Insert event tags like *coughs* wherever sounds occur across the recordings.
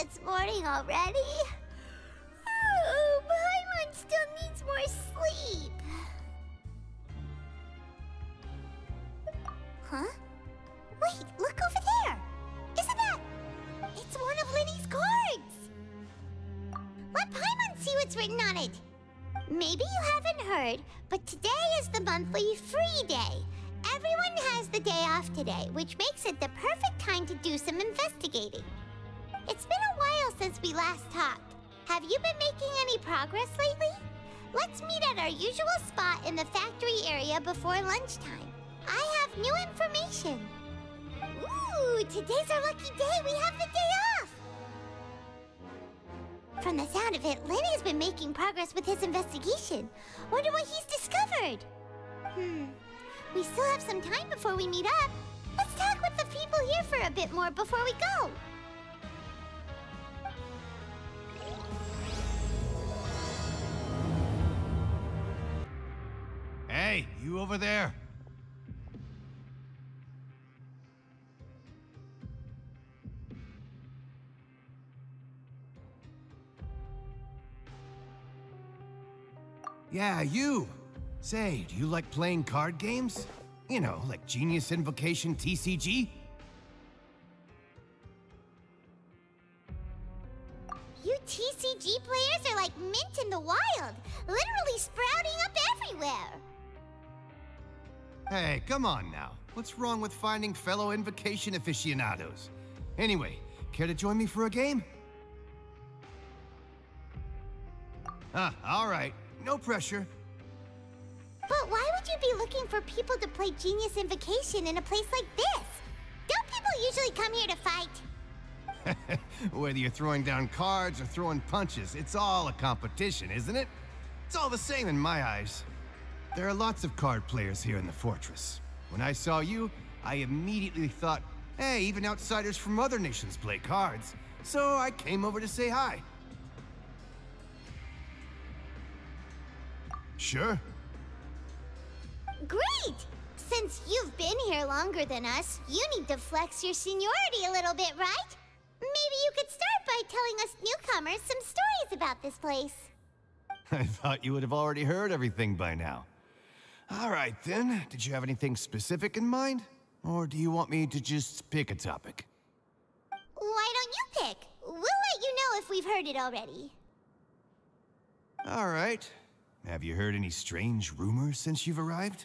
It's morning already. Oh, Paimon still needs more sleep. Huh? Wait, look over there. Isn't that? It's one of Lyney's cards. Let Paimon see what's written on it. Maybe you haven't heard, but today is the monthly free day. Everyone has the day off today, which makes it the perfect time to do some investigating. It's been a while since we last talked. Have you been making any progress lately? Let's meet at our usual spot in the factory area before lunchtime. I have new information. Ooh, today's our lucky day. We have the day off. From the sound of it, Lyney's been making progress with his investigation. Wonder what he's discovered. Hmm. We still have some time before we meet up. Let's talk with the people here for a bit more before we go. Hey, you over there. Yeah, you. Say, do you like playing card games? You know, like Genius Invocation TCG? You TCG players are like mint in the wild, literally sprouting up everywhere. Hey, come on now. What's wrong with finding fellow Invocation aficionados? Anyway, care to join me for a game? Ah, all right. No pressure. But why would you be looking for people to play Genius Invocation in a place like this? Don't people usually come here to fight? *laughs* Whether you're throwing down cards or throwing punches, it's all a competition, isn't it? It's all the same in my eyes. There are lots of card players here in the fortress. When I saw you, I immediately thought, hey, even outsiders from other nations play cards. So I came over to say hi. Sure. Great! Since you've been here longer than us, you need to flex your seniority a little bit, right? Maybe you could start by telling us newcomers some stories about this place. *laughs* I thought you would have already heard everything by now. All right, then. Did you have anything specific in mind? Or do you want me to just pick a topic? Why don't you pick? We'll let you know if we've heard it already. All right. Have you heard any strange rumors since you've arrived?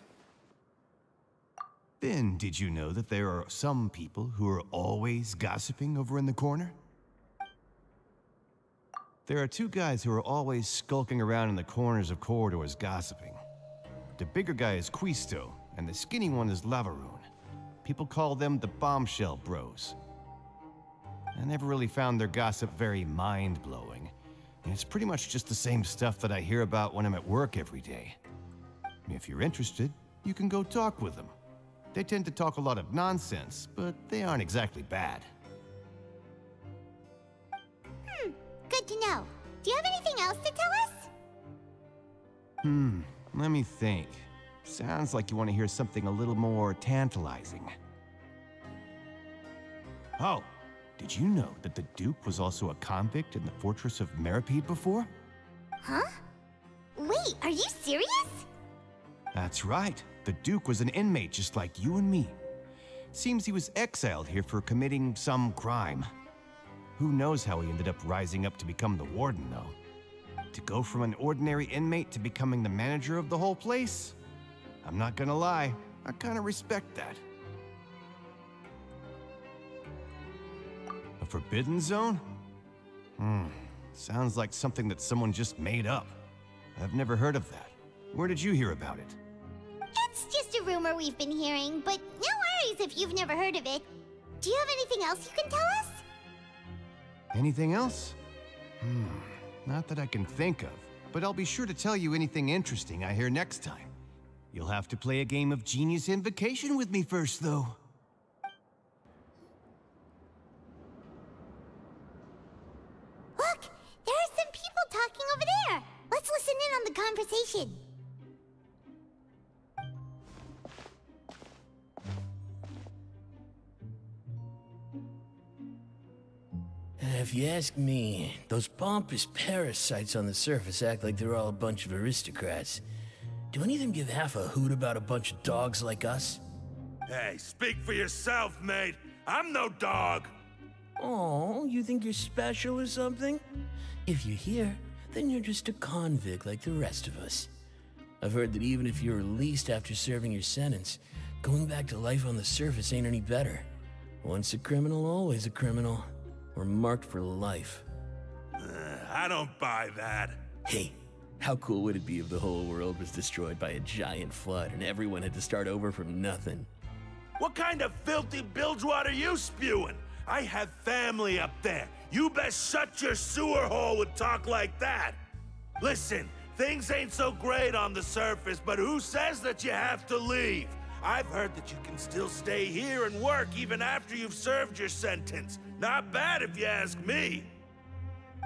Then, did you know that there are some people who are always gossiping over in the corner? There are two guys who are always skulking around in the corners of corridors gossiping. The bigger guy is Quisto, and the skinny one is Lavaroon. People call them the Bombshell Bros. I never really found their gossip very mind-blowing. It's pretty much just the same stuff that I hear about when I'm at work every day. If you're interested, you can go talk with them. They tend to talk a lot of nonsense, but they aren't exactly bad. Hmm, good to know. Do you have anything else to tell us? Hmm, let me think. Sounds like you want to hear something a little more tantalizing. Oh, did you know that the Duke was also a convict in the fortress of Meropide before? Huh? Wait, are you serious? That's right. The Duke was an inmate just like you and me. Seems he was exiled here for committing some crime. Who knows how he ended up rising up to become the warden, though. To go from an ordinary inmate to becoming the manager of the whole place? I'm not gonna lie, I kinda respect that. A forbidden zone? Hmm, sounds like something that someone just made up. I've never heard of that. Where did you hear about it? It's just a rumor we've been hearing, but no worries if you've never heard of it. Do you have anything else you can tell us? Anything else? Hmm, not that I can think of, but I'll be sure to tell you anything interesting I hear next time. You'll have to play a game of Genius Invocation with me first, though. Look, there are some people talking over there. Let's listen in on the conversation. If you ask me, those pompous parasites on the surface act like they're all a bunch of aristocrats. Do any of them give half a hoot about a bunch of dogs like us? Hey, speak for yourself, mate. I'm no dog. Oh, you think you're special or something? If you're here, then you're just a convict like the rest of us. I've heard that even if you're released after serving your sentence, going back to life on the surface ain't any better. Once a criminal, always a criminal. We're marked for life. Uh, I don't buy that. Hey, how cool would it be if the whole world was destroyed by a giant flood and everyone had to start over from nothing? What kind of filthy bilge water you spewing? I have family up there. You best shut your sewer hole with talk like that. Listen, things ain't so great on the surface, but who says that you have to leave? I've heard that you can still stay here and work even after you've served your sentence. Not bad if you ask me.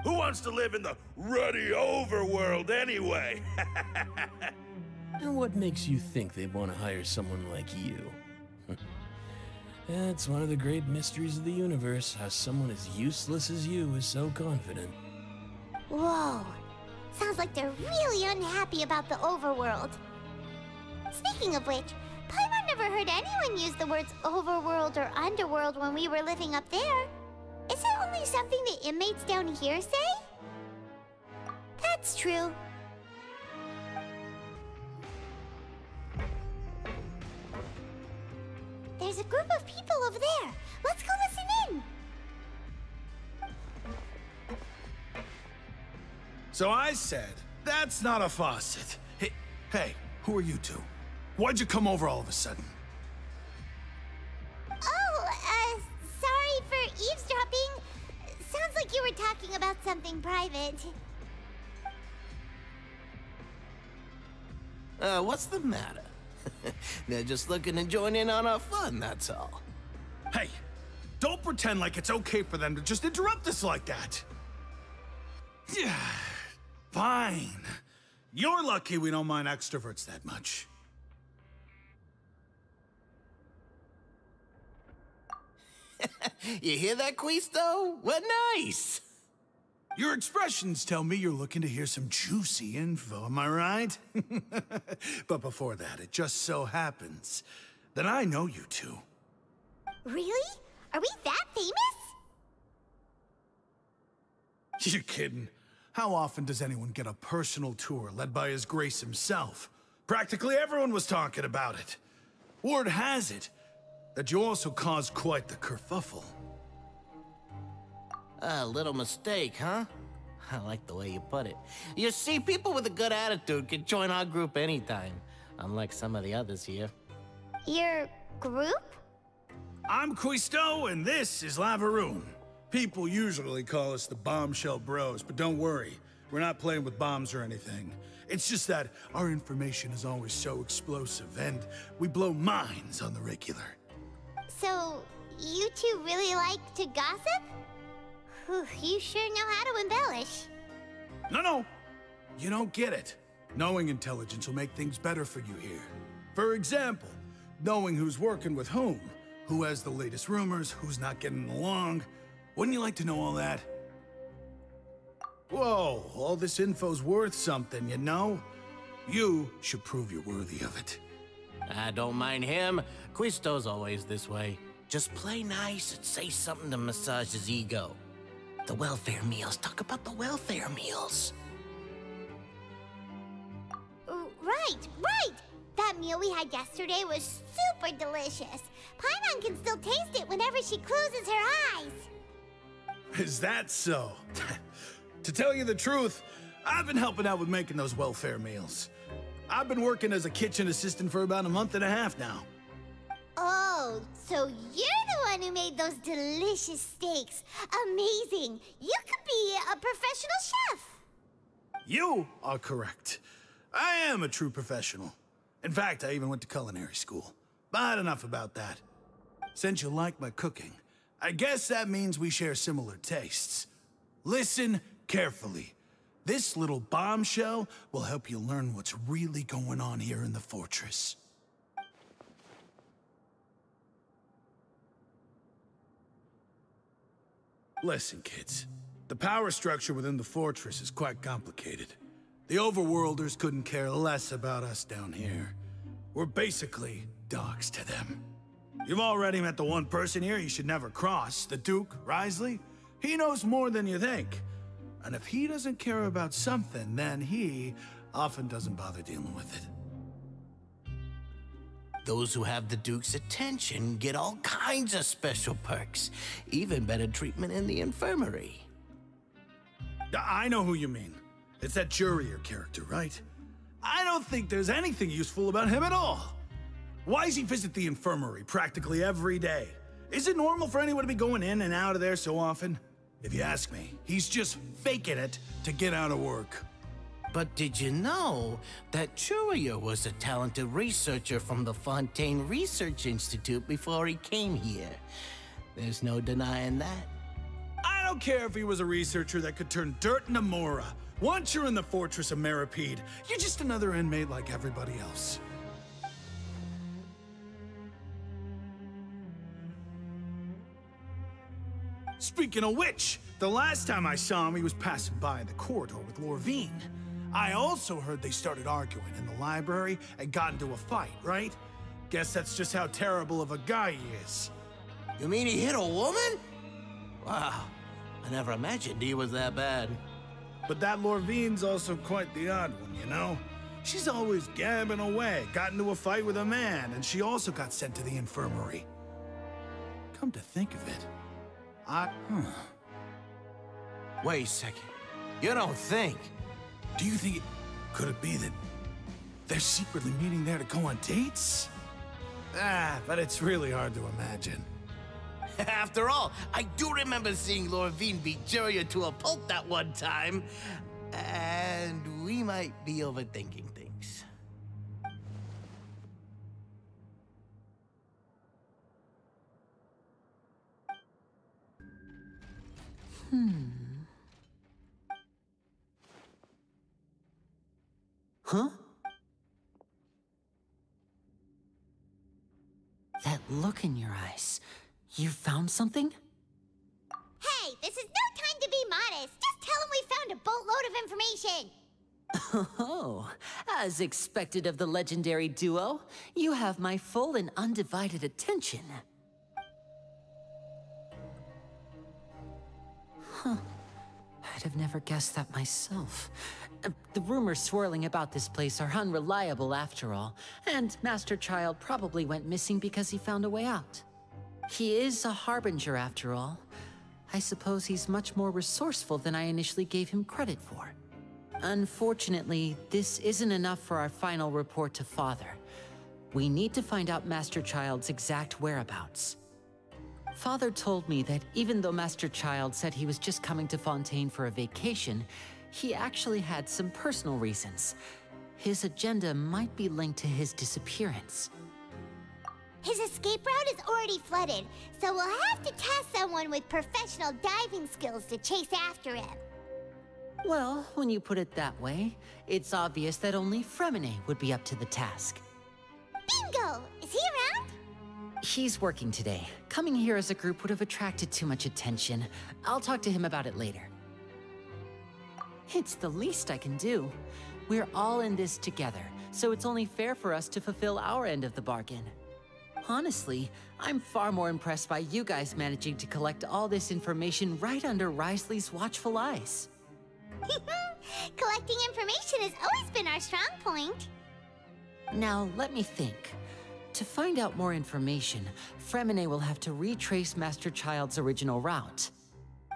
Who wants to live in the ruddy overworld anyway? *laughs* and what makes you think they'd want to hire someone like you? *laughs* It's one of the great mysteries of the universe, how someone as useless as you is so confident. Whoa. Sounds like they're really unhappy about the overworld. Speaking of which, Paimon never heard anyone use the words overworld or underworld when we were living up there. Is it only something the inmates down here say? That's true. There's a group of people over there. Let's go listen in. So I said, that's not a faucet. Hey, hey, who are you two? Why'd you come over all of a sudden? Oh, uh, sorry for eavesdropping. Sounds like you were talking about something private. Uh, what's the matter? *laughs* They're just looking to join in on our fun, that's all. Hey, don't pretend like it's okay for them to just interrupt us like that. Yeah, *sighs* fine. You're lucky we don't mind extroverts that much. *laughs* you hear that, Quisto? What nice! Your expressions tell me you're looking to hear some juicy info, am I right? *laughs* but before that, it just so happens that I know you two. Really? Are we that famous? *laughs* You're kidding. How often does anyone get a personal tour led by His Grace himself? Practically everyone was talking about it. Word has it that you also caused quite the kerfuffle. A little mistake, huh? *laughs* I like the way you put it. You see, people with a good attitude can join our group anytime, unlike some of the others here. Your group? I'm Quisto, and this is Lavaroon. People usually call us the Bombshell Bros, but don't worry. We're not playing with bombs or anything. It's just that our information is always so explosive, and we blow minds on the regular. So, you two really like to gossip? Whew, you sure know how to embellish. No, no. You don't get it. Knowing intelligence will make things better for you here. For example, knowing who's working with whom, who has the latest rumors, who's not getting along. Wouldn't you like to know all that? Whoa, all this info's worth something, you know? You should prove you're worthy of it. I don't mind him. Quisto's always this way. Just play nice and say something to massage his ego. The welfare meals. Talk about the welfare meals. Right, right! That meal we had yesterday was super delicious. Paimon can still taste it whenever she closes her eyes. Is that so? *laughs* to tell you the truth, I've been helping out with making those welfare meals. I've been working as a kitchen assistant for about a month and a half now. Oh, so you're the one who made those delicious steaks. Amazing. You could be a professional chef. You are correct. I am a true professional. In fact, I even went to culinary school. But enough about that. Since you like my cooking, I guess that means we share similar tastes. Listen carefully. This little bombshell will help you learn what's really going on here in the fortress. Listen, kids. The power structure within the fortress is quite complicated. The Overworlders couldn't care less about us down here. We're basically dogs to them. You've already met the one person here you should never cross, the Duke, Wriothesley. He knows more than you think. And if he doesn't care about something, then he often doesn't bother dealing with it. Those who have the Duke's attention get all kinds of special perks, even better treatment in the infirmary. I know who you mean. It's that Jurier character, right? I don't think there's anything useful about him at all. Why does he visit the infirmary practically every day? Is it normal for anyone to be going in and out of there so often? If you ask me, he's just faking it to get out of work. But did you know that Jurier was a talented researcher from the Fontaine Research Institute before he came here? There's no denying that. I don't care if he was a researcher that could turn dirt into Mora. Once you're in the fortress of Meropide, you're just another inmate like everybody else. Speaking of which, the last time I saw him, he was passing by the corridor with Lorvine. I also heard they started arguing in the library and got into a fight, right? Guess that's just how terrible of a guy he is. You mean he hit a woman? Wow, I never imagined he was that bad. But that Lorvine's also quite the odd one, you know? She's always gabbing away, got into a fight with a man, and she also got sent to the infirmary. Come to think of it, I... Huh. Wait a second. You don't think? Do you think it... Could it be that they're secretly meeting there to go on dates? Ah, but it's really hard to imagine. *laughs* After all, I do remember seeing Lorvine beat Jurier to a pulp that one time. And we might be overthinking things. Hmm. Huh? That look in your eyes. You found something? Hey, this is no time to be modest. Just tell him we found a boatload of information. *laughs* Oh, as expected of the legendary duo, you have my full and undivided attention. Huh. I'd have never guessed that myself. Uh, the rumors swirling about this place are unreliable after all, and Master Childe probably went missing because he found a way out. He is a harbinger after all. I suppose he's much more resourceful than I initially gave him credit for. Unfortunately, this isn't enough for our final report to Father. We need to find out Master Childe's exact whereabouts. Father told me that even though Master Childe said he was just coming to Fontaine for a vacation, he actually had some personal reasons. His agenda might be linked to his disappearance. His escape route is already flooded, so we'll have to task someone with professional diving skills to chase after him. Well, when you put it that way, it's obvious that only Freminet would be up to the task. Bingo! Is he around? He's working today. Coming here as a group would have attracted too much attention. I'll talk to him about it later. It's the least I can do. We're all in this together, so it's only fair for us to fulfill our end of the bargain. Honestly, I'm far more impressed by you guys managing to collect all this information right under Wriothesley's watchful eyes. *laughs* Collecting information has always been our strong point. Now, let me think. To find out more information, Freminet will have to retrace Master Childe's original route.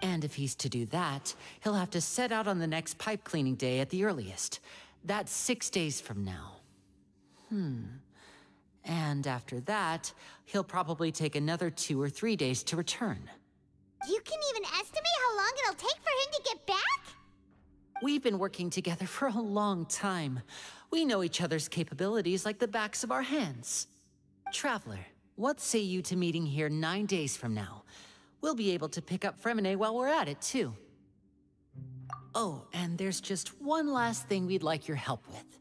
And if he's to do that, he'll have to set out on the next pipe cleaning day at the earliest. That's six days from now. Hmm. And after that, he'll probably take another two or three days to return. You can even estimate how long it'll take for him to get back? We've been working together for a long time. We know each other's capabilities like the backs of our hands. Traveler, what say you to meeting here nine days from now? We'll be able to pick up Freminet while we're at it, too. Oh, and there's just one last thing we'd like your help with.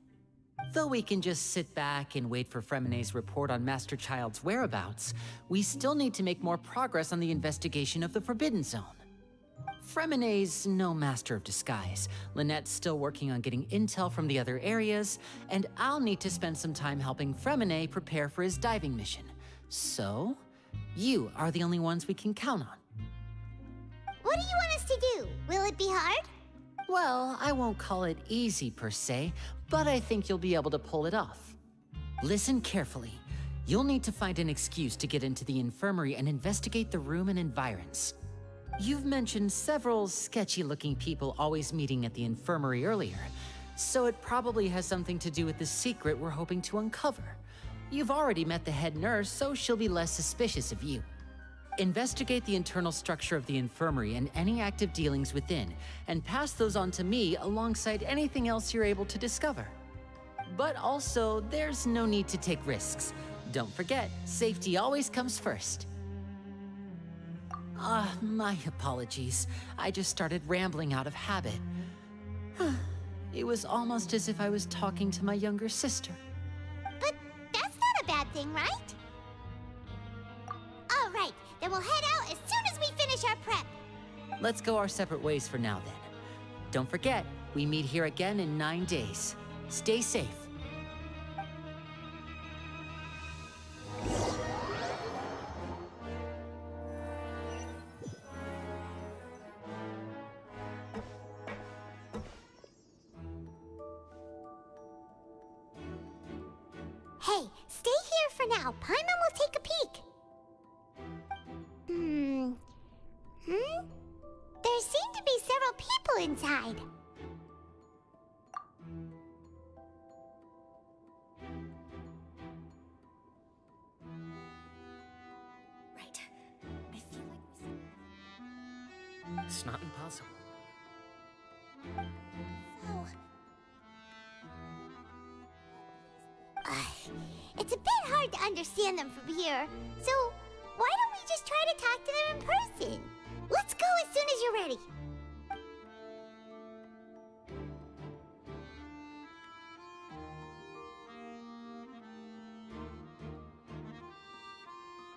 Though we can just sit back and wait for Freminet's report on Master Childe's whereabouts, we still need to make more progress on the investigation of the Forbidden Zone. Freminet's no master of disguise. Lynette's still working on getting intel from the other areas, and I'll need to spend some time helping Freminet prepare for his diving mission. So, you are the only ones we can count on. What do you want us to do? Will it be hard? Well, I won't call it easy per se, but I think you'll be able to pull it off. Listen carefully. You'll need to find an excuse to get into the infirmary and investigate the room and environs. You've mentioned several sketchy looking people always meeting at the infirmary earlier, so it probably has something to do with the secret we're hoping to uncover. You've already met the head nurse, so she'll be less suspicious of you. Investigate the internal structure of the infirmary and any active dealings within, and pass those on to me alongside anything else you're able to discover. But also, there's no need to take risks. Don't forget, safety always comes first. Ah, my apologies. I just started rambling out of habit. *sighs* it was almost as if I was talking to my younger sister. A bad thing, right? All right, then we'll head out as soon as we finish our prep. Let's go our separate ways for now, then. Don't forget, we meet here again in nine days. Stay safe. For now. Paimon will take a peek. Hmm. Hmm? There seem to be several people inside. Right. I feel like It's not impossible. Uh, it's a bit hard to understand them from here, so why don't we just try to talk to them in person? Let's go as soon as you're ready.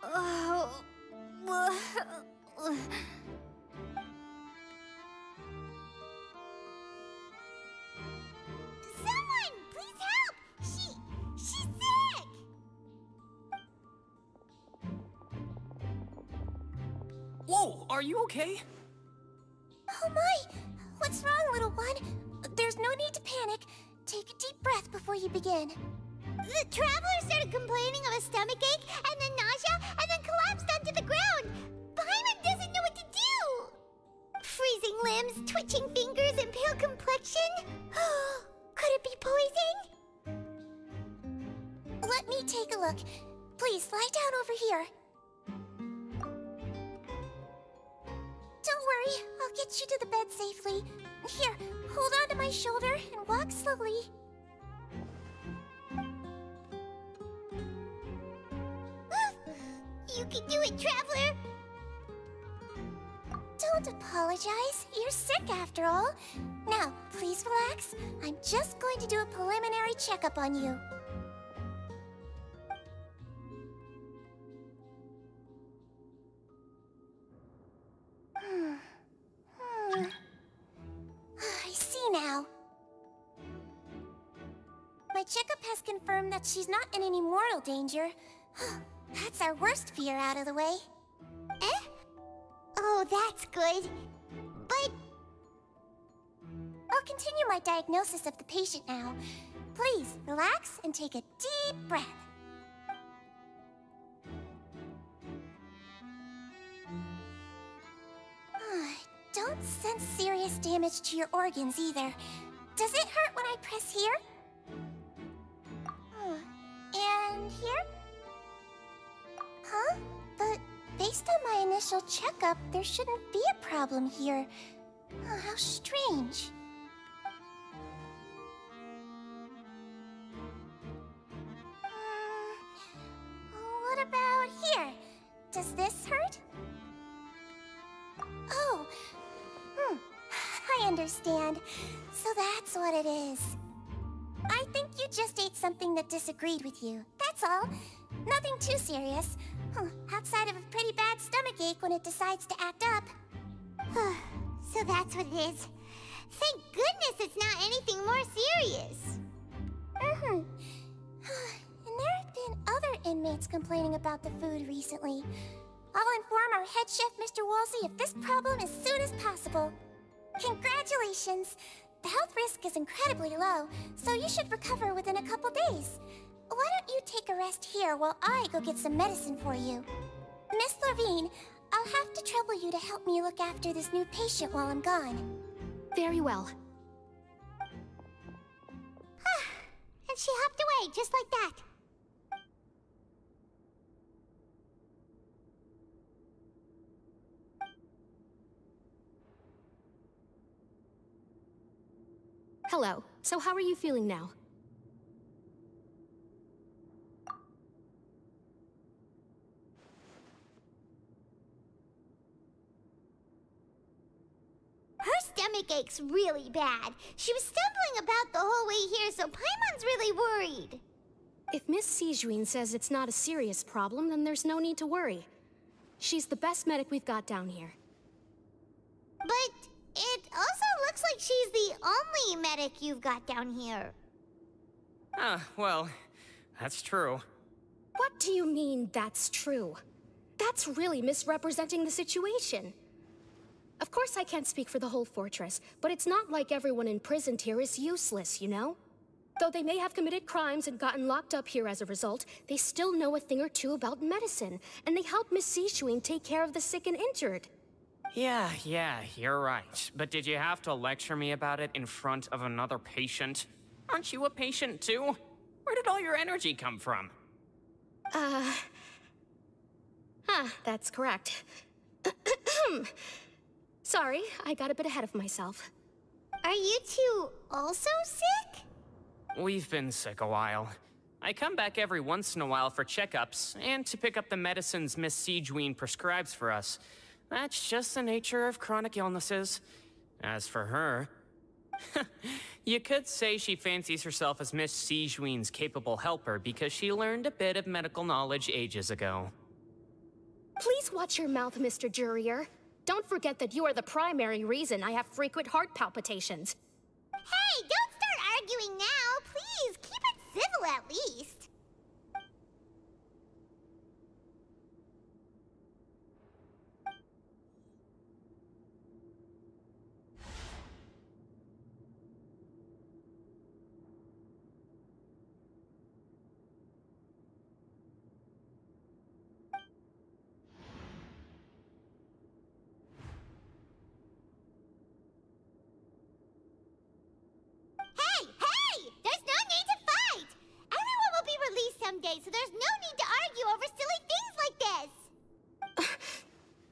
Oh. *laughs* are you okay? Oh my! What's wrong, little one? There's no need to panic. Take a deep breath before you begin. The traveler started complaining of a stomach ache and then nausea and then collapsed onto the ground. Paimon doesn't know what to do. Freezing limbs, twitching fingers, and pale complexion? *gasps* Could it be poison? Let me take a look. Please lie down over here. Worry, I'll get you to the bed safely. Here, hold on to my shoulder and walk slowly. Ah, you can do it, Traveler! Don't apologize. You're sick after all. Now, please relax. I'm just going to do a preliminary checkup on you. She's not in any mortal danger. *gasps* That's our worst fear out of the way. Eh? Oh, that's good. But... I'll continue my diagnosis of the patient now. Please, relax and take a deep breath. *sighs* Don't sense serious damage to your organs either. Does it hurt when I press here? And here? Huh? But based on my initial checkup, there shouldn't be a problem here. Oh, how strange. Hmm, What about here? Does this hurt? Oh, hmm. *sighs* I understand. So that's what it is. I think you just ate something that disagreed with you. That's all. Nothing too serious. Huh, outside of a pretty bad stomachache when it decides to act up. *sighs* So that's what it is. Thank goodness it's not anything more serious. Mm-hmm. *sighs* and there have been other inmates complaining about the food recently. I'll inform our head chef, Mr. Wolsey, of this problem as soon as possible. Congratulations! The health risk is incredibly low, so you should recover within a couple days. Why don't you take a rest here while I go get some medicine for you? Miss Lorvine, I'll have to trouble you to help me look after this new patient while I'm gone. Very well. Ah, and she hopped away just like that. Hello. So how are you feeling now? Her stomach aches really bad. She was stumbling about the whole way here, so Paimon's really worried. If Miss Sigewinne says it's not a serious problem, then there's no need to worry. She's the best medic we've got down here. But it also looks like she's the only medic you've got down here. Ah, well, that's true. What do you mean, that's true? That's really misrepresenting the situation. Of course I can't speak for the whole fortress, but it's not like everyone imprisoned here is useless, you know? Though they may have committed crimes and gotten locked up here as a result, they still know a thing or two about medicine, and they help Miss Sigewinne take care of the sick and injured. Yeah, yeah, you're right. But did you have to lecture me about it in front of another patient? Aren't you a patient too? Where did all your energy come from? Uh... Huh, that's correct. *clears throat* Sorry, I got a bit ahead of myself. Are you two also sick? We've been sick a while. I come back every once in a while for checkups, and to pick up the medicines Miss Sigewinne prescribes for us. That's just the nature of chronic illnesses. As for her... *laughs* you could say she fancies herself as Miss Sigewinne's capable helper because she learned a bit of medical knowledge ages ago. Please watch your mouth, Mr. Jurier. Don't forget that you are the primary reason I have frequent heart palpitations. Hey, don't start arguing now! Please, keep it civil at least. Hey, hey! There's no need to fight! Everyone will be released someday, so there's no need to argue over silly things like this!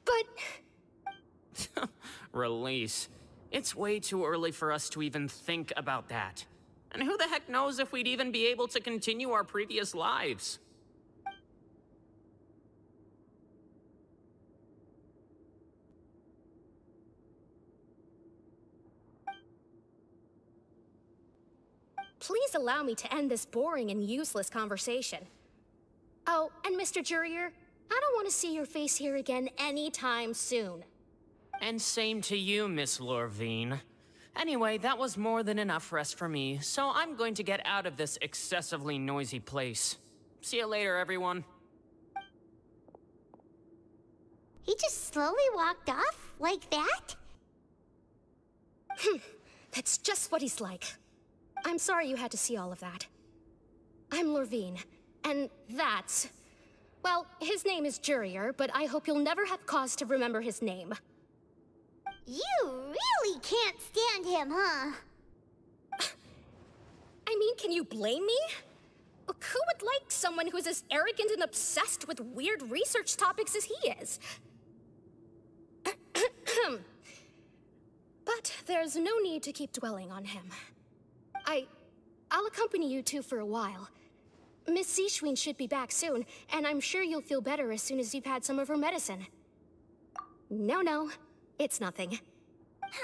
But... Release. It's way too early for us to even think about that. And who the heck knows if we'd even be able to continue our previous lives? Please allow me to end this boring and useless conversation. Oh, and Mr. Jurier, I don't want to see your face here again anytime soon. And same to you, Miss Lorvine. Anyway, that was more than enough rest for me, so I'm going to get out of this excessively noisy place. See you later, everyone. He just slowly walked off like that? Hmm, that's just what he's like. I'm sorry you had to see all of that. I'm Lorvine, and that's... Well, his name is Jurier, but I hope you'll never have cause to remember his name. You really can't stand him, huh? *sighs* I mean, can you blame me? Who would like someone who's as arrogant and obsessed with weird research topics as he is? *clears throat* but there's no need to keep dwelling on him. I... I'll accompany you two for a while. Miss Sigewinne should be back soon, and I'm sure you'll feel better as soon as you've had some of her medicine. No, no. It's nothing.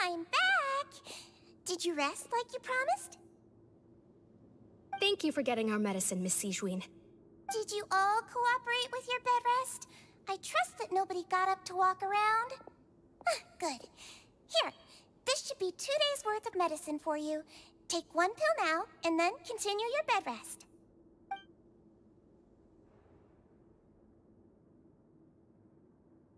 I'm back! Did you rest like you promised? Thank you for getting our medicine, Miss Sigewinne. Did you all cooperate with your bed rest? I trust that nobody got up to walk around. Ah, Good. Here, this should be two days worth of medicine for you. Take one pill now, and then continue your bed rest.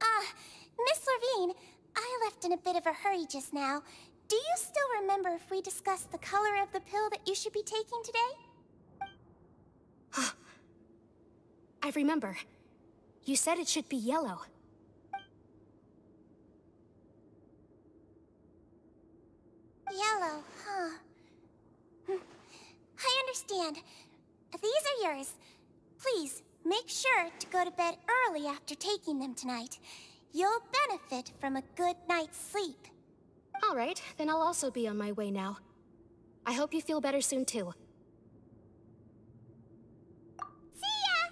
Ah, Miss Lorvine, I left in a bit of a hurry just now. Do you still remember if we discussed the color of the pill that you should be taking today? *gasps* I remember. You said it should be yellow. Yellow, huh? Hmm. I understand. These are yours. Please, make sure to go to bed early after taking them tonight. You'll benefit from a good night's sleep. All right, then I'll also be on my way now. I hope you feel better soon, too. See ya!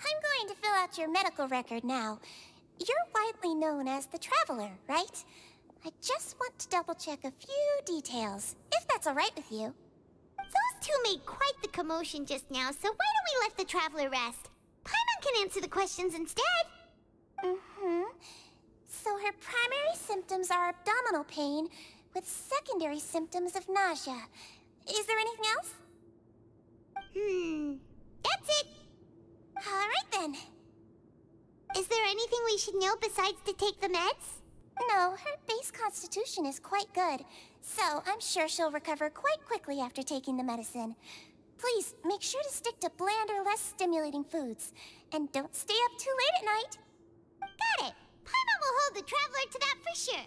I'm going to fill out your medical record now. You're widely known as the Traveler, right? I just want to double check a few details, if that's all right with you. Those two made quite the commotion just now, so why don't we let the Traveler rest? Paimon can answer the questions instead. Mm-hmm. So her primary symptoms are abdominal pain, with secondary symptoms of nausea. Is there anything else? Hmm. That's it. All right then. Is there anything we should know besides to take the meds? No, her base constitution is quite good, so I'm sure she'll recover quite quickly after taking the medicine. Please, make sure to stick to bland or less stimulating foods. And don't stay up too late at night. Got it. Paimon will hold the Traveler to that for sure.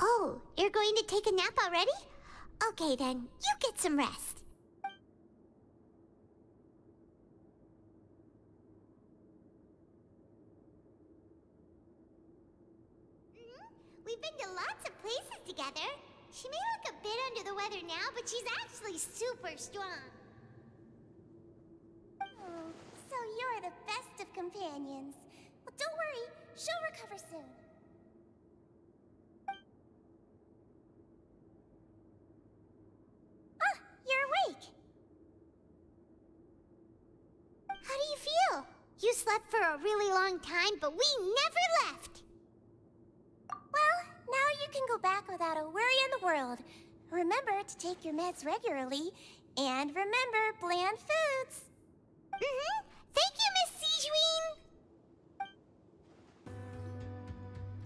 Oh, you're going to take a nap already? Okay then, you get some rest. Mhm. We've been to lots of places together. She may look a bit under the weather now, but she's actually super strong. Oh, so you're the best of companions. Well, don't worry, she'll recover soon. Ah, you're awake. How do you feel? You slept for a really long time, but we never left. You can go back without a worry in the world. Remember to take your meds regularly, and remember bland foods. Mm-hmm. Thank you, Miss Sigewinne.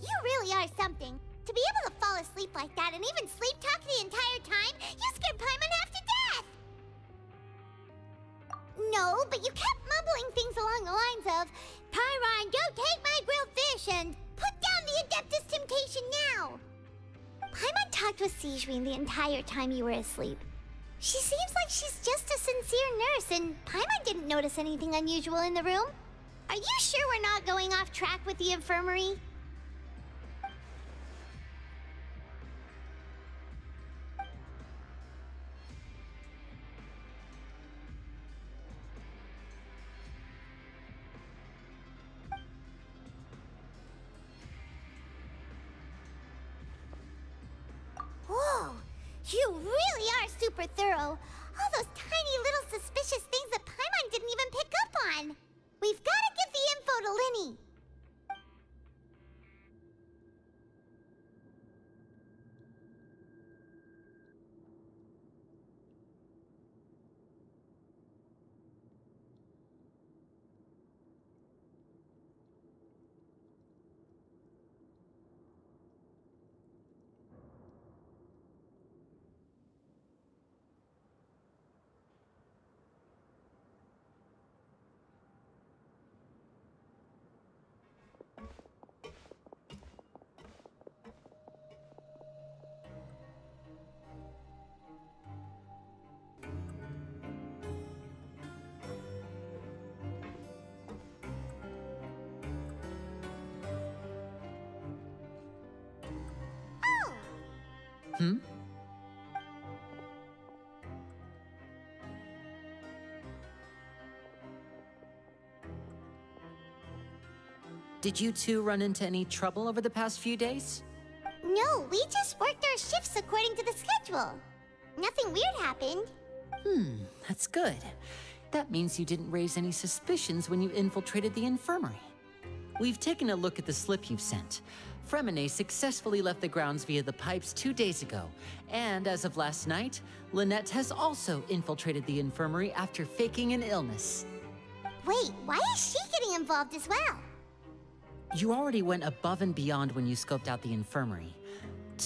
You really are something. To be able to fall asleep like that and even sleep talk the entire time, you scared Paimon half to death. No, but you kept mumbling things along the lines of, Pyron, go take my grilled fish and put down the Adeptus Temptation now. Paimon talked with Sigewinne the entire time you were asleep. She seems like she's just a sincere nurse, and Paimon didn't notice anything unusual in the room. Are you sure we're not going off track with the infirmary? Hmm? Did you two run into any trouble over the past few days? No, we just worked our shifts according to the schedule. Nothing weird happened. Hmm, that's good. That means you didn't raise any suspicions when you infiltrated the infirmary. We've taken a look at the slip you've sent. Freminet successfully left the grounds via the pipes two days ago, and as of last night, Lynette has also infiltrated the infirmary after faking an illness. Wait, why is she getting involved as well? You already went above and beyond when you scoped out the infirmary.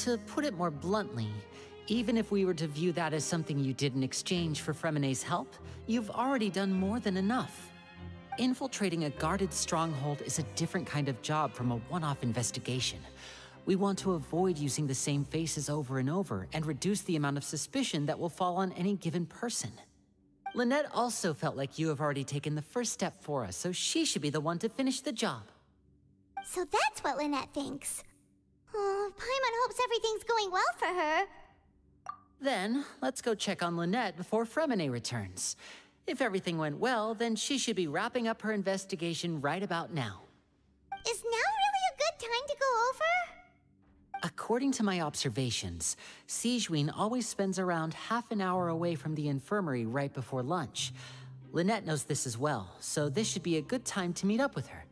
To put it more bluntly, even if we were to view that as something you did in exchange for Freminet's help, you've already done more than enough. Infiltrating a guarded stronghold is a different kind of job from a one-off investigation. We want to avoid using the same faces over and over and reduce the amount of suspicion that will fall on any given person. Lynette also felt like you have already taken the first step for us, so she should be the one to finish the job. So that's what Lynette thinks. Oh, Paimon hopes everything's going well for her. Then, let's go check on Lynette before Freminet returns. If everything went well, then she should be wrapping up her investigation right about now. Is now really a good time to go over? According to my observations, Sigewinne always spends around half an hour away from the infirmary right before lunch. Lynette knows this as well, so this should be a good time to meet up with her.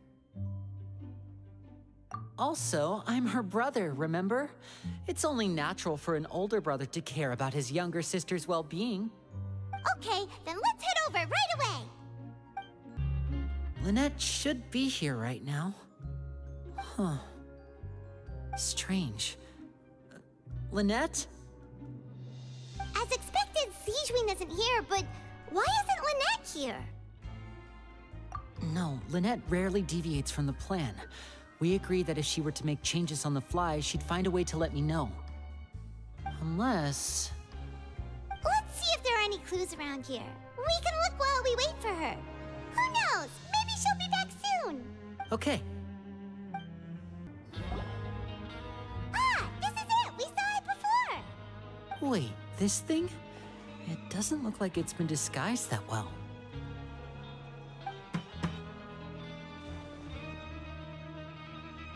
Also, I'm her brother, remember? It's only natural for an older brother to care about his younger sister's well-being. Okay, then let's head over right away! Lynette should be here right now. Huh. Strange. Uh, Lynette? As expected, Sigewinne isn't here, but why isn't Lynette here? No, Lynette rarely deviates from the plan. We agreed that if she were to make changes on the fly, she'd find a way to let me know. Unless... If there are any clues around here. We can look while we wait for her. Who knows? Maybe she'll be back soon. Okay. Ah, this is it! We saw it before! Wait, this thing? It doesn't look like it's been disguised that well.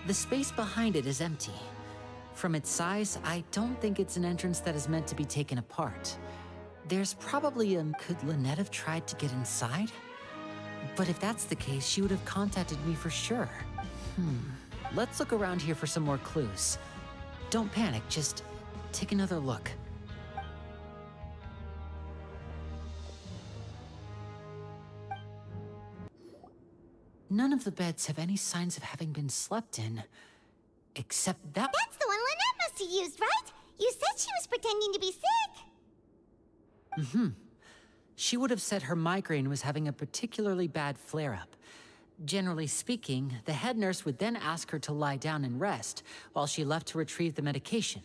The space behind it is empty. From its size, I don't think it's an entrance that is meant to be taken apart. There's probably a... Could Lynette have tried to get inside? But if that's the case, she would have contacted me for sure. Hmm. Let's look around here for some more clues. Don't panic, just take another look. None of the beds have any signs of having been slept in. Except that- That's the one Lynette must have used, right? You said she was pretending to be sick. Mm-hmm. She would have said her migraine was having a particularly bad flare-up. Generally speaking, the head nurse would then ask her to lie down and rest, while she left to retrieve the medication.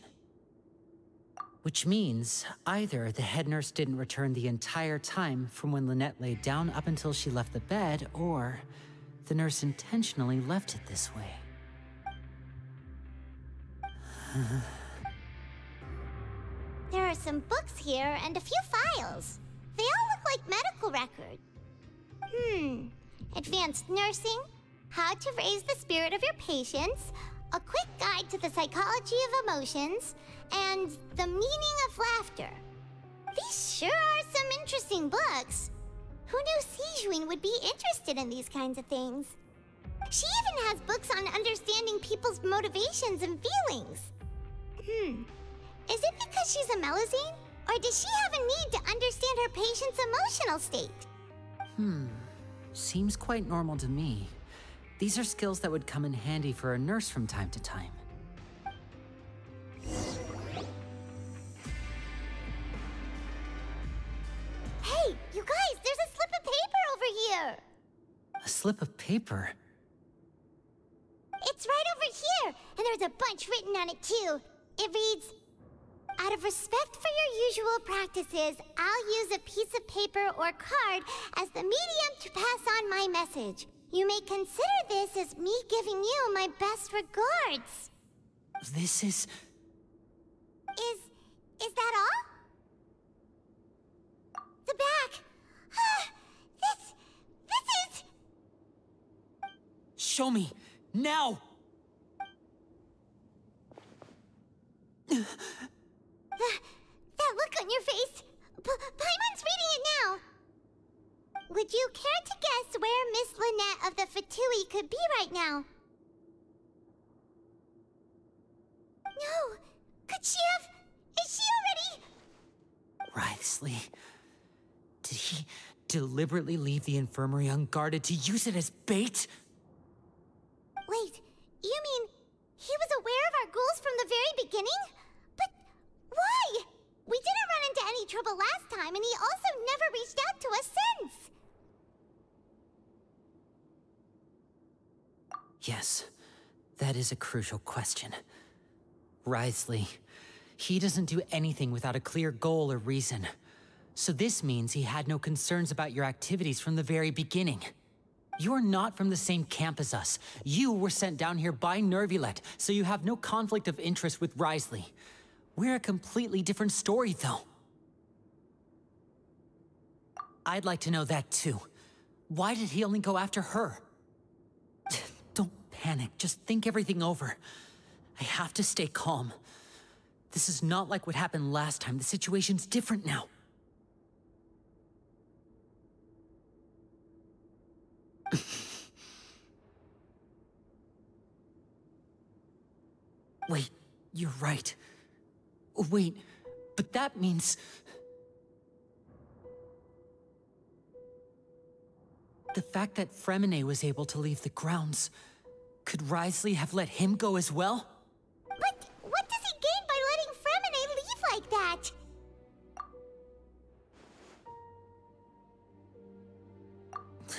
Which means, either the head nurse didn't return the entire time from when Lynette laid down up until she left the bed, or the nurse intentionally left it this way. *sighs* *sighs* There are some books here and a few files. They all look like medical records. Hmm. Advanced nursing, how to raise the spirit of your patients, a quick guide to the psychology of emotions, and the meaning of laughter. These sure are some interesting books. Who knew Sigewinne would be interested in these kinds of things? She even has books on understanding people's motivations and feelings. Hmm. Is it because she's a Melusine? Or does she have a need to understand her patient's emotional state? Hmm. Seems quite normal to me. These are skills that would come in handy for a nurse from time to time. Hey, you guys, there's a slip of paper over here! A slip of paper? It's right over here, and there's a bunch written on it too. It reads, out of respect for your usual practices, I'll use a piece of paper or card as the medium to pass on my message. You may consider this as me giving you my best regards. This is... Is... is that all? The back! Ah, this... this is... Show me! Now! That, that look on your face! P Paimon's reading it now! would you care to guess where Miss Lynette of the Fatui could be right now? No! Could she have... Is she already... Wriothesley. Did he deliberately leave the infirmary unguarded to use it as bait? Wait, you mean he was aware of our goals from the very beginning? But why? We didn't run into any trouble last time, and he also never reached out to us since. Yes, that is a crucial question. Wriothesley, he doesn't do anything without a clear goal or reason. So this means he had no concerns about your activities from the very beginning. You're not from the same camp as us. You were sent down here by Neuvillette, so you have no conflict of interest with Wriothesley. We're a completely different story, though. I'd like to know that, too. Why did he only go after her? *sighs* Don't panic, just think everything over. I have to stay calm. This is not like what happened last time. The situation's different now. *sighs* Wait, you're right. Wait, but that means... The fact that Freminet was able to leave the grounds, could Wriothesley have let him go as well? But what does he gain by letting Freminet leave like that? *sighs*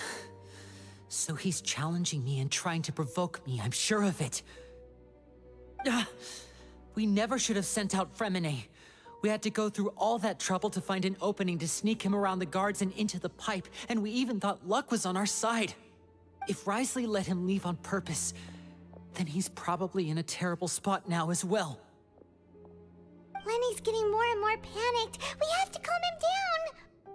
So he's challenging me and trying to provoke me, I'm sure of it. *sighs* We never should have sent out Freminet. We had to go through all that trouble to find an opening to sneak him around the guards and into the pipe, and we even thought luck was on our side. If Wriothesley let him leave on purpose, then he's probably in a terrible spot now as well. Lyney's getting more and more panicked. We have to calm him down.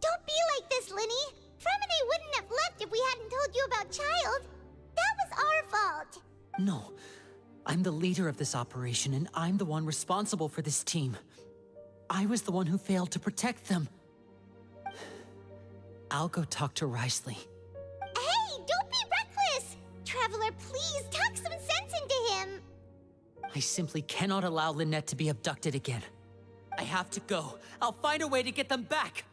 Don't be like this, Lyney. Freminet wouldn't have left if we hadn't told you about Childe! That was our fault. No, I'm the leader of this operation, and I'm the one responsible for this team. I was the one who failed to protect them. I'll go talk to Wriothesley. Hey, don't be reckless! Traveler, please talk some sense into him. I simply cannot allow Lynette to be abducted again. I have to go. I'll find a way to get them back.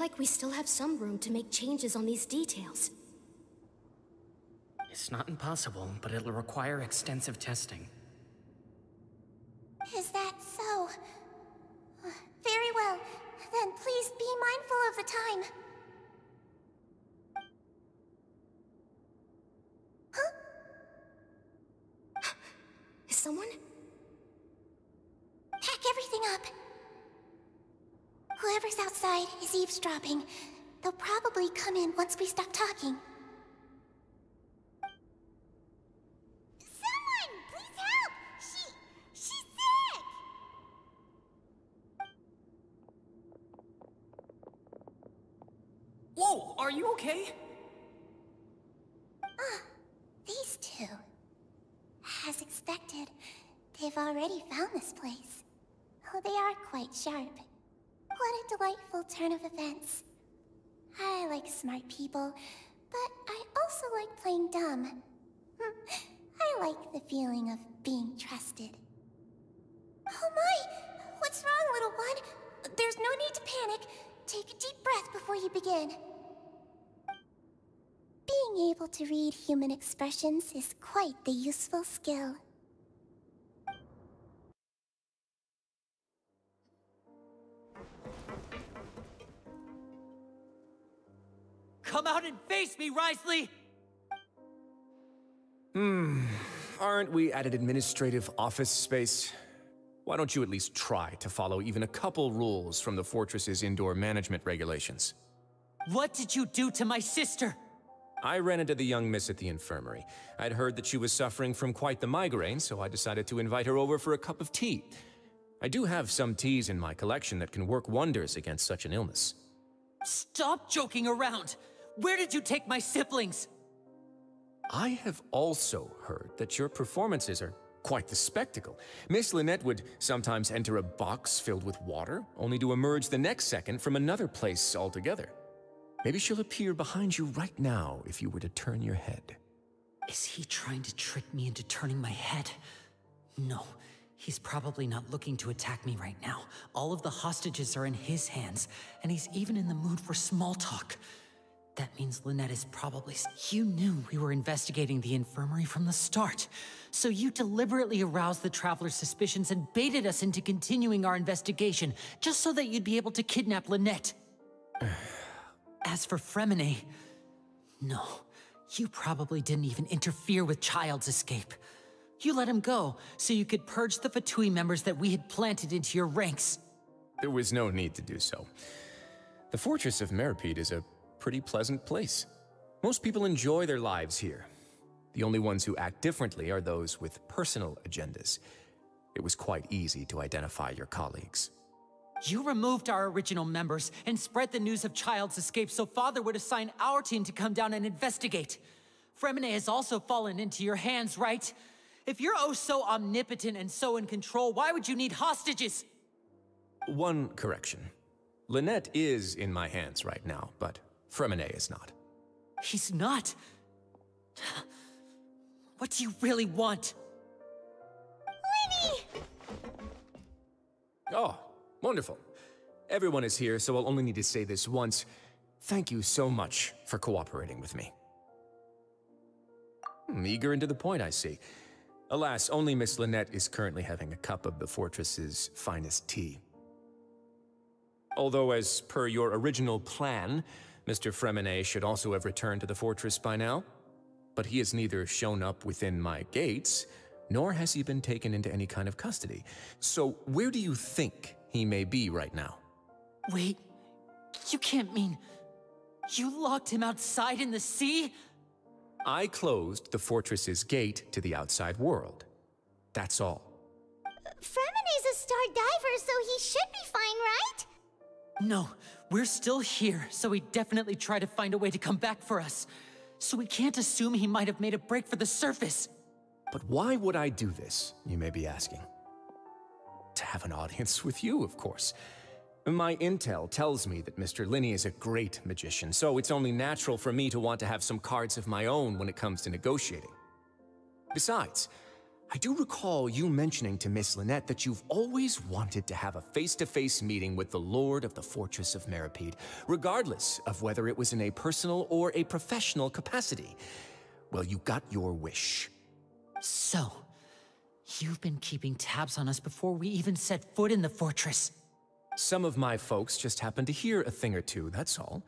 Like we still have some room to make changes on these details. It's not impossible, but it'll require extensive testing. Is that so? Very well. Then please be mindful of the time. Huh? Is someone? Pack everything up. Whoever's outside is eavesdropping. They'll probably come in once we stop talking. Someone! Please help! She... she's sick! Whoa, are you okay? Ah, these two. As expected, they've already found this place. Oh, they are quite sharp. Delightful turn of events. I like smart people, but I also like playing dumb. Hmm, I like the feeling of being trusted. Oh my! What's wrong, little one? There's no need to panic. Take a deep breath before you begin. Being able to read human expressions is quite the useful skill. Come out and face me, Wriothesley! Hmm. Aren't we at an administrative office space? Why don't you at least try to follow even a couple rules from the fortress's indoor management regulations? What did you do to my sister? I ran into the young miss at the infirmary. I'd heard that she was suffering from quite the migraine, so I decided to invite her over for a cup of tea. I do have some teas in my collection that can work wonders against such an illness. Stop joking around! Where did you take my siblings? I have also heard that your performances are quite the spectacle. Miss Lynette would sometimes enter a box filled with water, only to emerge the next second from another place altogether. Maybe she'll appear behind you right now if you were to turn your head. Is he trying to trick me into turning my head? No, he's probably not looking to attack me right now. All of the hostages are in his hands, and he's even in the mood for small talk. That means Lynette is probably. You knew we were investigating the infirmary from the start. So you deliberately aroused the Traveler's suspicions and baited us into continuing our investigation, just so that you'd be able to kidnap Lynette. *sighs* As for Freminet, no. You probably didn't even interfere with Childe's escape. You let him go, so you could purge the Fatui members that we had planted into your ranks. There was no need to do so. The Fortress of Meropide is a pretty pleasant place. Most people enjoy their lives here. The only ones who act differently are those with personal agendas. It was quite easy to identify your colleagues. You removed our original members and spread the news of Childe's escape so Father would assign our team to come down and investigate. Freminet has also fallen into your hands, right? If you're oh so omnipotent and so in control, why would you need hostages? One correction. Lynette is in my hands right now, but Freminet is not. He's not? What do you really want? Lyney! Oh, wonderful. Everyone is here, so I'll only need to say this once. Thank you so much for cooperating with me. Hmm, eager and to the point, I see. Alas, only Miss Lynette is currently having a cup of the fortress's finest tea. Although, as per your original plan, Mr. Freminet should also have returned to the fortress by now. But he has neither shown up within my gates, nor has he been taken into any kind of custody. So where do you think he may be right now? Wait, you can't mean... You locked him outside in the sea? I closed the fortress's gate to the outside world. That's all. Freminet's a star diver, so he should be fine, right? No, we're still here, so he definitely tried to find a way to come back for us. So we can't assume he might have made a break for the surface. But why would I do this, you may be asking? To have an audience with you, of course. My intel tells me that Mr. Lyney is a great magician, so it's only natural for me to want to have some cards of my own when it comes to negotiating. Besides, I do recall you mentioning to Miss Lynette that you've always wanted to have a face-to-face meeting with the Lord of the Fortress of Meropide, regardless of whether it was in a personal or a professional capacity. Well, you got your wish. So, you've been keeping tabs on us before we even set foot in the fortress. Some of my folks just happened to hear a thing or two, that's all.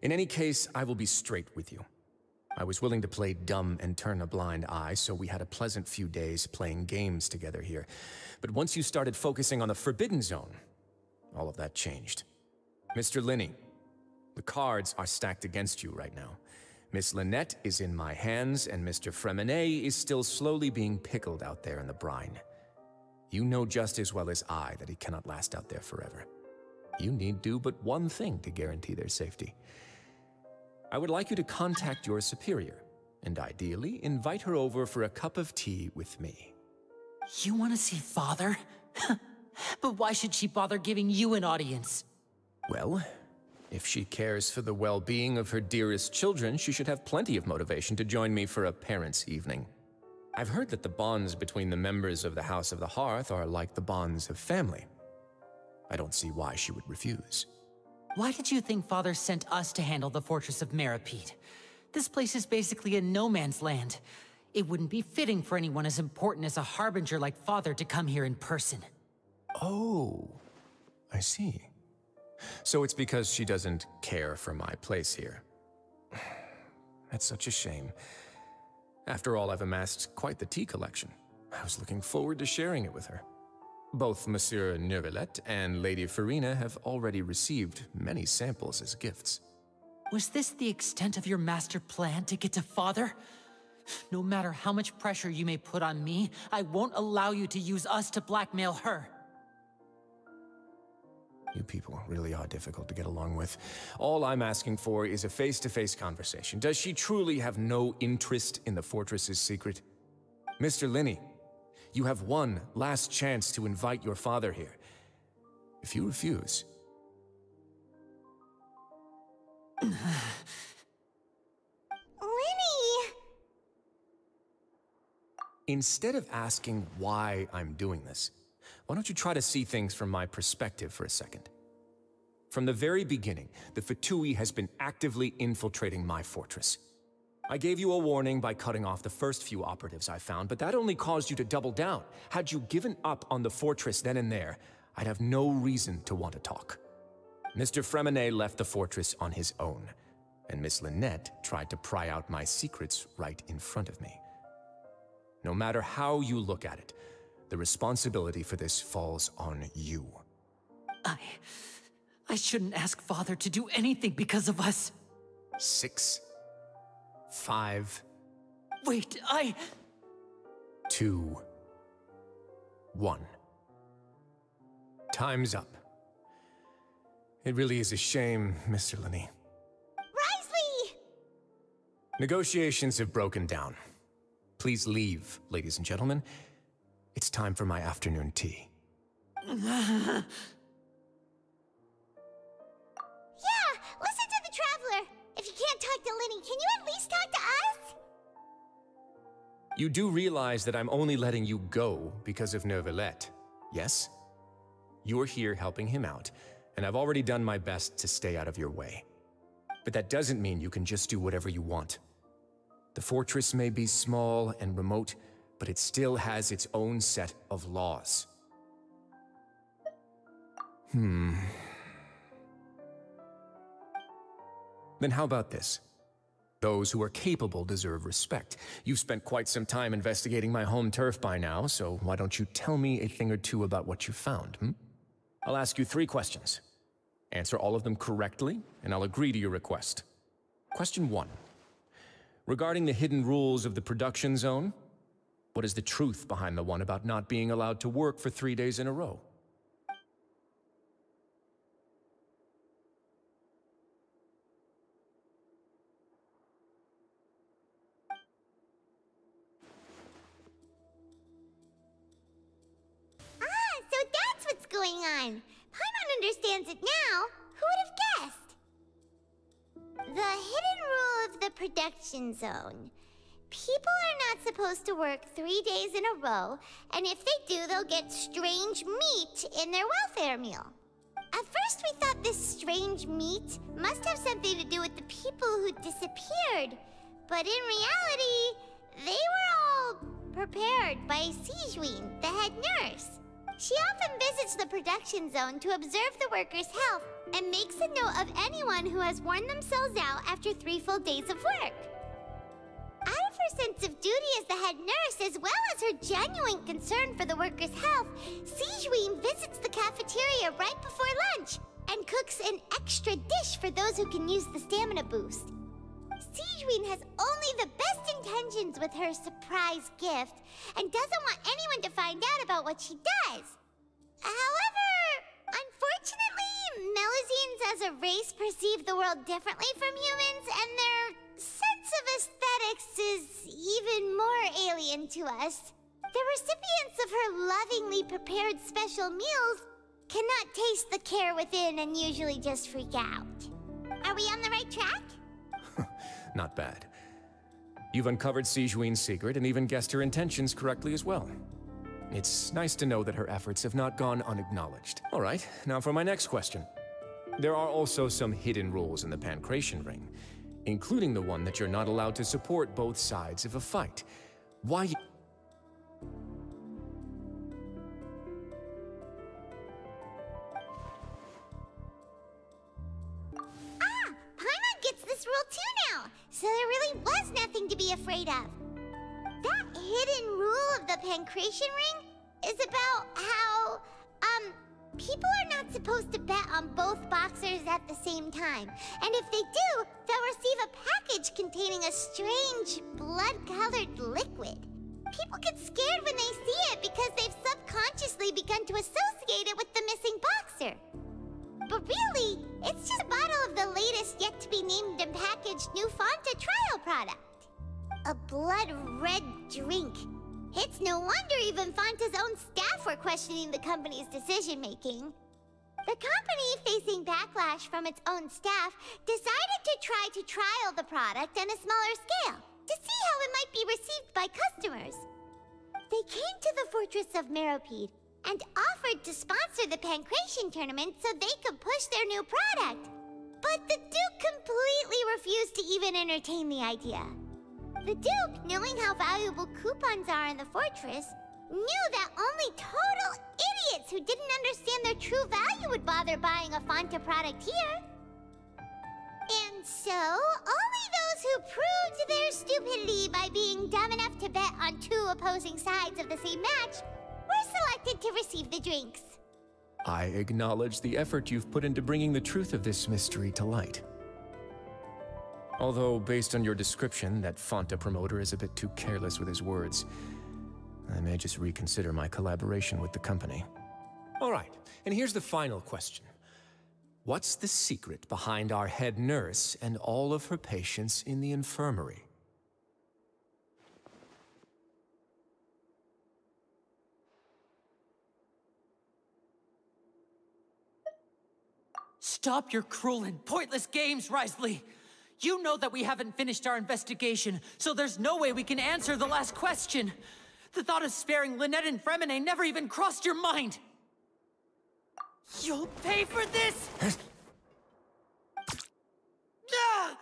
In any case, I will be straight with you. I was willing to play dumb and turn a blind eye, so we had a pleasant few days playing games together here. But once you started focusing on the Forbidden Zone, all of that changed. Mr. Lyney, the cards are stacked against you right now. Miss Lynette is in my hands, and Mr. Freminet is still slowly being pickled out there in the brine. You know just as well as I that he cannot last out there forever. You need do but one thing to guarantee their safety. I would like you to contact your superior, and ideally invite her over for a cup of tea with me. You want to see Father? *laughs* but why should she bother giving you an audience? Well, if she cares for the well-being of her dearest children, she should have plenty of motivation to join me for a parents' evening. I've heard that the bonds between the members of the House of the Hearth are like the bonds of family. I don't see why she would refuse. Why did you think Father sent us to handle the Fortress of Meropide? This place is basically a no man's land. It wouldn't be fitting for anyone as important as a Harbinger like Father to come here in person. Oh, I see. So it's because she doesn't care for my place here. *sighs* That's such a shame. After all, I've amassed quite the tea collection. I was looking forward to sharing it with her. Both Monsieur Neuvillette and Lady Furina have already received many samples as gifts. Was this the extent of your master plan to get to Father? No matter how much pressure you may put on me, I won't allow you to use us to blackmail her. You people really are difficult to get along with. All I'm asking for is a face-to-face conversation. Does she truly have no interest in the fortress's secret? Mr. Lyney, you have one last chance to invite your father here. If you refuse... *sighs* Lyney! Instead of asking why I'm doing this, why don't you try to see things from my perspective for a second? From the very beginning, the Fatui has been actively infiltrating my fortress. I gave you a warning by cutting off the first few operatives I found, but that only caused you to double down. Had you given up on the fortress then and there, I'd have no reason to want to talk. Mr. Freminet left the fortress on his own, and Miss Lynette tried to pry out my secrets right in front of me. No matter how you look at it, the responsibility for this falls on you. I... I shouldn't ask Father to do anything because of us. Six, five, Wait, I... two, one. Time's up. It really is a shame, Mr. Lyney. Wriothesley! Negotiations have broken down. Please leave, ladies and gentlemen. It's time for my afternoon tea. *laughs* talk to Lyney, can you at least talk to us? You do realize that I'm only letting you go because of Neuvillette, yes? You're here helping him out, and I've already done my best to stay out of your way. But that doesn't mean you can just do whatever you want. The fortress may be small and remote, but it still has its own set of laws. Hmm. Then how about this? Those who are capable deserve respect. You've spent quite some time investigating my home turf by now, so why don't you tell me a thing or two about what you found, hmm? I'll ask you three questions. Answer all of them correctly, and I'll agree to your request. Question one. Regarding the hidden rules of the production zone, what is the truth behind the one about not being allowed to work for three days in a row? Going on. Paimon understands it now. Who would have guessed? The hidden rule of the production zone. People are not supposed to work three days in a row, and if they do, they'll get strange meat in their welfare meal. At first, we thought this strange meat must have something to do with the people who disappeared, but in reality, they were all prepared by Sigewinne, the head nurse. She often visits the production zone to observe the workers' health and makes a note of anyone who has worn themselves out after three full days of work. Out of her sense of duty as the head nurse, as well as her genuine concern for the workers' health, Sigewinne visits the cafeteria right before lunch and cooks an extra dish for those who can use the stamina boost. Sigewinne has only the best intentions with her surprise gift and doesn't want anyone to find out about what she does. However, unfortunately, Melusines as a race perceive the world differently from humans, and their sense of aesthetics is even more alien to us. The recipients of her lovingly prepared special meals cannot taste the care within and usually just freak out. Are we on the right track? Not bad. You've uncovered Sigewinne's secret and even guessed her intentions correctly as well. It's nice to know that her efforts have not gone unacknowledged. All right, now for my next question. There are also some hidden rules in the Pankration Ring, including the one that you're not allowed to support both sides of a fight. Why... Ah! Paimon gets this rule too now, so there really was nothing to be afraid of. That hidden rule of the Pankration Ring is about how, um, people are not supposed to bet on both boxers at the same time. And if they do, they'll receive a package containing a strange, blood-colored liquid. People get scared when they see it because they've subconsciously begun to associate it with the missing boxer. But really, it's just a bottle of the latest yet-to-be-named and packaged new Fonta trial product. A blood red drink. It's no wonder even Fonta's own staff were questioning the company's decision-making. The company, facing backlash from its own staff, decided to try to trial the product on a smaller scale to see how it might be received by customers. They came to the fortress of Meropide, and offered to sponsor the Pankration tournament so they could push their new product. But the Duke completely refused to even entertain the idea. The Duke, knowing how valuable coupons are in the fortress, knew that only total idiots who didn't understand their true value would bother buying a Fonta product here. And so, only those who proved their stupidity by being dumb enough to bet on two opposing sides of the same match were selected to receive the drinks. I acknowledge the effort you've put into bringing the truth of this mystery to light. Although, based on your description, that Fonta promoter is a bit too careless with his words, I may just reconsider my collaboration with the company. All right, and here's the final question. What's the secret behind our head nurse and all of her patients in the infirmary? Stop your cruel and pointless games, Wriothesley! You know that we haven't finished our investigation, so there's no way we can answer the last question. The thought of sparing Lynette and Freminet never even crossed your mind! You'll pay for this! Ah!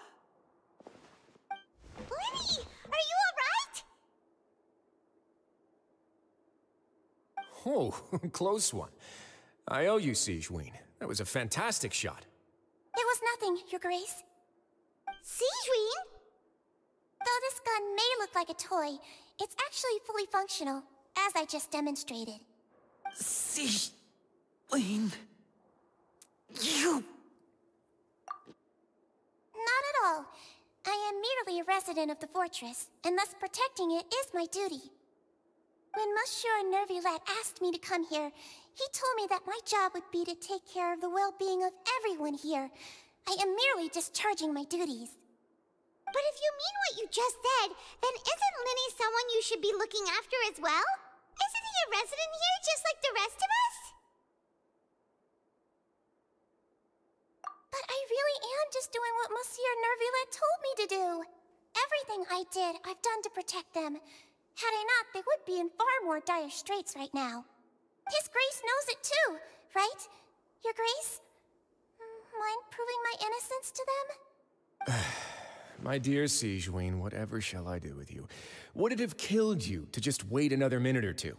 Lyney, are you alright? Oh, *laughs* close one. I owe you, Sigewinne. That was a fantastic shot. It was nothing, Your Grace. Sigewinne? Though this gun may look like a toy, it's actually fully functional, as I just demonstrated. See, Wayne, you. Not at all. I am merely a resident of the fortress, and thus protecting it is my duty. When Monsieur Neuvillette asked me to come here, he told me that my job would be to take care of the well-being of everyone here. I am merely discharging my duties. But if you mean what you just said, then isn't Lyney someone you should be looking after as well? Isn't he a resident here just like the rest of us? But I really am just doing what Monsieur Neuvillette told me to do. Everything I did, I've done to protect them. Had I not, they would be in far more dire straits right now. His Grace knows it too, right? Your Grace? Mind proving my innocence to them? *sighs* My dear Sigewinne, whatever shall I do with you? Would it have killed you to just wait another minute or two?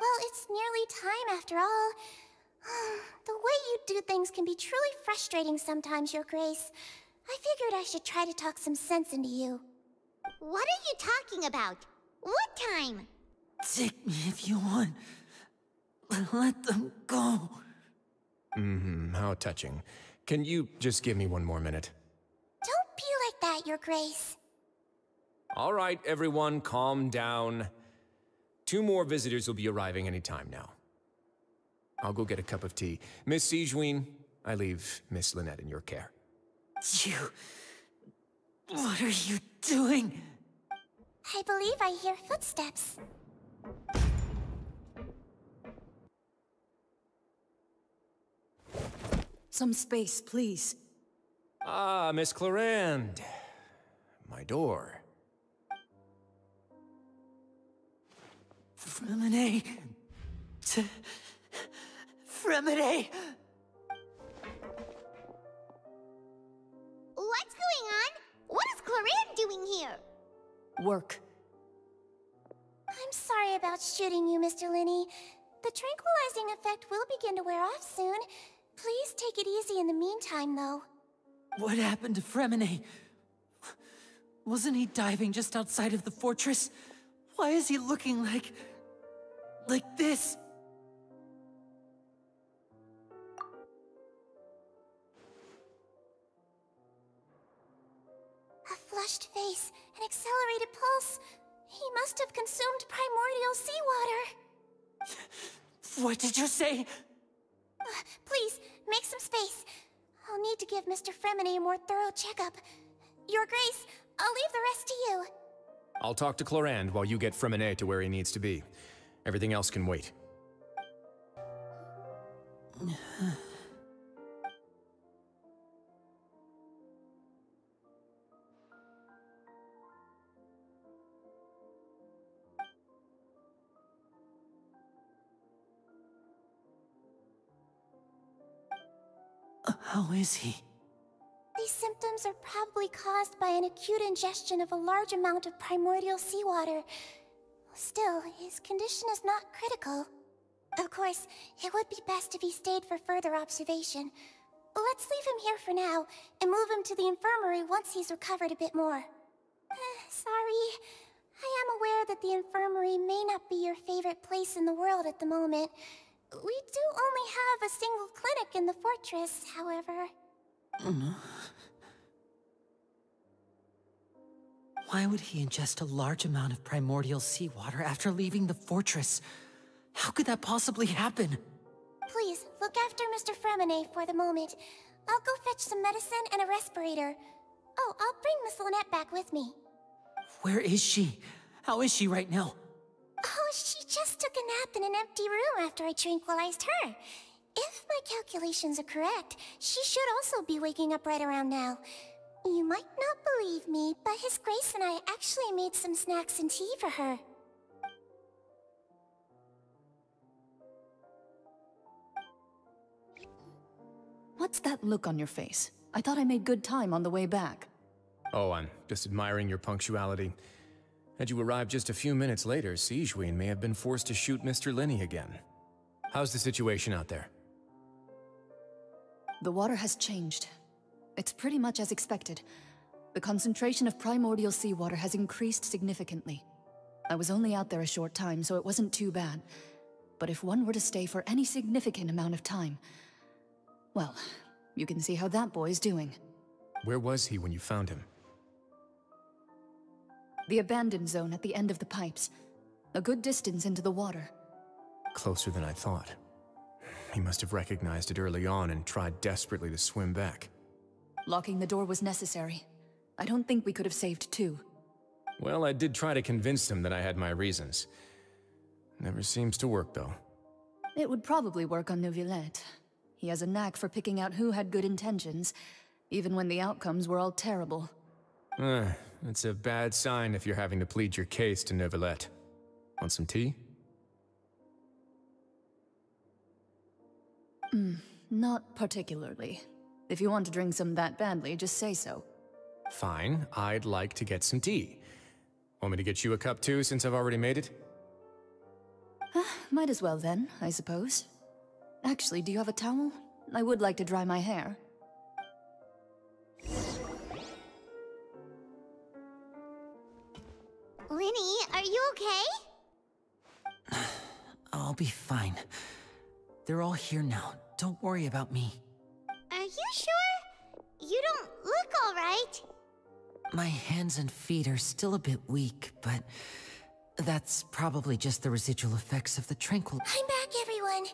Well, it's nearly time after all. *sighs* the way you do things can be truly frustrating sometimes, Your Grace. I figured I should try to talk some sense into you. What are you talking about? What time? Take me if you want. Let them go. Mm-hmm, how touching. Can you just give me one more minute? Don't be like that, Your Grace. All right, everyone, calm down. Two more visitors will be arriving any time now. I'll go get a cup of tea. Miss Sigewinne, I leave Miss Lynette in your care. You... What are you doing? I believe I hear footsteps. Some space, please. Ah, Miss Clorinde. My door. Freminet. To... Freminet. What's going on? What is Clorinde doing here? Work. I'm sorry about shooting you, Mr. Lyney. The tranquilizing effect will begin to wear off soon. Please take it easy in the meantime, though. What happened to Freminet? Wasn't he diving just outside of the fortress? Why is he looking like... like this? A flushed face, an accelerated pulse. He must have consumed primordial seawater. What did you say? Uh, please, make some space. I'll need to give Mr. Freminet a more thorough checkup. Your Grace, I'll leave the rest to you. I'll talk to Clorinde while you get Freminet to where he needs to be. Everything else can wait. How is he? These symptoms are probably caused by an acute ingestion of a large amount of primordial seawater. Still, his condition is not critical. Of course, it would be best if he stayed for further observation. Let's leave him here for now, and move him to the infirmary once he's recovered a bit more. Uh, sorry. I am aware that the infirmary may not be your favorite place in the world at the moment. We do only have a single clinic in the fortress, however. Why would he ingest a large amount of primordial seawater after leaving the fortress? How could that possibly happen? Please, look after Mr. Freminet for the moment. I'll go fetch some medicine and a respirator. Oh, I'll bring Miss Lynette back with me. Where is she? How is she right now? Oh, she just took a nap in an empty room after I tranquilized her. If my calculations are correct, she should also be waking up right around now. You might not believe me, but His Grace and I actually made some snacks and tea for her. What's that look on your face? I thought I made good time on the way back. Oh, I'm just admiring your punctuality. Had you arrived just a few minutes later, Sigewinne may have been forced to shoot Mr. Lyney again. How's the situation out there? The water has changed. It's pretty much as expected. The concentration of primordial seawater has increased significantly. I was only out there a short time, so it wasn't too bad. But if one were to stay for any significant amount of time... Well, you can see how that boy's doing. Where was he when you found him? The abandoned zone at the end of the pipes. A good distance into the water. Closer than I thought. He must have recognized it early on and tried desperately to swim back. Locking the door was necessary. I don't think we could have saved two. Well, I did try to convince him that I had my reasons. Never seems to work, though. It would probably work on Neuvillette. He has a knack for picking out who had good intentions, even when the outcomes were all terrible. Eh, Uh, it's a bad sign if you're having to plead your case to Neuvillette. Want some tea? Mm, not particularly. If you want to drink some that badly, just say so. Fine, I'd like to get some tea. Want me to get you a cup too, since I've already made it? Might as well then, I suppose. Actually, do you have a towel? I would like to dry my hair. Lyney, are you okay? *sighs* I'll be fine. They're all here now. Don't worry about me. Are you sure? You don't look all right. My hands and feet are still a bit weak, but that's probably just the residual effects of the tranquil- I'm back, everyone.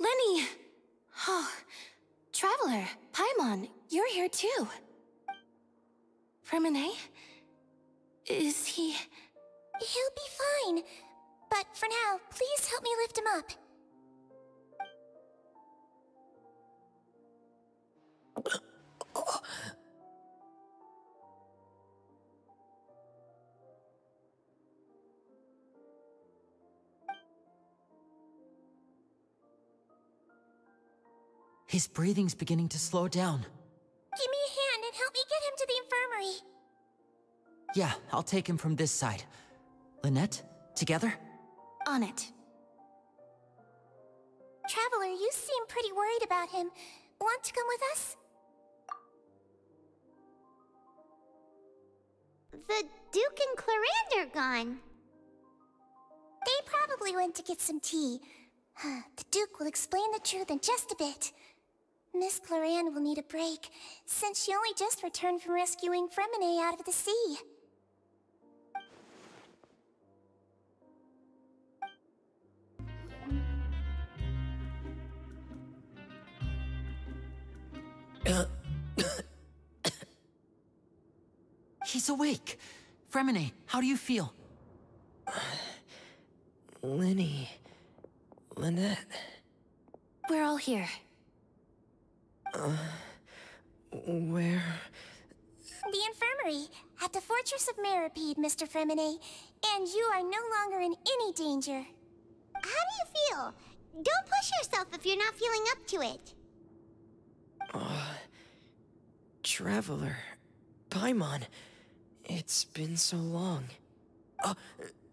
Lyney! Oh, Traveler, Paimon, you're here too. Freminet? Eh? Is he... He'll be fine. But for now, please help me lift him up. His breathing's beginning to slow down. Yeah, I'll take him from this side. Lynette, together? On it. Traveler, you seem pretty worried about him. Want to come with us? The Duke and Clorinde are gone. They probably went to get some tea. *sighs* the Duke will explain the truth in just a bit. Miss Clorinde will need a break, since she only just returned from rescuing Freminet out of the sea. *coughs* He's awake. Freminet, how do you feel? Lyney... Lynette... We're all here. Uh... Where... The infirmary, at the Fortress of Meropide, Mr. Freminet. And you are no longer in any danger. How do you feel? Don't push yourself if you're not feeling up to it. Uh, traveler. Paimon. It's been so long. Uh,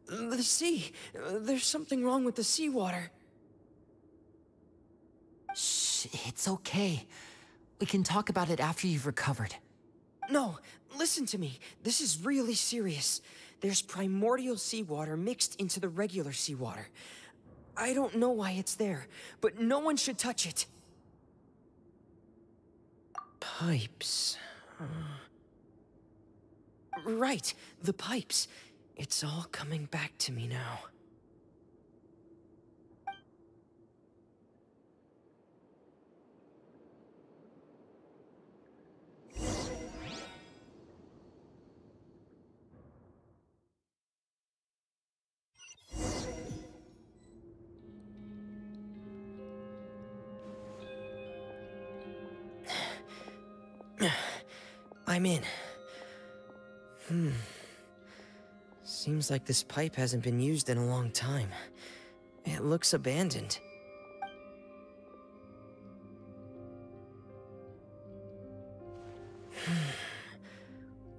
the sea. There's something wrong with the seawater. Shh, it's okay. We can talk about it after you've recovered. No, listen to me. This is really serious. There's primordial seawater mixed into the regular seawater. I don't know why it's there, but no one should touch it. Pipes. Right, the pipes. It's all coming back to me now. I'm in. Hmm. Seems like this pipe hasn't been used in a long time. It looks abandoned.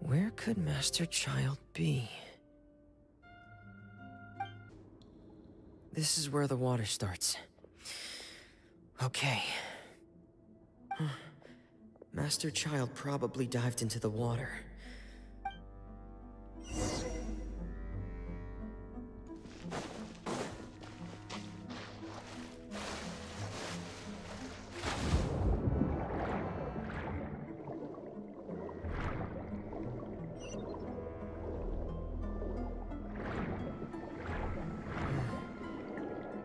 Where could Master Childe be? This is where the water starts. Okay. Master Childe probably dived into the water. Hmm.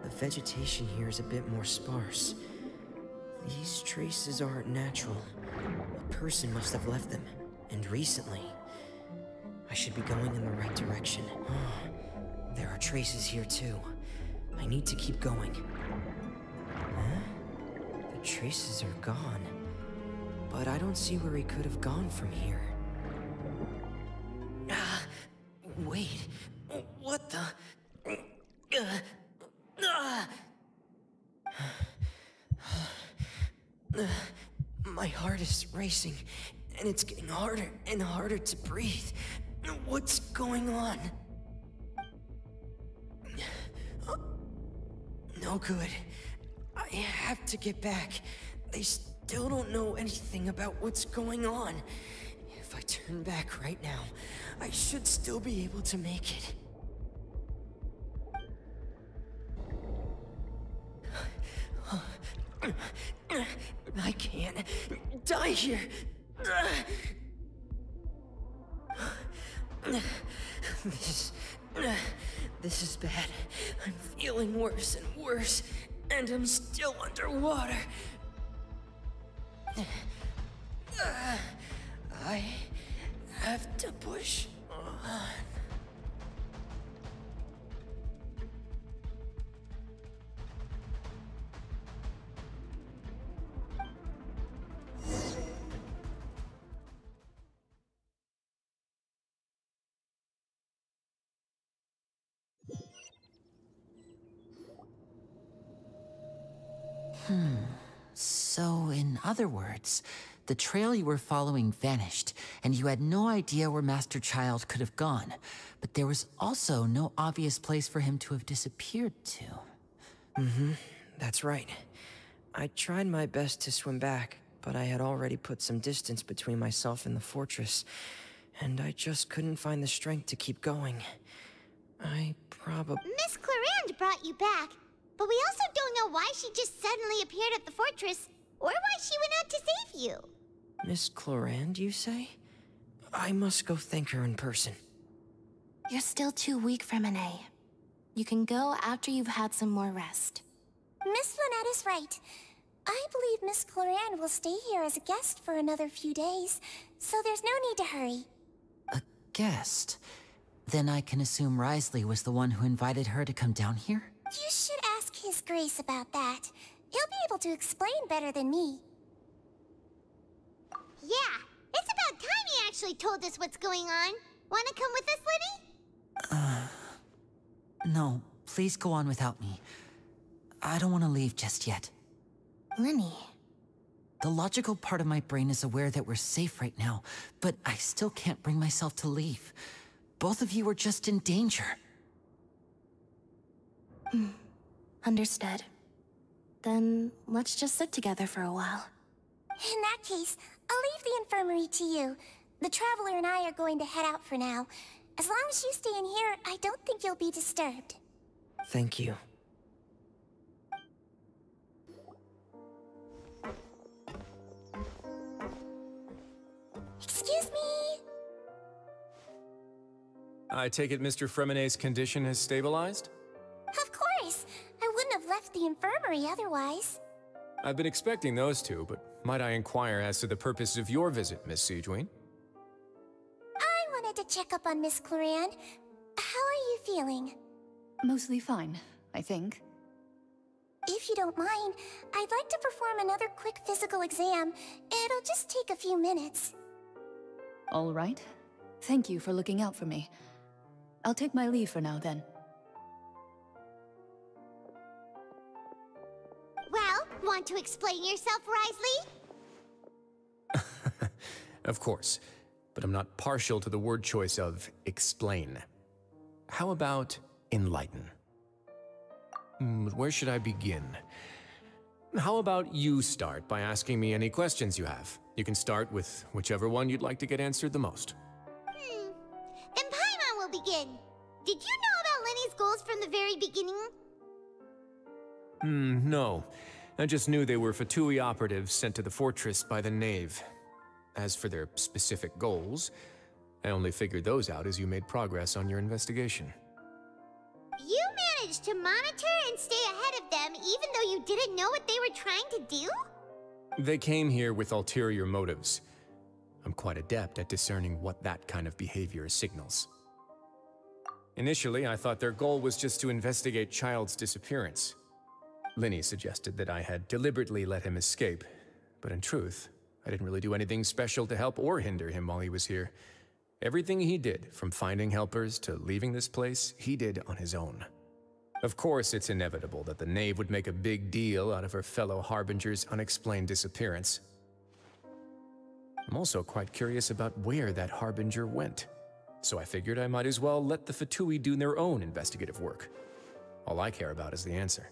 The vegetation here is a bit more sparse. Traces aren't natural. A person must have left them, and recently. I should be going in the right direction. *sighs* there are traces here too. I need to keep going. Huh? The traces are gone. But I don't see where he could have gone from here. Ah, *sighs* wait. What the? Uh, ah. My heart is racing, and it's getting harder and harder to breathe. What's going on? Uh, no good. I have to get back. They still don't know anything about what's going on. If I turn back right now, I should still be able to make it. Die here. This... This is bad. I'm feeling worse and worse, and I'm still underwater. I have to push on. So, in other words, the trail you were following vanished, and you had no idea where Master Childe could have gone. But there was also no obvious place for him to have disappeared to. Mm-hmm. That's right. I tried my best to swim back, but I had already put some distance between myself and the fortress, and I just couldn't find the strength to keep going. I probably... Miss Clorinde brought you back, but we also don't know why she just suddenly appeared at the fortress, or why she went out to save you. Miss Clorinde, you say? I must go thank her in person. You're still too weak, Freminet. You can go after you've had some more rest. Miss Lynette is right. I believe Miss Clorinde will stay here as a guest for another few days, so there's no need to hurry. A guest? Then I can assume Wriothesley was the one who invited her to come down here? You should ask His Grace about that. He'll be able to explain better than me. Yeah, it's about time he actually told us what's going on. Wanna come with us, Lyney? Uh... No, please go on without me. I don't want to leave just yet. Lyney... The logical part of my brain is aware that we're safe right now, but I still can't bring myself to leave. Both of you are just in danger. Mm. Understood. Then let's just sit together for a while. In that case, I'll leave the infirmary to you. The Traveler and I are going to head out for now. As long as you stay in here, I don't think you'll be disturbed. Thank you. Excuse me? I take it Mr. Freminet's condition has stabilized? The infirmary otherwise. I've been expecting those two, but might I inquire as to the purpose of your visit, Miss Sigewinne? I wanted to check up on Miss Clorinde. How are you feeling? Mostly fine, I think. If you don't mind, I'd like to perform another quick physical exam. It'll just take a few minutes. All right. Thank you for looking out for me. I'll take my leave for now, then. Want to explain yourself, Wriothesley? *laughs* of course, but I'm not partial to the word choice of explain. How about enlighten? Mm, where should I begin? How about you start by asking me any questions you have? You can start with whichever one you'd like to get answered the most. Hmm. Then Paimon will begin. Did you know about Lyney's goals from the very beginning? Hmm, no. I just knew they were Fatui operatives sent to the fortress by the Knave. As for their specific goals, I only figured those out as you made progress on your investigation. You managed to monitor and stay ahead of them even though you didn't know what they were trying to do? They came here with ulterior motives. I'm quite adept at discerning what that kind of behavior signals. Initially, I thought their goal was just to investigate Childe's disappearance. Lyney suggested that I had deliberately let him escape, but in truth, I didn't really do anything special to help or hinder him while he was here. Everything he did, from finding helpers to leaving this place, he did on his own. Of course, it's inevitable that the Knave would make a big deal out of her fellow Harbinger's unexplained disappearance. I'm also quite curious about where that Harbinger went, so I figured I might as well let the Fatui do their own investigative work. All I care about is the answer.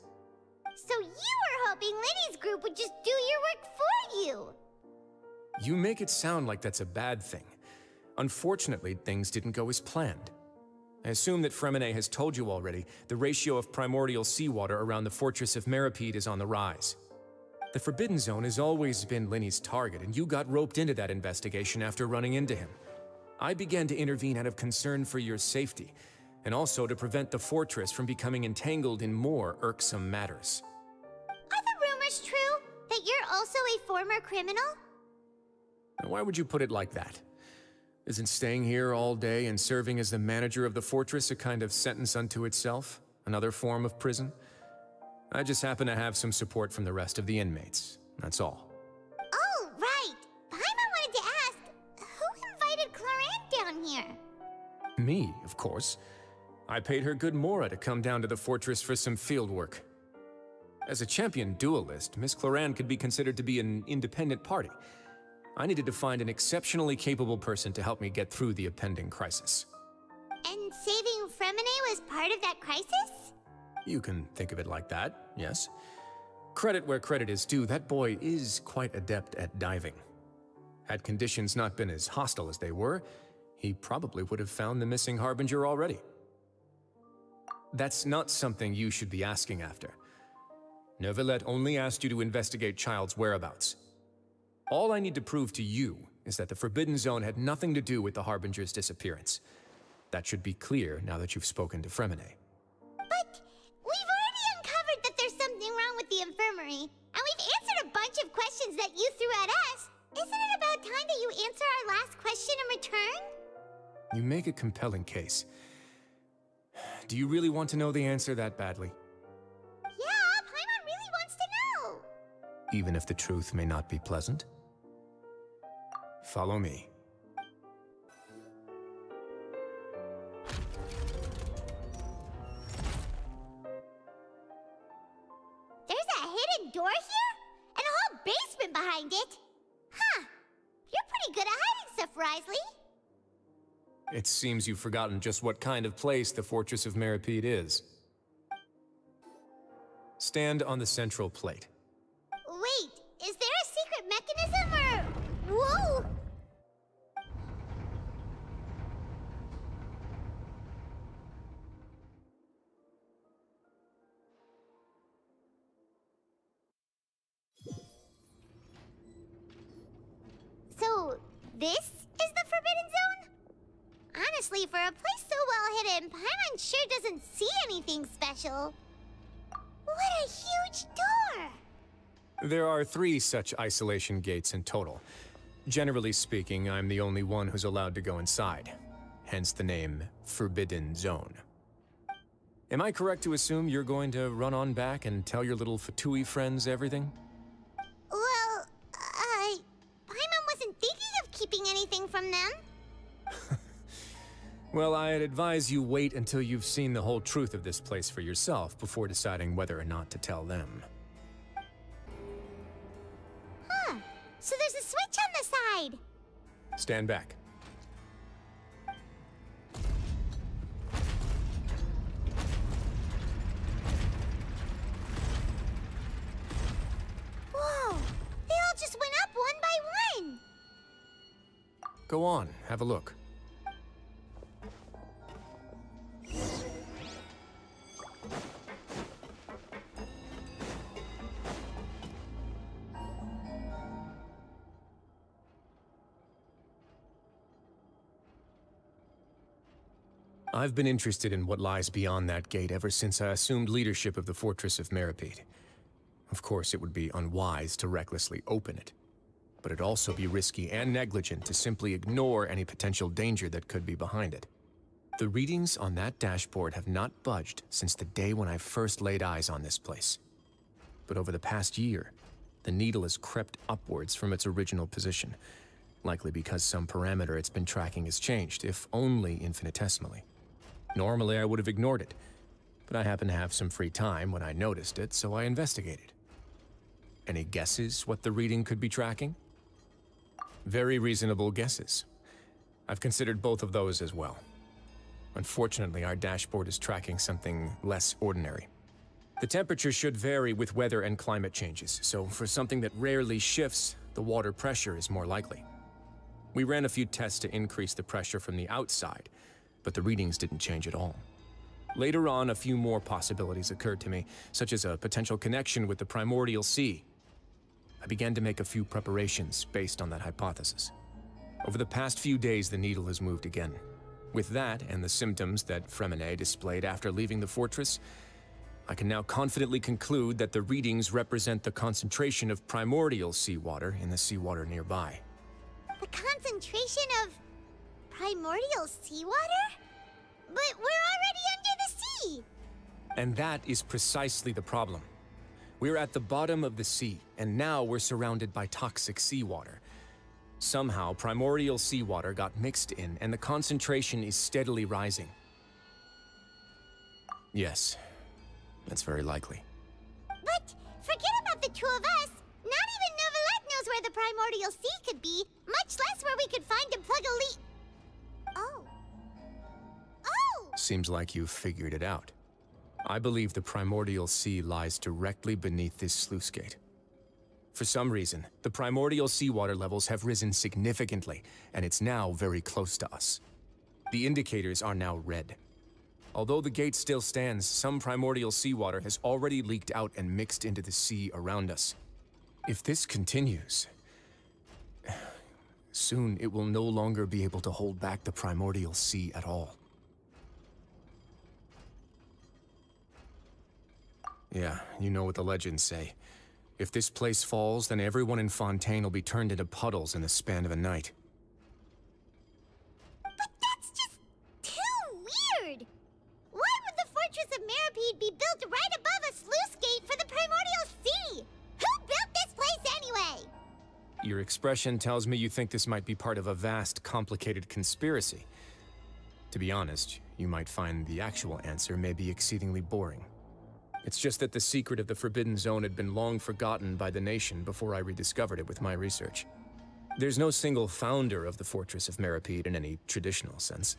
So you were hoping Lyney's group would just do your work for you! You make it sound like that's a bad thing. Unfortunately, things didn't go as planned. I assume that Freminet has told you already, the ratio of primordial seawater around the fortress of Meropide is on the rise. The Forbidden Zone has always been Lyney's target, and you got roped into that investigation after running into him. I began to intervene out of concern for your safety, and also to prevent the fortress from becoming entangled in more irksome matters. Are the rumors true? That you're also a former criminal? Now, Why would you put it like that? Isn't staying here all day and serving as the manager of the fortress a kind of sentence unto itself? Another form of prison? I just happen to have some support from the rest of the inmates. That's all. Oh, right. Paimon wanted to ask, who invited Clorinde down here? Me, of course. I paid her good mora to come down to the fortress for some field work. As a champion duelist, Miss Clorinde could be considered to be an independent party. I needed to find an exceptionally capable person to help me get through the impending crisis. And saving Freminet was part of that crisis? You can think of it like that, yes. Credit where credit is due, that boy is quite adept at diving. Had conditions not been as hostile as they were, he probably would have found the missing Harbinger already. That's not something you should be asking after. Neuvillette only asked you to investigate Childe's whereabouts. All I need to prove to you is that the Forbidden Zone had nothing to do with the Harbinger's disappearance. That should be clear now that you've spoken to Freminet. But we've already uncovered that there's something wrong with the infirmary, and we've answered a bunch of questions that you threw at us. Isn't it about time that you answer our last question in return? You make a compelling case. Do you really want to know the answer that badly? Yeah, Paimon really wants to know. Even if the truth may not be pleasant? Follow me. Seems you've forgotten just what kind of place the Fortress of Meropide is. Stand on the central plate. Are three such isolation gates in total. Generally speaking, I'm the only one who's allowed to go inside. Hence the name Forbidden Zone. Am I correct to assume you're going to run on back and tell your little Fatui friends everything? Well, I... Paimon wasn't thinking of keeping anything from them. *laughs* Well, I'd advise you wait until you've seen the whole truth of this place for yourself before deciding whether or not to tell them. Stand back. Whoa! They all just went up one by one! Go on, have a look. I've been interested in what lies beyond that gate ever since I assumed leadership of the Fortress of Meropide. Of course, it would be unwise to recklessly open it, but it'd also be risky and negligent to simply ignore any potential danger that could be behind it. The readings on that dashboard have not budged since the day when I first laid eyes on this place. But over the past year, the needle has crept upwards from its original position, likely because some parameter it's been tracking has changed, if only infinitesimally. Normally, I would have ignored it, but I happened to have some free time when I noticed it, so I investigated. Any guesses what the reading could be tracking? Very reasonable guesses. I've considered both of those as well. Unfortunately, our dashboard is tracking something less ordinary. The temperature should vary with weather and climate changes, so for something that rarely shifts, the water pressure is more likely. We ran a few tests to increase the pressure from the outside, but the readings didn't change at all. Later on, a few more possibilities occurred to me, such as a potential connection with the primordial sea. I began to make a few preparations based on that hypothesis. Over the past few days, the needle has moved again. With that, and the symptoms that Freminet displayed after leaving the fortress, I can now confidently conclude that the readings represent the concentration of primordial seawater in the seawater nearby. The concentration of primordial seawater? But we're already under the sea! And that is precisely the problem. We're at the bottom of the sea, and now we're surrounded by toxic seawater. Somehow, primordial seawater got mixed in, and the concentration is steadily rising. Yes, that's very likely. But forget about the two of us! Not even Neuvillette knows where the primordial sea could be, much less where we could find and plug a leak. Oh. Oh! Seems like you've figured it out. I believe the primordial sea lies directly beneath this sluice gate. For some reason, the primordial seawater levels have risen significantly, and it's now very close to us. The indicators are now red. Although the gate still stands, some primordial seawater has already leaked out and mixed into the sea around us. If this continues, Soon it will no longer be able to hold back the primordial sea at all. Yeah, you know what the legends say. If this place falls, then everyone in Fontaine will be turned into puddles in the span of a night. But that's just too weird! Why would the Fortress of Meropide be built right above a sluice gate for the Primordial Sea? Who built this place anyway? Your expression tells me you think this might be part of a vast, complicated conspiracy. To be honest, you might find the actual answer may be exceedingly boring. It's just that the secret of the Forbidden Zone had been long forgotten by the nation before I rediscovered it with my research. There's no single founder of the Fortress of Meropide in any traditional sense.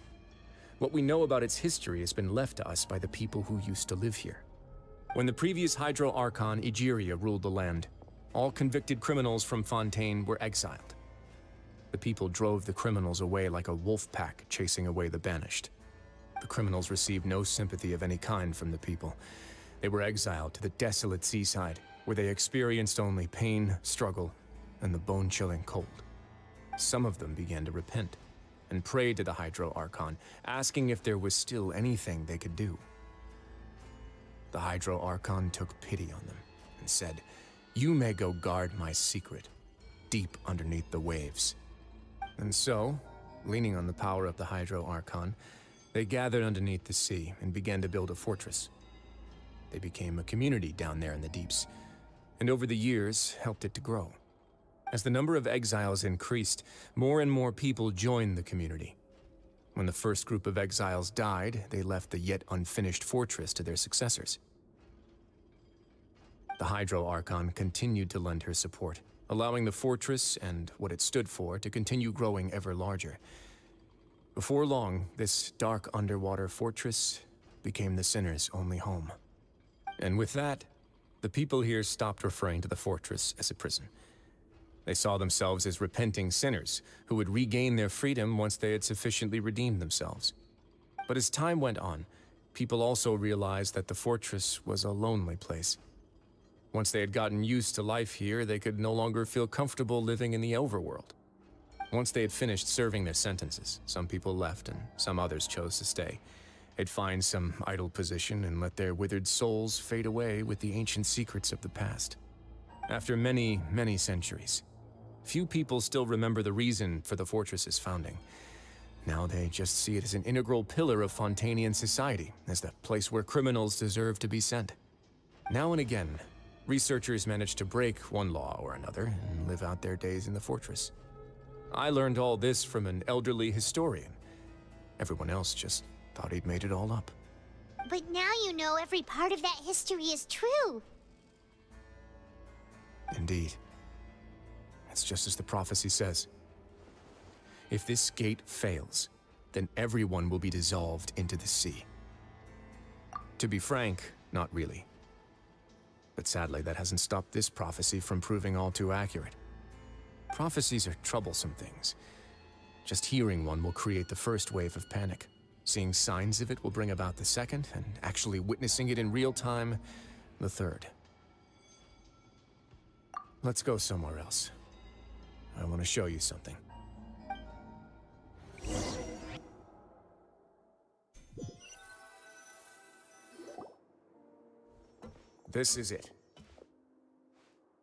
What we know about its history has been left to us by the people who used to live here. When the previous Hydro Archon Egeria ruled the land, all convicted criminals from Fontaine were exiled. The people drove the criminals away like a wolf pack chasing away the banished. The criminals received no sympathy of any kind from the people. They were exiled to the desolate seaside, where they experienced only pain, struggle, and the bone-chilling cold. Some of them began to repent and prayed to the Hydro Archon, asking if there was still anything they could do. The Hydro Archon took pity on them and said, You may go guard my secret, deep underneath the waves. And so, leaning on the power of the Hydro Archon, they gathered underneath the sea and began to build a fortress. They became a community down there in the deeps, and over the years helped it to grow. As the number of exiles increased, more and more people joined the community. When the first group of exiles died, they left the yet unfinished fortress to their successors. The Hydro Archon continued to lend her support, allowing the fortress and what it stood for to continue growing ever larger. Before long, this dark underwater fortress became the sinner's only home. And with that, the people here stopped referring to the fortress as a prison. They saw themselves as repenting sinners who would regain their freedom once they had sufficiently redeemed themselves. But as time went on, people also realized that the fortress was a lonely place. Once they had gotten used to life here, they could no longer feel comfortable living in the overworld. Once they had finished serving their sentences, some people left and some others chose to stay. They'd find some idle position and let their withered souls fade away with the ancient secrets of the past. After many, many centuries, Few people still remember the reason for the fortress's founding. Now they just see it as an integral pillar of Fontanian society, as the place where criminals deserve to be sent. Now and again, researchers manage to break one law or another and live out their days in the fortress. I learned all this from an elderly historian. Everyone else just thought he'd made it all up. But now you know every part of that history is true. Indeed. It's just as the prophecy says. If this gate fails, then everyone will be dissolved into the sea. To be frank, not really. But sadly, that hasn't stopped this prophecy from proving all too accurate. Prophecies are troublesome things. Just hearing one will create the first wave of panic. Seeing signs of it will bring about the second, and actually witnessing it in real time, the third. Let's go somewhere else. I want to show you something. This is it.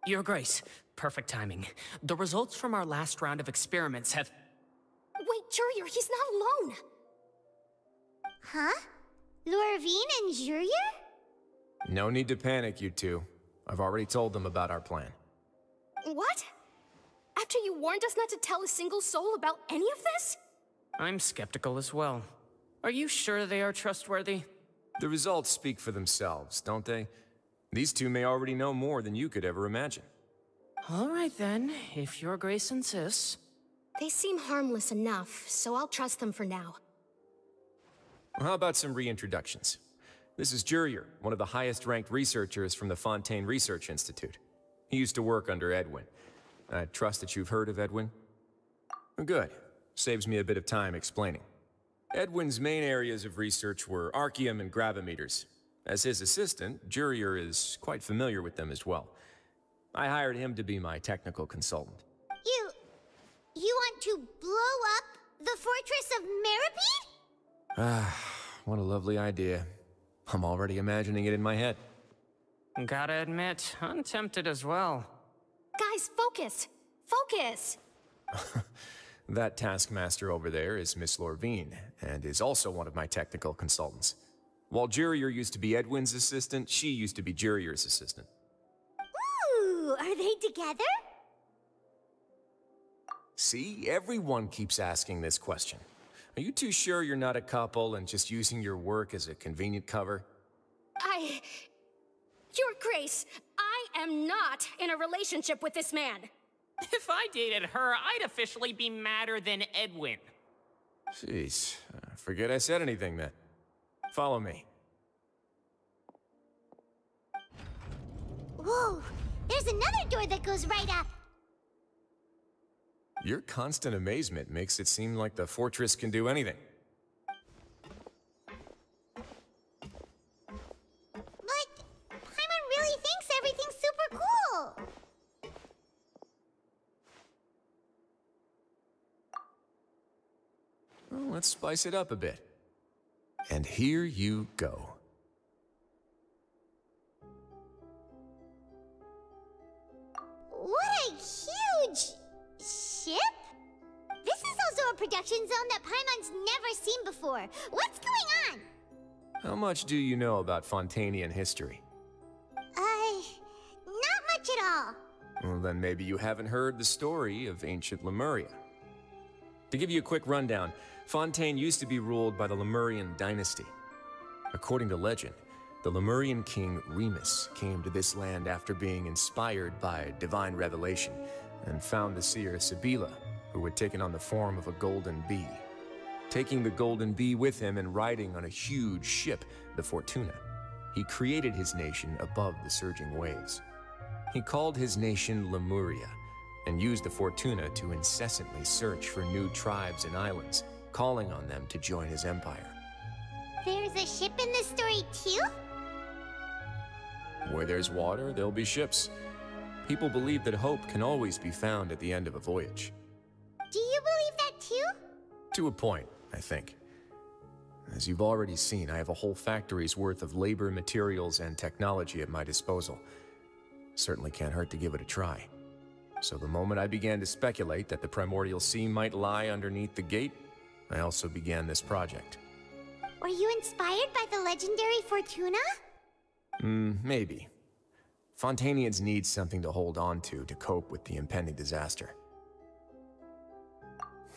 Your Grace, perfect timing. The results from our last round of experiments have... Wait, Jurier, he's not alone! Huh? Lorvine and Jurier? No need to panic, you two. I've already told them about our plan. What? After you warned us not to tell a single soul about any of this? I'm skeptical as well. Are you sure they are trustworthy? The results speak for themselves, don't they? These two may already know more than you could ever imagine. All right then, if your grace insists. They seem harmless enough, so I'll trust them for now. How about some reintroductions? This is Jurier, one of the highest ranked researchers from the Fontaine Research Institute. He used to work under Edwin. I trust that you've heard of Edwin? Good. Saves me a bit of time explaining. Edwin's main areas of research were Arkhium and gravimeters. As his assistant, Jurier is quite familiar with them as well. I hired him to be my technical consultant. You... you want to blow up the Fortress of Meropide? Ah, what a lovely idea. I'm already imagining it in my head. Gotta admit, I'm tempted as well. Guys, focus! Focus! *laughs* that taskmaster over there is Miss Lorvine, and is also one of my technical consultants. While Jurier used to be Edwin's assistant, she used to be Jurier's assistant. Ooh, are they together? See, everyone keeps asking this question. Are you too sure you're not a couple and just using your work as a convenient cover? I. Your Grace, I am not in a relationship with this man. If I dated her, I'd officially be madder than Edwin. Jeez, uh, forget I said anything then. Follow me. Whoa, there's another door that goes right up. Your constant amazement makes it seem like the fortress can do anything. But Paimon really thinks everything's super cool. Well, let's spice it up a bit. And here you go. What a huge ship! This is also a production zone that Paimon's never seen before. What's going on? How much do you know about Fontanian history? Uh, not much at all. Well, then maybe you haven't heard the story of ancient Lemuria. To give you a quick rundown, Fontaine used to be ruled by the Lemurian dynasty. According to legend, the Lemurian king Remus came to this land after being inspired by divine revelation and found the seer Sibila, who had taken on the form of a golden bee. Taking the golden bee with him and riding on a huge ship, the Fortuna, he created his nation above the surging waves. He called his nation Lemuria and used the Fortuna to incessantly search for new tribes and islands, calling on them to join his empire. There's a ship in the story too? Where there's water, there'll be ships. People believe that hope can always be found at the end of a voyage. Do you believe that too? To a point, I think. As you've already seen, I have a whole factory's worth of labor, materials, and technology at my disposal. Certainly can't hurt to give it a try. So the moment I began to speculate that the Primordial Sea might lie underneath the gate, I also began this project. Were you inspired by the legendary Fortuna? Hmm, maybe. Fontanians need something to hold on to to cope with the impending disaster.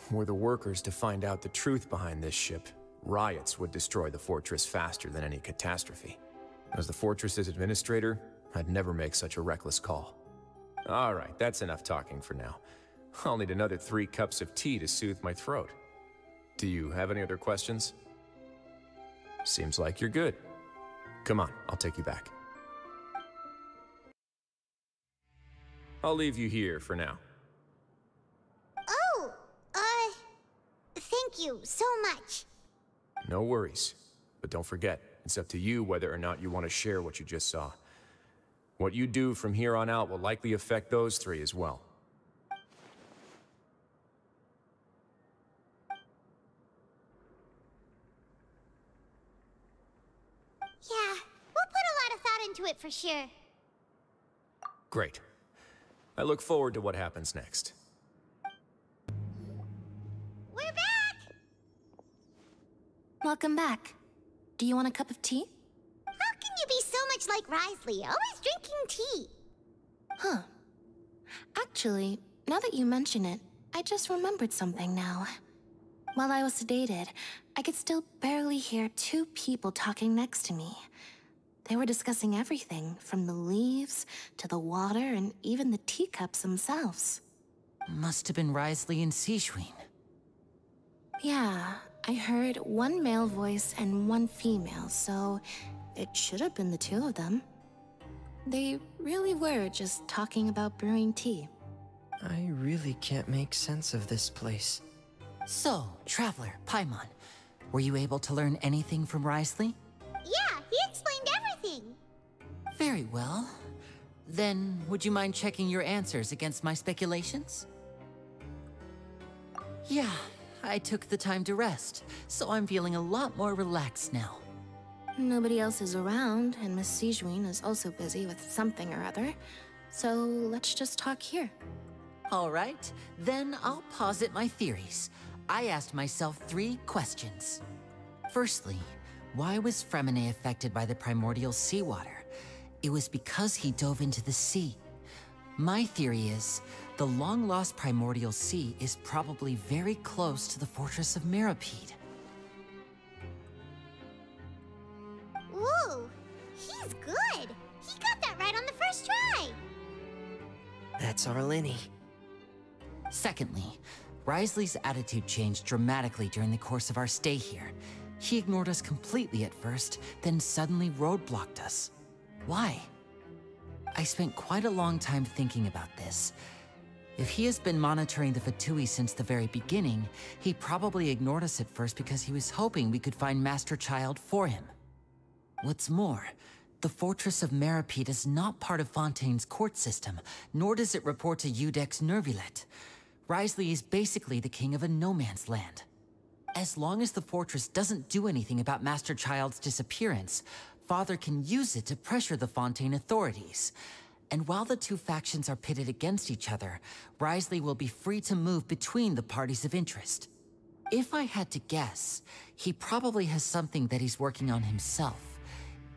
Were the workers to find out the truth behind this ship, riots would destroy the fortress faster than any catastrophe. As the fortress's administrator, I'd never make such a reckless call. All right, that's enough talking for now. I'll need another three cups of tea to soothe my throat. Do you have any other questions? Seems like you're good. Come on, I'll take you back. I'll leave you here for now. Oh, uh, thank you so much. No worries. But don't forget, it's up to you whether or not you want to share what you just saw. What you do from here on out will likely affect those three as well. Yeah, we'll put a lot of thought into it for sure. Great. I look forward to what happens next. We're back! Welcome back. Do you want a cup of tea? How can you be so much like Wriothesley, always drinking tea? Huh. Actually, now that you mention it, I just remembered something now. While I was sedated, I could still barely hear two people talking next to me. They were discussing everything, from the leaves to the water and even the teacups themselves. Must have been Wriothesley and Sigewinne. Yeah, I heard one male voice and one female, so it should have been the two of them. They really were just talking about brewing tea. I really can't make sense of this place. So, Traveler, Paimon, were you able to learn anything from Wriothesley? Very well. Then, would you mind checking your answers against my speculations? Yeah, I took the time to rest, so I'm feeling a lot more relaxed now. Nobody else is around, and Miss Sigewinne is also busy with something or other, so let's just talk here. All right, then I'll posit my theories. I asked myself three questions. Firstly, Why was Freminet affected by the primordial seawater? It was because he dove into the sea. My theory is, the long-lost primordial sea is probably very close to the fortress of Meropide. Ooh, he's good. He got that right on the first try. That's Lyney. Secondly, Wriothesley's attitude changed dramatically during the course of our stay here. He ignored us completely at first, then suddenly roadblocked us. Why? I spent quite a long time thinking about this. If he has been monitoring the Fatui since the very beginning, he probably ignored us at first because he was hoping we could find Master Childe for him. What's more, the Fortress of Meropide is not part of Fontaine's court system, nor does it report to Iudex Neuvillette. Wriothesley is basically the king of a no-man's land. As long as the fortress doesn't do anything about Master Childe's disappearance, Father can use it to pressure the Fontaine authorities. And while the two factions are pitted against each other, Wriothesley will be free to move between the parties of interest. If I had to guess, he probably has something that he's working on himself.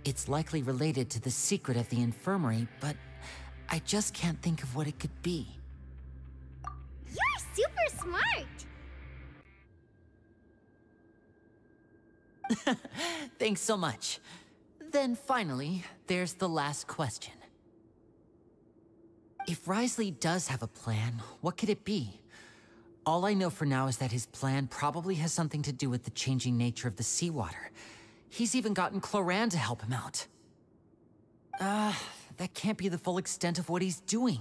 It's likely related to the secret of the infirmary, but I just can't think of what it could be. You're super smart. *laughs* Thanks so much. Then finally, there's the last question. If Wriothesley does have a plan, what could it be? All I know for now is that his plan probably has something to do with the changing nature of the seawater. He's even gotten Clorinde to help him out. Ah, uh, that can't be the full extent of what he's doing.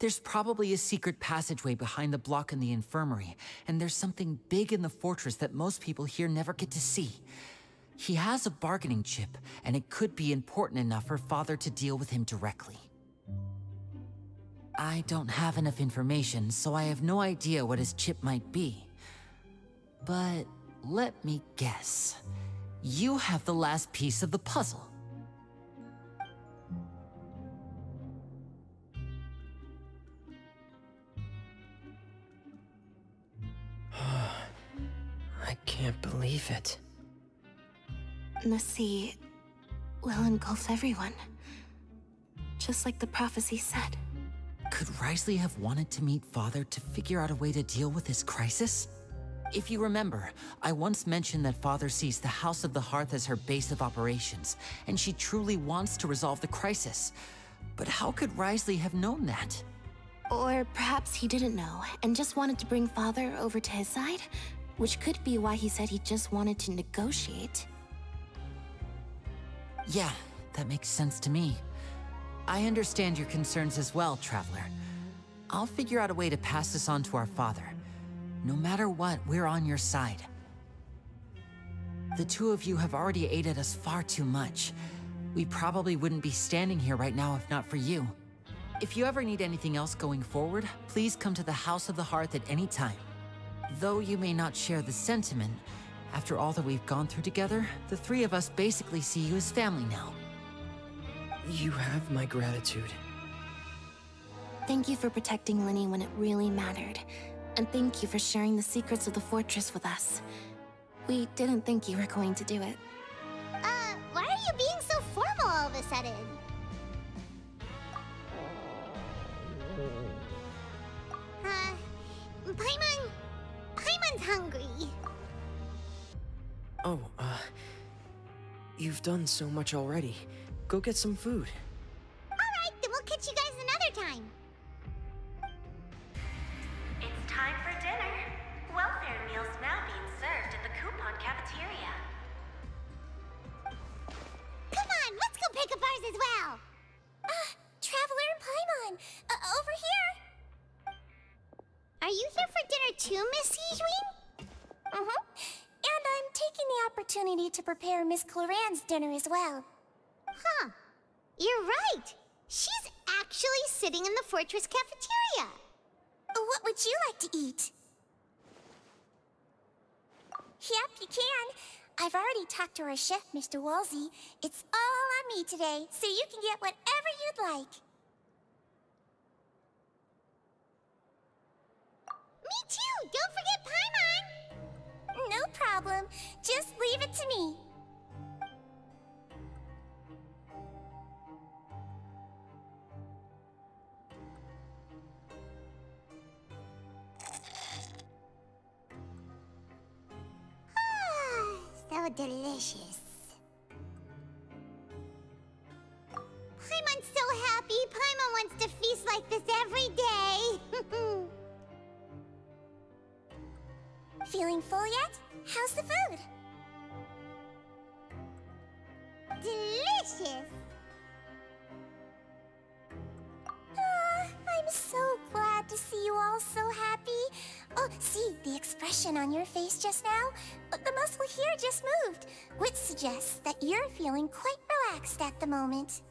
There's probably a secret passageway behind the block in the infirmary, and there's something big in the fortress that most people here never get to see. He has a bargaining chip, and it could be important enough for Father to deal with him directly. I don't have enough information, so I have no idea what his chip might be. But let me guess. You have the last piece of the puzzle. *sighs* I can't believe it. The sea will engulf everyone. Just like the prophecy said. Could Wriothesley have wanted to meet Father to figure out a way to deal with this crisis? If you remember, I once mentioned that Father sees the House of the Hearth as her base of operations, and she truly wants to resolve the crisis. But how could Wriothesley have known that? Or perhaps he didn't know, and just wanted to bring Father over to his side? Which could be why he said he just wanted to negotiate. Yeah, that makes sense to me. I understand your concerns as well, Traveler. I'll figure out a way to pass this on to our father. No matter what, we're on your side. The two of you have already aided us far too much. We probably wouldn't be standing here right now if not for you. If you ever need anything else going forward, please come to the House of the Hearth at any time. Though you may not share the sentiment, after all that we've gone through together, the three of us basically see you as family now. You have my gratitude. Thank you for protecting Lyney when it really mattered. And thank you for sharing the secrets of the fortress with us. We didn't think you were going to do it. Uh, why are you being so formal all of a sudden? Uh, Paimon... Paimon's hungry. Oh, uh... You've done so much already. Go get some food. Alright, then we'll catch you guys another time. It's time for dinner. Welfare meals now being served in the coupon cafeteria. Come on, let's go pick up ours as well. Uh, Traveler and Paimon, uh, over here. Are you here for dinner too, Miss Sigewinne? Mm-hmm. And I'm taking the opportunity to prepare Miss Clorinde's dinner as well. Huh. You're right. She's actually sitting in the fortress cafeteria. What would you like to eat? Yep, you can. I've already talked to our chef, Mr. Wolsey. It's all on me today, so you can get whatever you'd like. Me too! Don't forget Paimon! No problem. Just leave it to me. Ah, so delicious. Paimon's so happy. Paimon wants to feast like this every day. *laughs* Feeling full yet? How's the food? Delicious. Ah, I'm so glad to see you all so happy. Oh, see, the expression on your face just now? Uh, The muscle here just moved, which suggests that you're feeling quite relaxed at the moment.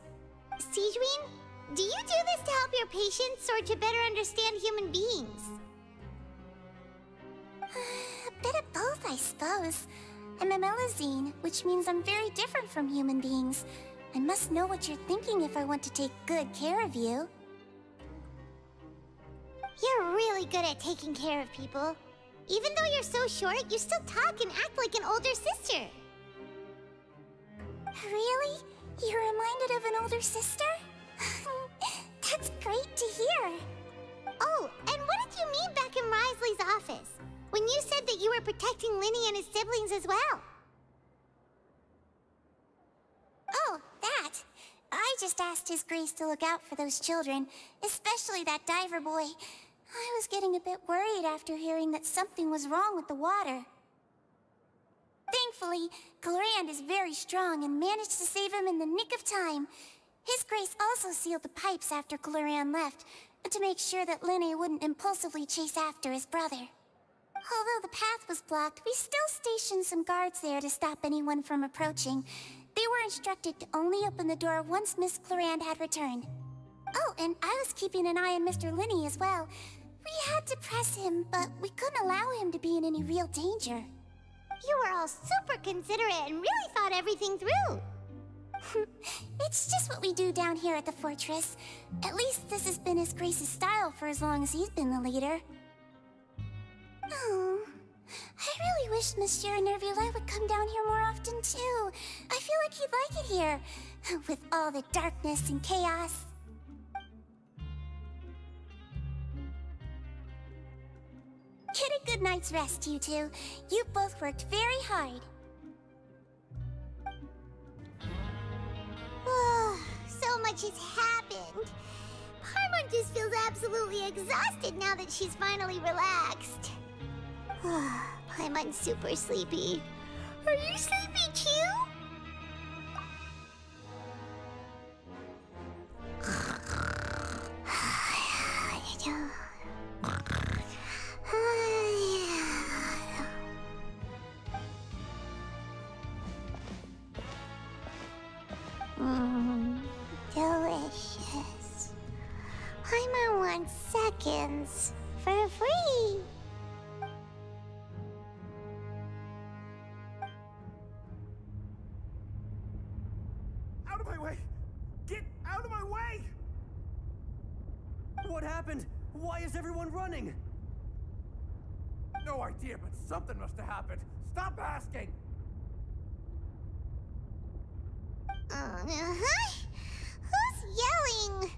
Sigewinne, do you do this to help your patients or to better understand human beings? *sighs* A bit of both, I suppose. I'm a Melusine, which means I'm very different from human beings. I must know what you're thinking if I want to take good care of you. You're really good at taking care of people. Even though you're so short, you still talk and act like an older sister. Really? You're reminded of an older sister? *laughs* That's great to hear. Oh, and what did you mean back in Wriothesley's office? When you said that you were protecting Lyney and his siblings as well. Oh, that. I just asked His Grace to look out for those children, especially that diver boy. I was getting a bit worried after hearing that something was wrong with the water. Thankfully, Clorinde is very strong and managed to save him in the nick of time. His Grace also sealed the pipes after Clorinde left, to make sure that Lyney wouldn't impulsively chase after his brother. Although the path was blocked, we still stationed some guards there to stop anyone from approaching. They were instructed to only open the door once Miss Clorinde had returned. Oh, and I was keeping an eye on Mr. Lyney as well. We had to press him, but we couldn't allow him to be in any real danger. You were all super considerate and really thought everything through. *laughs* it's just what we do down here at the fortress. At least this has been His Grace's style for as long as he's been the leader. Oh, I really wish Monsieur Neuvillette would come down here more often too. I feel like he'd like it here, with all the darkness and chaos. Get a good night's rest, you two. You both worked very hard. so much has happened. Paimon just feels absolutely exhausted now that she's finally relaxed. *sighs* Paimon's super sleepy. Are you sleepy too? *sighs* *sighs* happened. Stop asking! Uh-huh. *laughs* Who's yelling?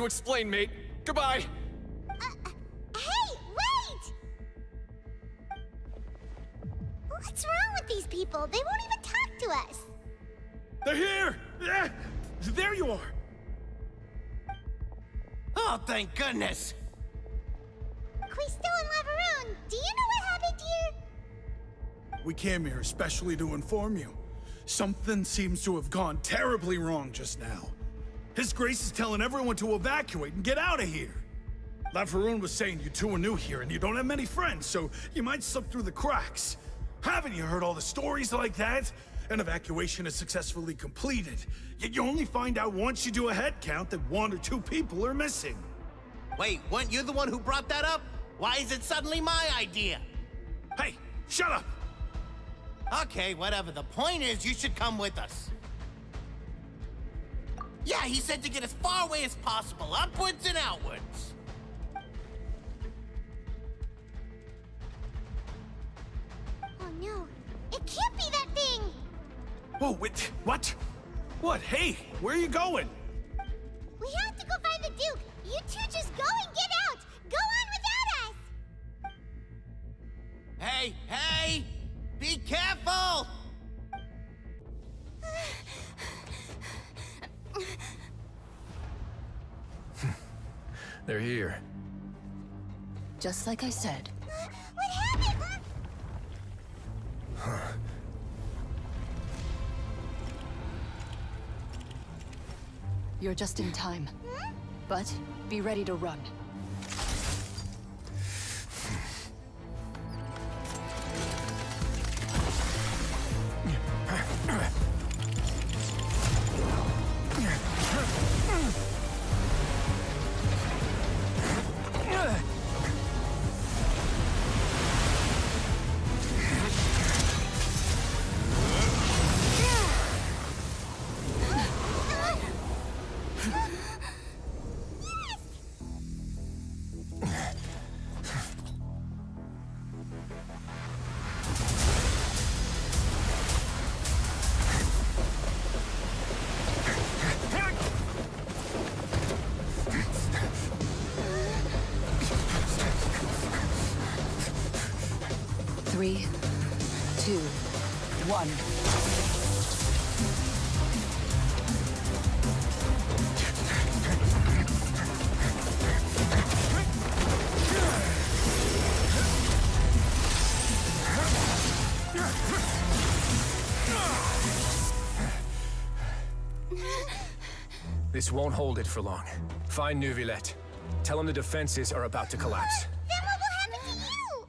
To explain, mate. Goodbye. Uh, uh, hey, wait! What's wrong with these people? They won't even talk to us. They're here! Yeah, there you are! Oh, thank goodness! Quisto and Lavaroon, do you know what happened here? We came here especially to inform you. Something seems to have gone terribly wrong just now. His Grace is telling everyone to evacuate and get out of here. Lavaroon was saying you two are new here and you don't have many friends, so you might slip through the cracks. Haven't you heard all the stories like that? An evacuation is successfully completed, yet you only find out once you do a head count that one or two people are missing. Wait, weren't you the one who brought that up? Why is it suddenly my idea? Hey, shut up! Okay, whatever. The point is, you should come with us. Yeah, he said to get as far away as possible, upwards and outwards. Oh no, it can't be that thing! Oh, wait, what? What? Hey, where are you going? We have to go find the Duke! You two just go and get out! Go on without us! Hey, hey! Be careful! *laughs* They're here. Just like I said. What happened? You're just in time. But be ready to run. *laughs* This won't hold it for long. Find Neuvillette. Tell him the defenses are about to collapse. Then what will happen to you?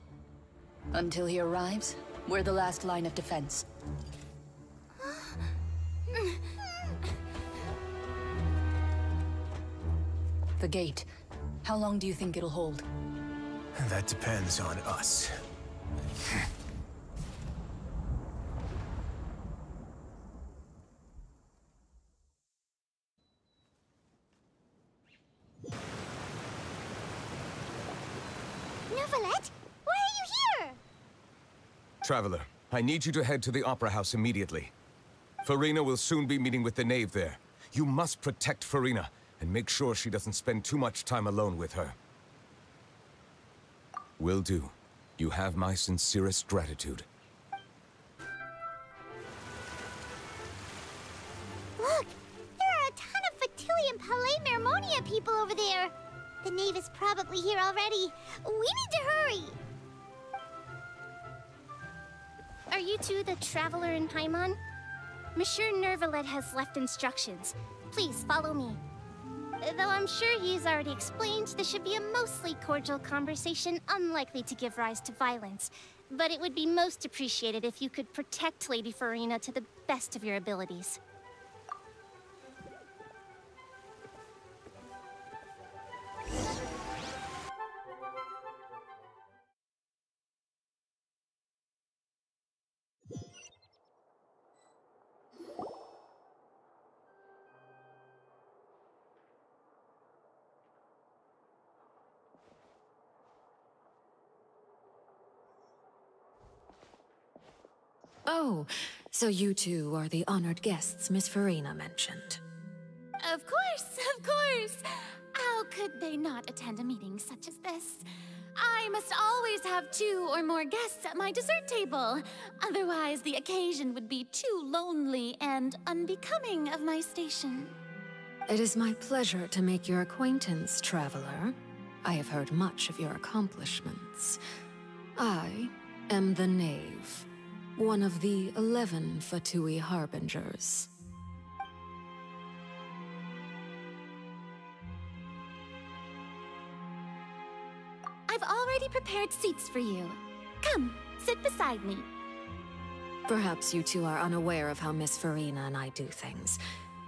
Until he arrives, we're the last line of defense. The gate. How long do you think it'll hold? That depends on us. Neuvillette? Why are you here? Traveler, I need you to head to the Opera House immediately. Furina will soon be meeting with the Knave there. You must protect Furina, and make sure she doesn't spend too much time alone with her. Will do. You have my sincerest gratitude. Look! There are a ton of Fatilium Palais Mermonia people over there! The knave is probably here already. We need to hurry! Are you two the traveler in Paimon? Monsieur Neuvillette has left instructions. Please follow me. Though I'm sure he's already explained, this should be a mostly cordial conversation, unlikely to give rise to violence. But it would be most appreciated if you could protect Lady Furina to the best of your abilities. Oh, so you two are the honored guests Miss Furina mentioned. Of course, of course. How could they not attend a meeting such as this? I must always have two or more guests at my dessert table. Otherwise, the occasion would be too lonely and unbecoming of my station. It is my pleasure to make your acquaintance, traveler. I have heard much of your accomplishments. I am the Knave, one of the eleven Fatui Harbingers. I've already prepared seats for you. Come, sit beside me. Perhaps you two are unaware of how Miss Furina and I do things.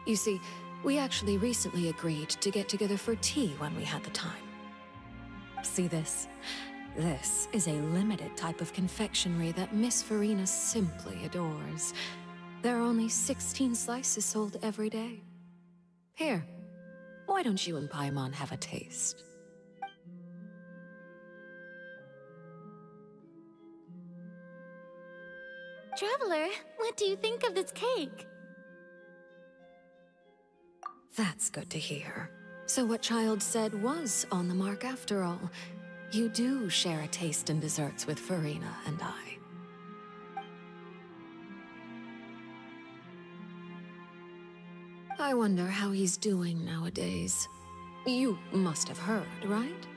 You see, we actually recently agreed to get together for tea when we had the time. See this? This is a limited type of confectionery that Miss Furina simply adores. There are only 16 slices sold every day. Here, why don't you and Paimon have a taste? Traveler, what do you think of this cake? That's good to hear. So what Childe said was on the mark after all. You do share a taste in desserts with Furina and I. I wonder how he's doing nowadays. You must have heard, right?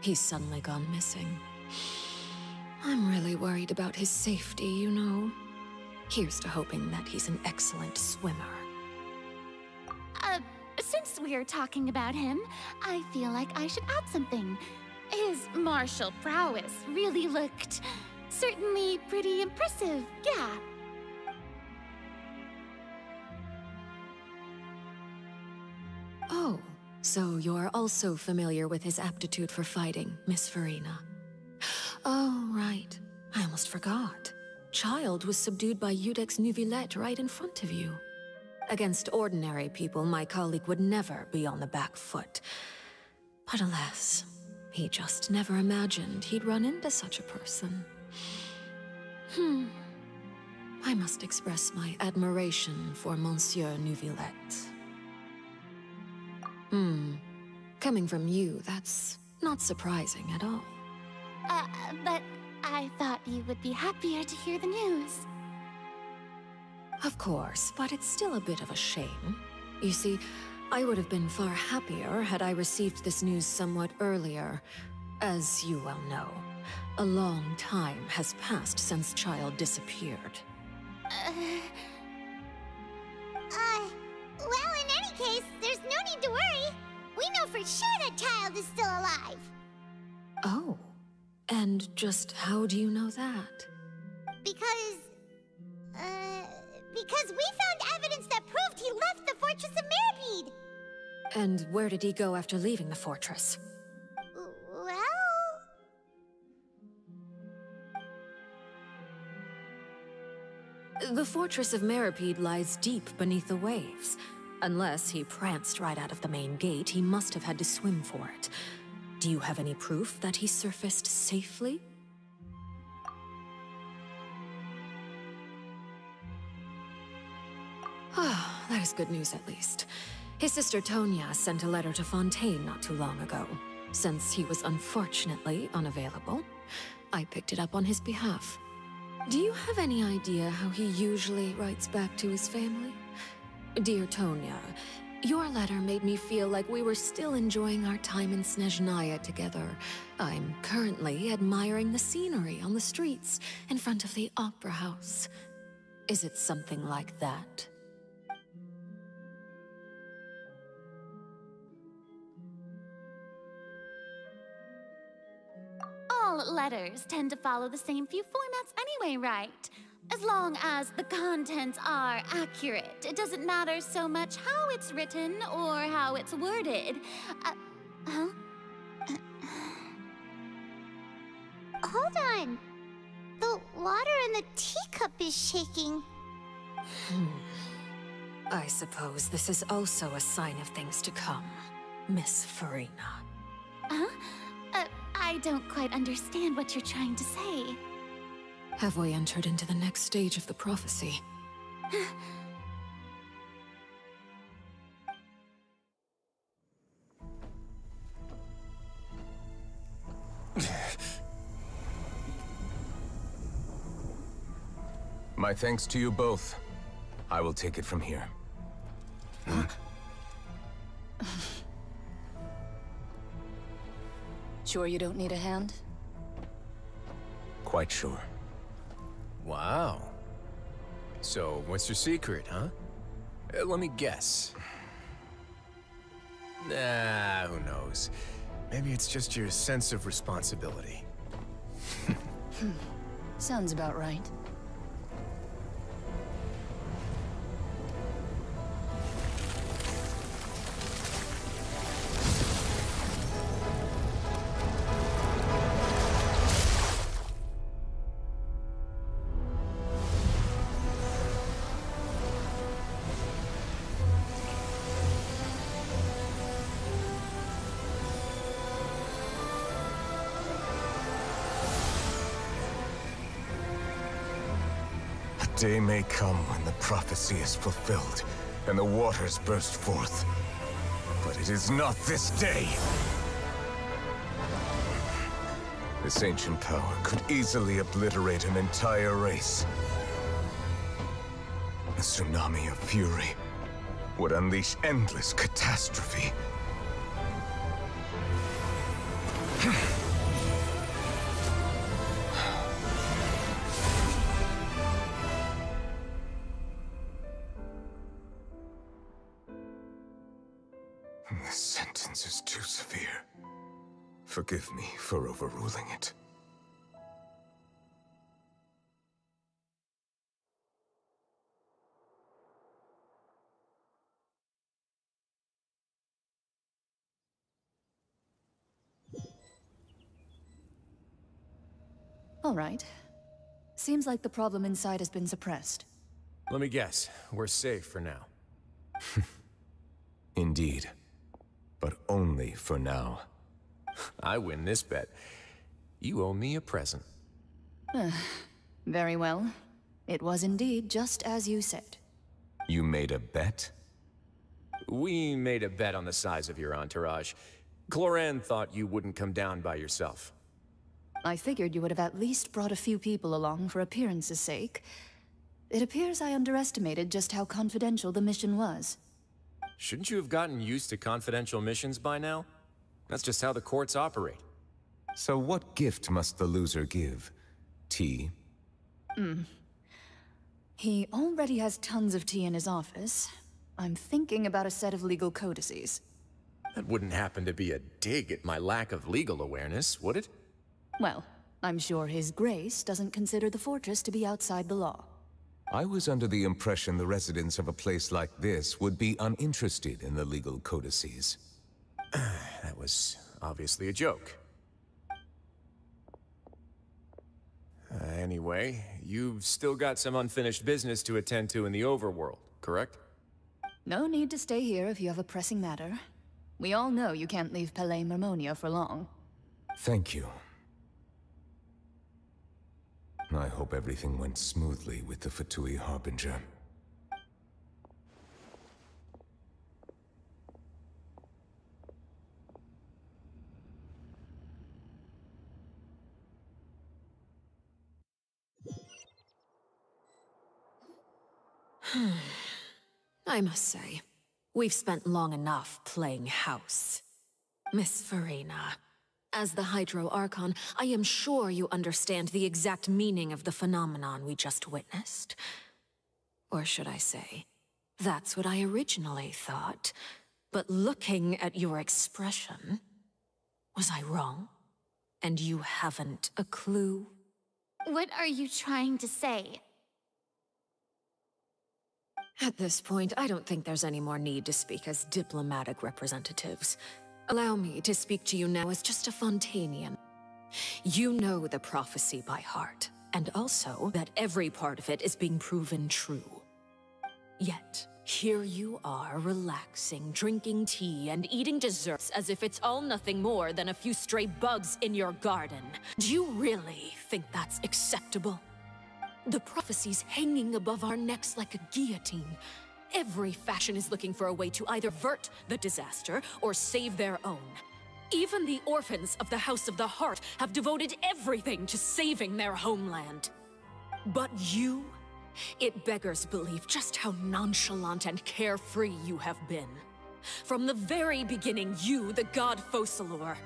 He's suddenly gone missing. I'm really worried about his safety, you know. Here's to hoping that he's an excellent swimmer. Uh, since we're talking about him, I feel like I should add something. His martial prowess really looked certainly pretty impressive, yeah. Oh, so you're also familiar with his aptitude for fighting, Miss Furina. Oh, right. I almost forgot. Childe was subdued by Iudex Neuvillette right in front of you. Against ordinary people, my colleague would never be on the back foot. But alas, he just never imagined he'd run into such a person. Hmm. I must express my admiration for Monsieur Neuvillette. Hmm. Coming from you, that's not surprising at all. Uh, but I thought you would be happier to hear the news. Of course, but it's still a bit of a shame. You see, I would have been far happier had I received this news somewhat earlier. As you well know, a long time has passed since Childe disappeared. Uh, uh, well, in any case, there's no need to worry. We know for sure that Childe is still alive. Oh. And just how do you know that? Because... Uh... Because we found evidence that proved he left the Fortress of Meropide! And where did he go after leaving the fortress? Well... The Fortress of Meropide lies deep beneath the waves. Unless he pranced right out of the main gate, he must have had to swim for it. Do you have any proof that he surfaced safely? Ah, that is good news at least. His sister Tonia sent a letter to Fontaine not too long ago. Since he was unfortunately unavailable, I picked it up on his behalf. Do you have any idea how he usually writes back to his family? Dear Tonia, your letter made me feel like we were still enjoying our time in Snezhnaya together. I'm currently admiring the scenery on the streets in front of the Opera House. Is it something like that? All letters tend to follow the same few formats anyway, right? As long as the contents are accurate, it doesn't matter so much how it's written or how it's worded. Uh, huh? *sighs* Hold on. The water in the teacup is shaking. Hmm. I suppose this is also a sign of things to come, Miss Furina. Huh? Uh, I don't quite understand what you're trying to say. Have we entered into the next stage of the prophecy? My thanks to you both. I will take it from here. *laughs* Sure you don't need a hand? Quite sure. Wow. So, what's your secret, huh? Uh, let me guess. Nah, who knows? Maybe it's just your sense of responsibility. *laughs* Hmm. Sounds about right. Day may come when the prophecy is fulfilled and the waters burst forth. But it is not this day. This ancient power could easily obliterate an entire race. A tsunami of fury would unleash endless catastrophe. Right. Seems like the problem inside has been suppressed. Let me guess. We're safe for now. *laughs* Indeed. But only for now. I win this bet. You owe me a present. Very well. It was indeed just as you said. You made a bet? We made a bet on the size of your entourage. Clorinde thought you wouldn't come down by yourself. I figured you would have at least brought a few people along for appearance's sake. It appears I underestimated just how confidential the mission was. Shouldn't you have gotten used to confidential missions by now? That's just how the courts operate. So what gift must the loser give? Tea? Hmm. He already has tons of tea in his office. I'm thinking about a set of legal codices. That wouldn't happen to be a dig at my lack of legal awareness, would it? Well, I'm sure His Grace doesn't consider the fortress to be outside the law. I was under the impression the residents of a place like this would be uninterested in the legal codices. *sighs* that was obviously a joke. Uh, anyway, you've still got some unfinished business to attend to in the overworld, correct? No need to stay here if you have a pressing matter. We all know you can't leave Palais Mermonia for long. Thank you. I hope everything went smoothly with the Fatui Harbinger. *sighs* I must say, we've spent long enough playing house. Miss Furina, as the Hydro Archon, I am sure you understand the exact meaning of the phenomenon we just witnessed. Or should I say, that's what I originally thought. But looking at your expression, was I wrong? And you haven't a clue? What are you trying to say? At this point, I don't think there's any more need to speak as diplomatic representatives. Allow me to speak to you now as just a Fontanian. You know the prophecy by heart, and also that every part of it is being proven true. Yet, here you are, relaxing, drinking tea, and eating desserts as if it's all nothing more than a few stray bugs in your garden. Do you really think that's acceptable? The prophecy's hanging above our necks like a guillotine. Every fashion is looking for a way to either avert the disaster or save their own. Even the orphans of the House of the Hearth have devoted everything to saving their homeland. But you? It beggars belief just how nonchalant and carefree you have been. From the very beginning, you, the god Focalors,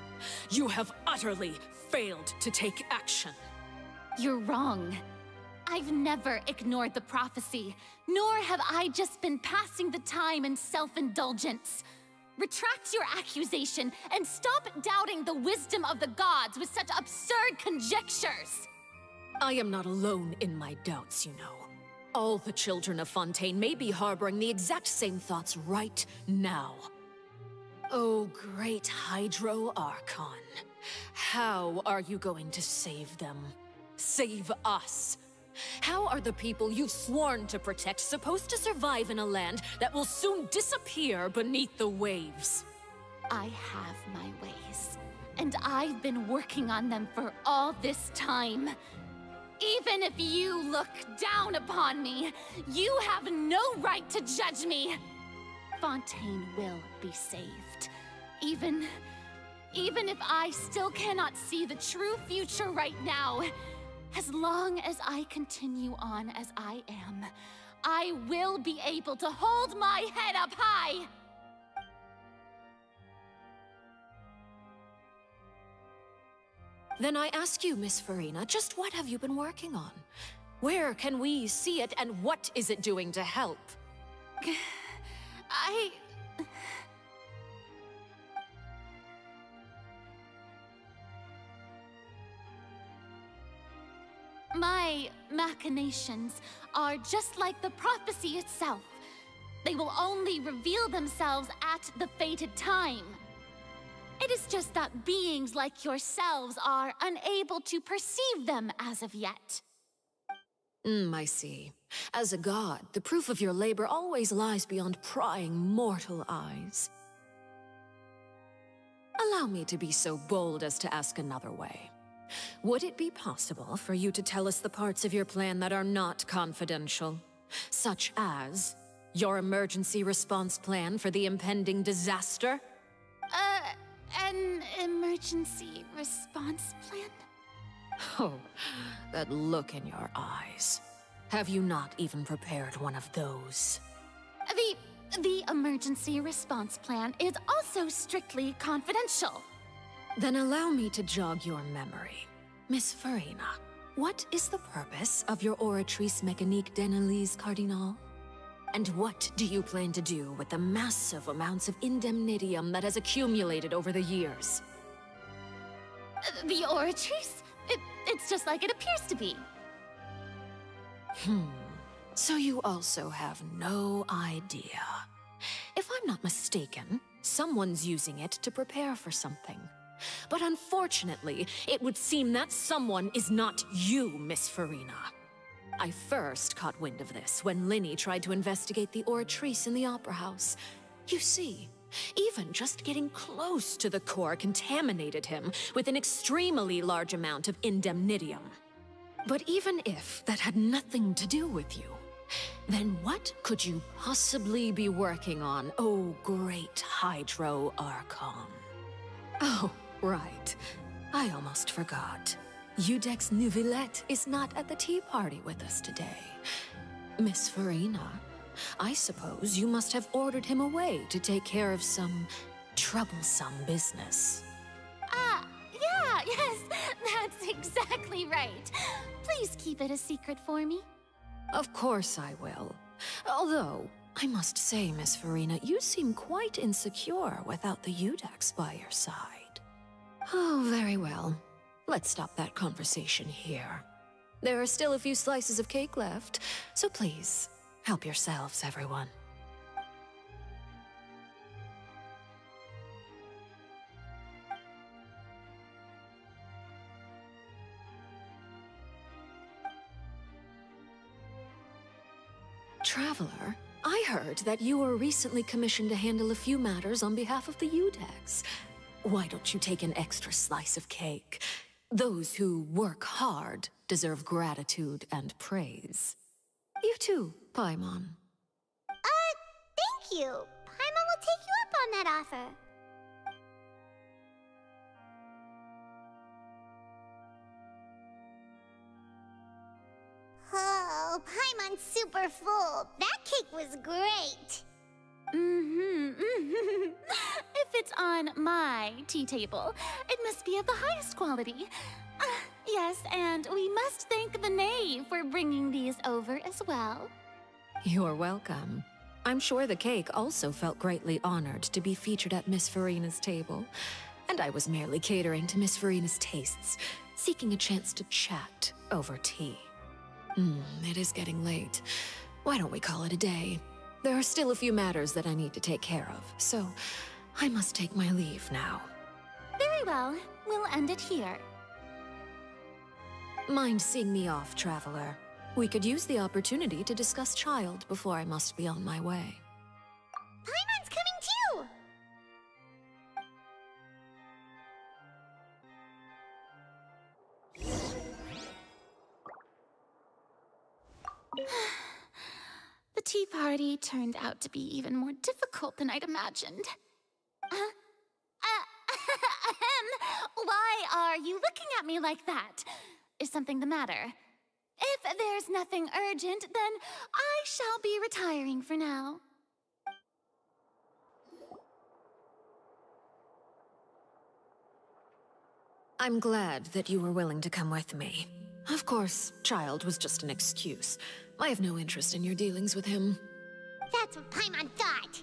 you have utterly failed to take action. You're wrong. I've never ignored the prophecy, nor have I just been passing the time in self-indulgence. Retract your accusation and stop doubting the wisdom of the gods with such absurd conjectures! I am not alone in my doubts, you know. All the children of Fontaine may be harboring the exact same thoughts right now. Oh, great Hydro Archon. How are you going to save them? Save us? How are the people you've sworn to protect supposed to survive in a land that will soon disappear beneath the waves? I have my ways, and I've been working on them for all this time. Even if you look down upon me, you have no right to judge me. Fontaine will be saved. Even. even if I still cannot see the true future right now. As long as I continue on as I am, I will be able to hold my head up high! Then I ask you, Miss Furina, just what have you been working on? Where can we see it, and what is it doing to help? *sighs* I. My machinations are just like the prophecy itself. They will only reveal themselves at the fated time. It is just that beings like yourselves are unable to perceive them as of yet. Hmm, I see. As a god, the proof of your labor always lies beyond prying mortal eyes. Allow me to be so bold as to ask another way. Would it be possible for you to tell us the parts of your plan that are not confidential? Such as your emergency response plan for the impending disaster? Uh, an emergency response plan? Oh, that look in your eyes. Have you not even prepared one of those? The the emergency response plan is also strictly confidential. Then allow me to jog your memory. Miss Furina, what is the purpose of your Oratrice Mécanique d'Analyse Cardinal? And what do you plan to do with the massive amounts of indemnitium that has accumulated over the years? The Oratrice? It, it's just like it appears to be. Hmm. So you also have no idea. If I'm not mistaken, someone's using it to prepare for something. But unfortunately, it would seem that someone is not you, Miss Furina. I first caught wind of this when Lyney tried to investigate the Oratrice in the Opera House. You see, even just getting close to the core contaminated him with an extremely large amount of indemnitium. But even if that had nothing to do with you, then what could you possibly be working on, oh great Hydro Archon? Oh, right. I almost forgot. Iudex Neuvillette is not at the tea party with us today. Miss Furina, I suppose you must have ordered him away to take care of some troublesome business. Ah, yeah, *laughs* yes, that's exactly right. Please keep it a secret for me. Of course I will. Although, I must say, Miss Furina, you seem quite insecure without the Iudex by your side. Oh, very well. Let's stop that conversation here. There are still a few slices of cake left, so please, help yourselves, everyone. Traveler, I heard that you were recently commissioned to handle a few matters on behalf of the Iudex. Why don't you take an extra slice of cake? Those who work hard deserve gratitude and praise. You too, Paimon. Uh, thank you. Paimon will take you up on that offer. Oh, Paimon's super full. That cake was great. Mm-hmm. *laughs* if it's on my tea table, it must be of the highest quality. Uh, yes, and we must thank the knave for bringing these over as well. You're welcome. I'm sure the cake also felt greatly honored to be featured at Miss Furina's table. And I was merely catering to Miss Furina's tastes, seeking a chance to chat over tea. Hmm, it is getting late. Why don't we call it a day? There are still a few matters that I need to take care of, so I must take my leave now. Very well. We'll end it here. Mind seeing me off, Traveler? We could use the opportunity to discuss Childe before I must be on my way. Paimon's tea party turned out to be even more difficult than I'd imagined. Uh, uh. *laughs* Why are you looking at me like that? Is something the matter? If there's nothing urgent, then I shall be retiring for now. I'm glad that you were willing to come with me. Of course, Childe was just an excuse. I have no interest in your dealings with him. That's what Paimon thought.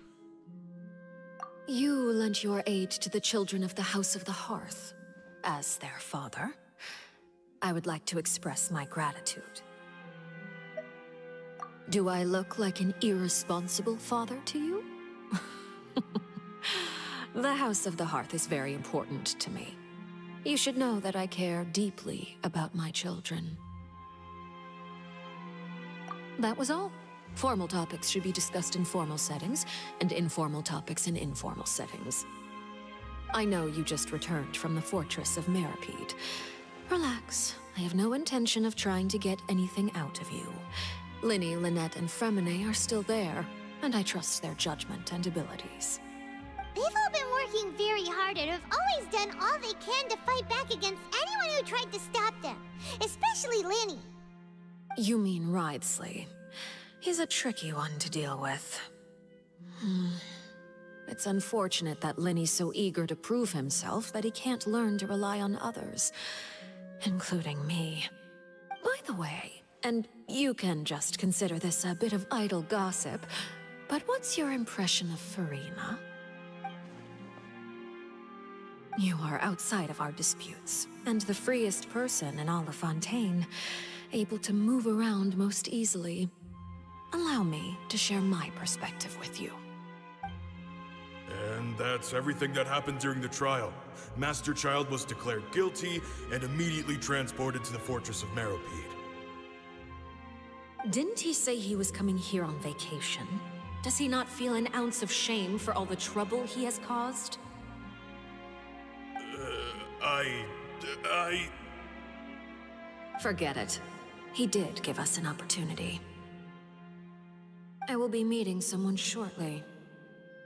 You lent your aid to the children of the House of the Hearth. As their father, I would like to express my gratitude. Do I look like an irresponsible father to you? *laughs* the House of the Hearth is very important to me. You should know that I care deeply about my children. That was all. Formal topics should be discussed in formal settings, and informal topics in informal settings. I know you just returned from the fortress of Meropide. Relax. I have no intention of trying to get anything out of you. Lyney, Lynette, and Freminet are still there, and I trust their judgment and abilities. They've all been working very hard and have always done all they can to fight back against anyone who tried to stop them, especially Lyney. You mean Wriothesley. He's a tricky one to deal with. Hmm. It's unfortunate that Lyney's so eager to prove himself that he can't learn to rely on others, including me. By the way, and you can just consider this a bit of idle gossip, but what's your impression of Furina? You are outside of our disputes, and the freest person in all of Fontaine, able to move around most easily. Allow me to share my perspective with you. And that's everything that happened during the trial. Master Childe was declared guilty and immediately transported to the Fortress of Meropide. Didn't he say he was coming here on vacation? Does he not feel an ounce of shame for all the trouble he has caused? Uh, I... I... Forget it. He did give us an opportunity. I will be meeting someone shortly.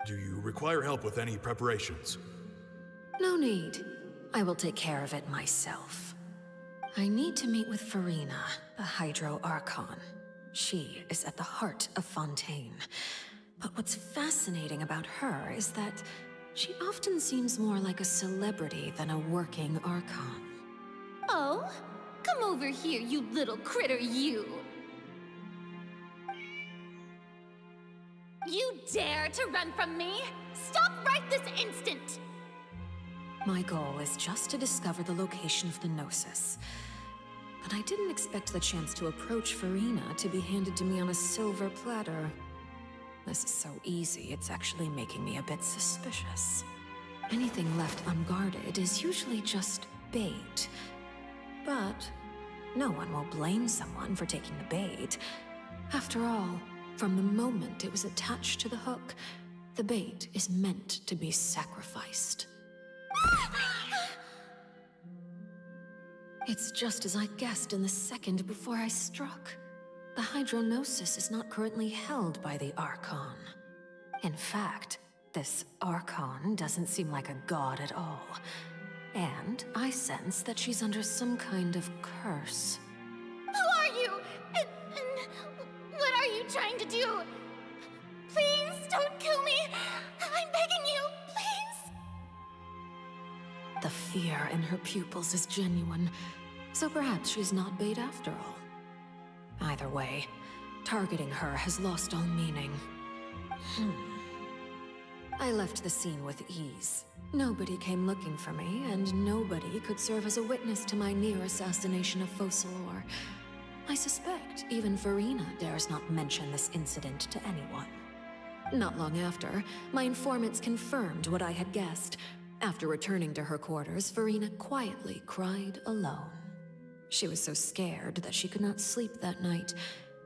Do you require help with any preparations? No need. I will take care of it myself. I need to meet with Furina, the Hydro Archon. She is at the heart of Fontaine. But what's fascinating about her is that she often seems more like a celebrity than a working Archon. Oh? Come over here, you little critter, you! You dare to run from me? Stop right this instant! My goal is just to discover the location of the Gnosis. But I didn't expect the chance to approach Furina to be handed to me on a silver platter. This is so easy, it's actually making me a bit suspicious. Anything left unguarded is usually just bait. But no one will blame someone for taking the bait. After all, from the moment it was attached to the hook, the bait is meant to be sacrificed. It's just as I guessed in the second before I struck. The Hydro Gnosis is not currently held by the Archon. In fact, this Archon doesn't seem like a god at all. And I sense that she's under some kind of curse. Who are you? And, and what are you trying to do? Please don't kill me! I'm begging you, please! The fear in her pupils is genuine, so perhaps she's not bait after all. Either way, targeting her has lost all meaning. Hmm. I left the scene with ease. Nobody came looking for me, and nobody could serve as a witness to my near assassination of Focalor. I suspect even Furina dares not mention this incident to anyone. Not long after, my informants confirmed what I had guessed. After returning to her quarters, Furina quietly cried alone. She was so scared that she could not sleep that night,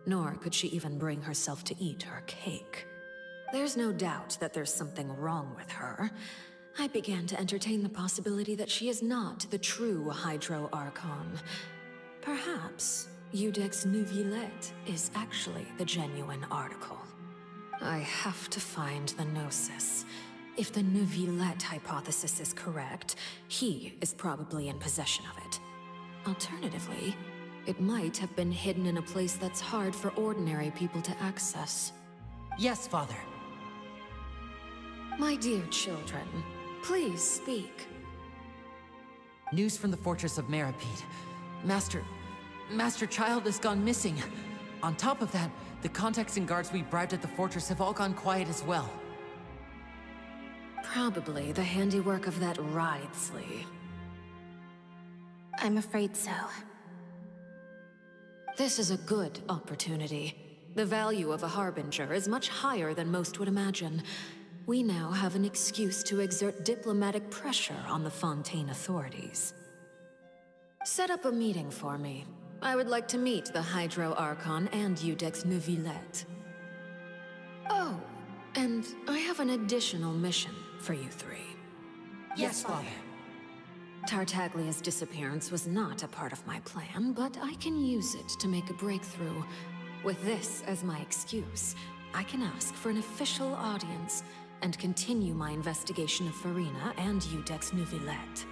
nor could she even bring herself to eat her cake. There's no doubt that there's something wrong with her. I began to entertain the possibility that she is not the true Hydro Archon. Perhaps Iudex Neuvillette is actually the genuine article. I have to find the Gnosis. If the Neuvillette hypothesis is correct, he is probably in possession of it. Alternatively, it might have been hidden in a place that's hard for ordinary people to access. Yes, Father. My dear children, please speak. News from the fortress of Meropide. Master... Master Childe has gone missing. On top of that, the contacts and guards we bribed at the fortress have all gone quiet as well. Probably the handiwork of that Wriothesley. I'm afraid so. This is a good opportunity. The value of a Harbinger is much higher than most would imagine. We now have an excuse to exert diplomatic pressure on the Fontaine authorities. Set up a meeting for me. I would like to meet the Hydro Archon and Iudex Neuvillette. Oh, and I have an additional mission for you three. Yes, Father. Tartaglia's disappearance was not a part of my plan, but I can use it to make a breakthrough. With this as my excuse, I can ask for an official audience and continue my investigation of Furina and Iudex Neuvillette.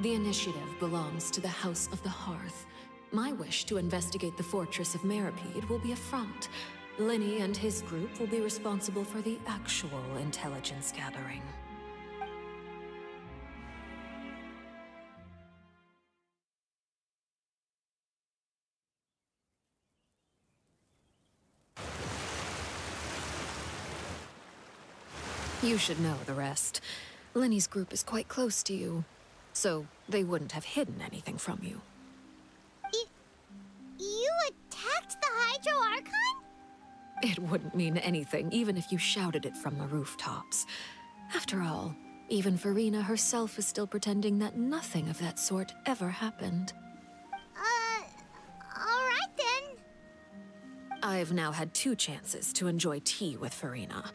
The initiative belongs to the House of the Hearth. My wish to investigate the Fortress of Meropide will be a front. Lyney and his group will be responsible for the actual intelligence gathering. You should know the rest. Lyney's group is quite close to you, so they wouldn't have hidden anything from you. You attacked the Hydro Archon? It wouldn't mean anything, even if you shouted it from the rooftops. After all, even Furina herself is still pretending that nothing of that sort ever happened. Uh, alright then. I've now had two chances to enjoy tea with Furina.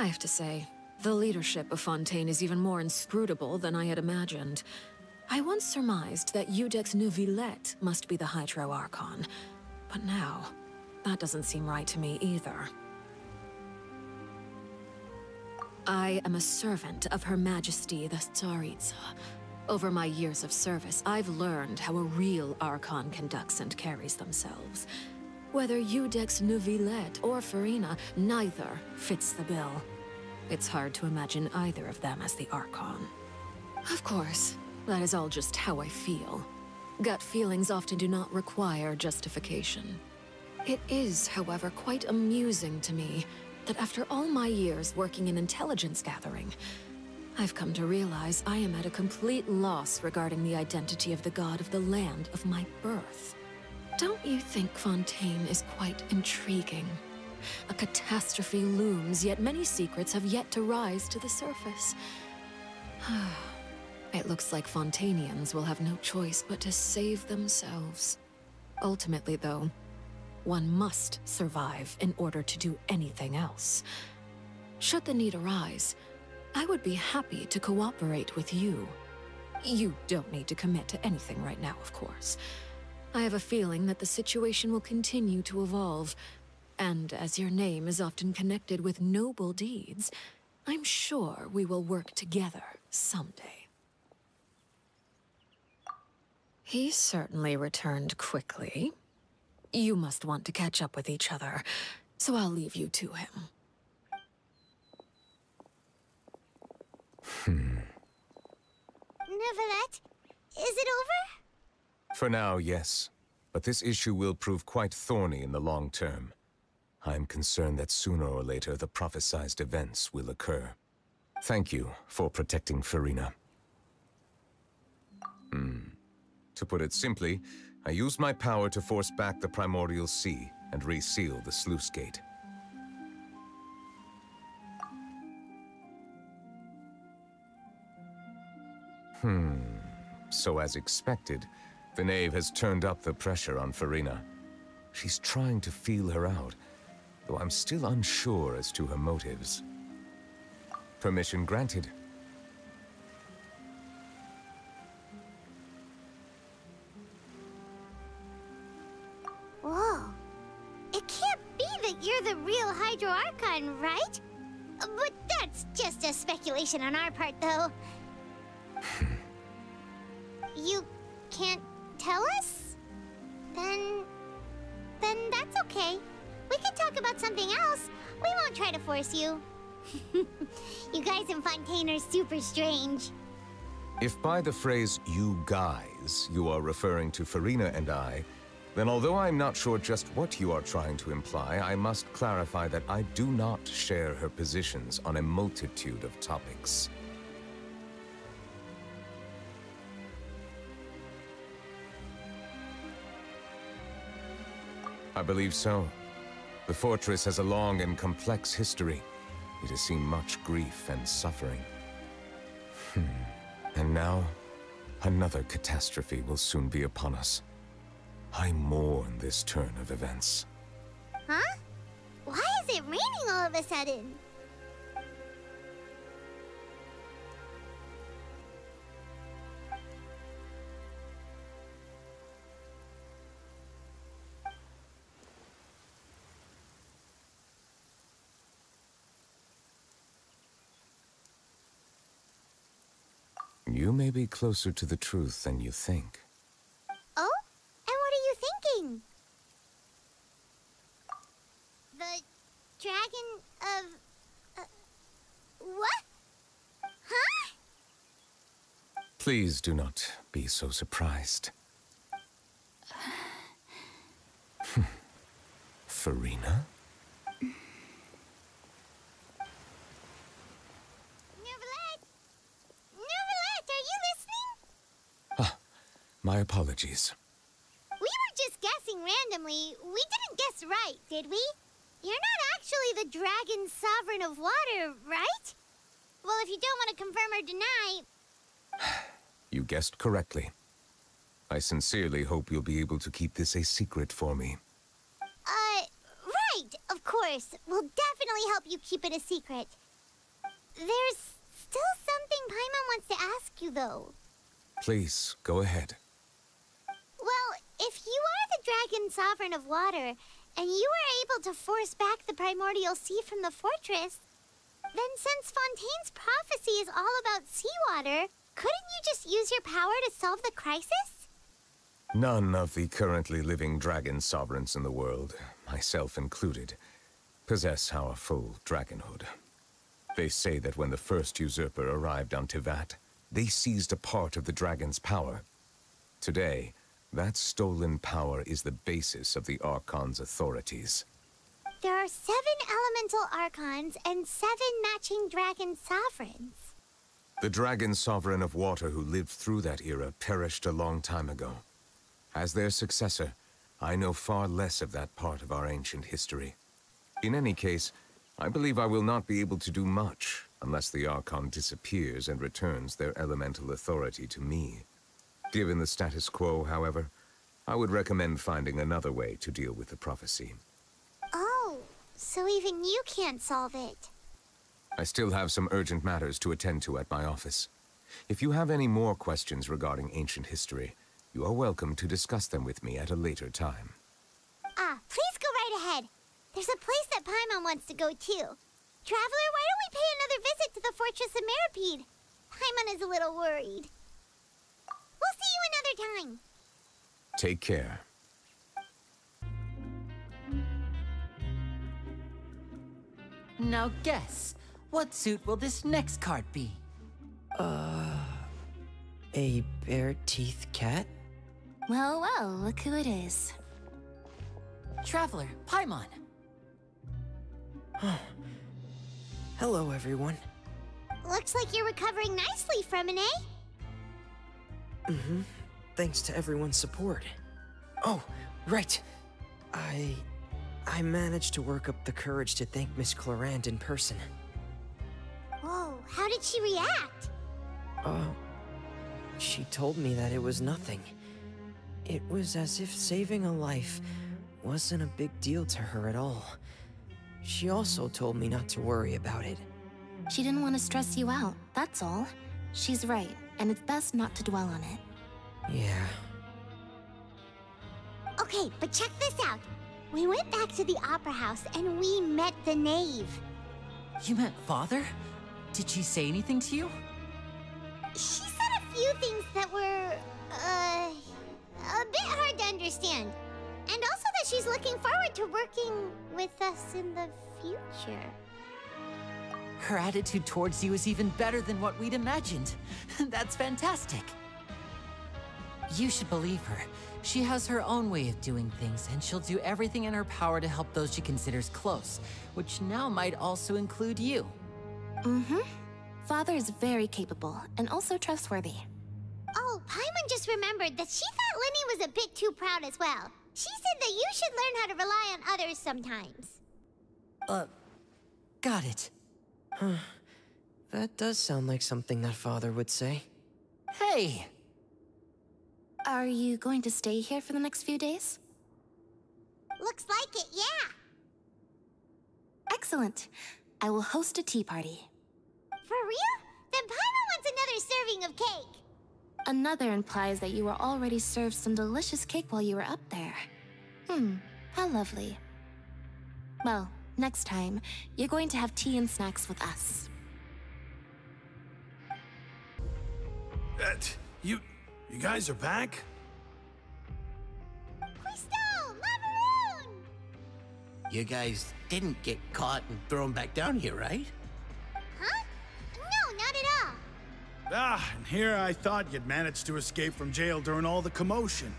I have to say, the leadership of Fontaine is even more inscrutable than I had imagined. I once surmised that Iudex Neuvillette must be the Hydro Archon, but now, that doesn't seem right to me either. I am a servant of Her Majesty the Tsaritsa. Over my years of service, I've learned how a real Archon conducts and carries themselves. Whether Iudex Neuvillette or Furina, neither fits the bill. It's hard to imagine either of them as the Archon. Of course, that is all just how I feel. Gut feelings often do not require justification. It is, however, quite amusing to me that after all my years working in intelligence gathering, I've come to realize I am at a complete loss regarding the identity of the god of the land of my birth. Don't you think Fontaine is quite intriguing? A catastrophe looms, yet many secrets have yet to rise to the surface. *sighs* it looks like Fontanians will have no choice but to save themselves. Ultimately, though, one must survive in order to do anything else. Should the need arise, I would be happy to cooperate with you. You don't need to commit to anything right now, of course. I have a feeling that the situation will continue to evolve, and as your name is often connected with noble deeds, I'm sure we will work together someday. He certainly returned quickly. You must want to catch up with each other, so I'll leave you to him. Hmm. Neuvillette, is it over? For now, yes. But this issue will prove quite thorny in the long term. I'm concerned that sooner or later the prophesized events will occur. Thank you for protecting Furina. Hmm. To put it simply, I used my power to force back the Primordial Sea and reseal the sluice gate. Hmm. So as expected, the Knave has turned up the pressure on Furina. She's trying to feel her out, though I'm still unsure as to her motives. Permission granted. Whoa. It can't be that you're the real Hydro Archon, right? But that's just a speculation on our part, though. *laughs* you can't tell us? Then... then that's okay. We can talk about something else. We won't try to force you. *laughs* you guys in Fontaine are super strange. If by the phrase you guys you are referring to Furina and I, then although I'm not sure just what you are trying to imply, I must clarify that I do not share her positions on a multitude of topics. I believe so. The fortress has a long and complex history. It has seen much grief and suffering. Hmm. And now, another catastrophe will soon be upon us. I mourn this turn of events. Huh? Why is it raining all of a sudden? You may be closer to the truth than you think. Oh? And what are you thinking? The dragon of... Uh, what? Huh? Please do not be so surprised. *sighs* Furina? Neuvillette! Neuvillette, are you listening? My apologies. We were just guessing randomly. We didn't guess right, did we? You're not actually the dragon sovereign of water, right? Well, if you don't want to confirm or deny... *sighs* You guessed correctly. I sincerely hope you'll be able to keep this a secret for me. Uh, right, of course. We'll definitely help you keep it a secret. There's still something Paimon wants to ask you, though. Please, go ahead. Well, if you are the dragon sovereign of water, and you were able to force back the primordial sea from the fortress, then since Fontaine's prophecy is all about seawater, couldn't you just use your power to solve the crisis? None of the currently living dragon sovereigns in the world, myself included, possess our full dragonhood. They say that when the first usurper arrived on Teyvat, they seized a part of the dragon's power. Today, that stolen power is the basis of the Archon's authorities. There are seven elemental archons and seven matching dragon sovereigns. The dragon sovereign of water who lived through that era perished a long time ago. As their successor, I know far less of that part of our ancient history. In any case, I believe I will not be able to do much unless the Archon disappears and returns their elemental authority to me. Given the status quo, however, I would recommend finding another way to deal with the prophecy. Oh, so even you can't solve it. I still have some urgent matters to attend to at my office. If you have any more questions regarding ancient history, you are welcome to discuss them with me at a later time. Ah, please go right ahead. There's a place that Paimon wants to go too. Traveler, why don't we pay another visit to the Fortress of Meropide? Paimon is a little worried. We'll see you another time. Take care. Now guess, what suit will this next card be? Uh. A bare teeth cat? Well, well, look who it is. Traveler, Paimon. *sighs* Hello, everyone. Looks like you're recovering nicely from an A. Mm-hmm. Thanks to everyone's support. Oh, right. I... I managed to work up the courage to thank Miss Clorinde in person. Whoa, how did she react? Uh... She told me that it was nothing. It was as if saving a life wasn't a big deal to her at all. She also told me not to worry about it. She didn't want to stress you out, that's all. She's right, and it's best not to dwell on it. Yeah. Okay, but check this out. We went back to the Opera House and we met the knave. You met Father? Did she say anything to you? She said a few things that were, uh, a bit hard to understand. And also that she's looking forward to working with us in the future. Her attitude towards you is even better than what we'd imagined. *laughs* That's fantastic. You should believe her. She has her own way of doing things, and she'll do everything in her power to help those she considers close, which now might also include you. Mm-hmm. Father is very capable and also trustworthy. Oh, Paimon just remembered that she thought Lyney was a bit too proud as well. She said that you should learn how to rely on others sometimes. Uh, got it. Huh. That does sound like something that father would say. Hey! Are you going to stay here for the next few days? Looks like it, yeah. Excellent. I will host a tea party. For real? Then Paimon wants another serving of cake. Another implies that you were already served some delicious cake while you were up there. Hmm, how lovely. Well, next time, you're going to have tea and snacks with us. That, you, you guys are back? Quisto! Macaroon! You guys didn't get caught and thrown back down here, right? Huh? No, not at all. Ah, and here I thought you'd managed to escape from jail during all the commotion.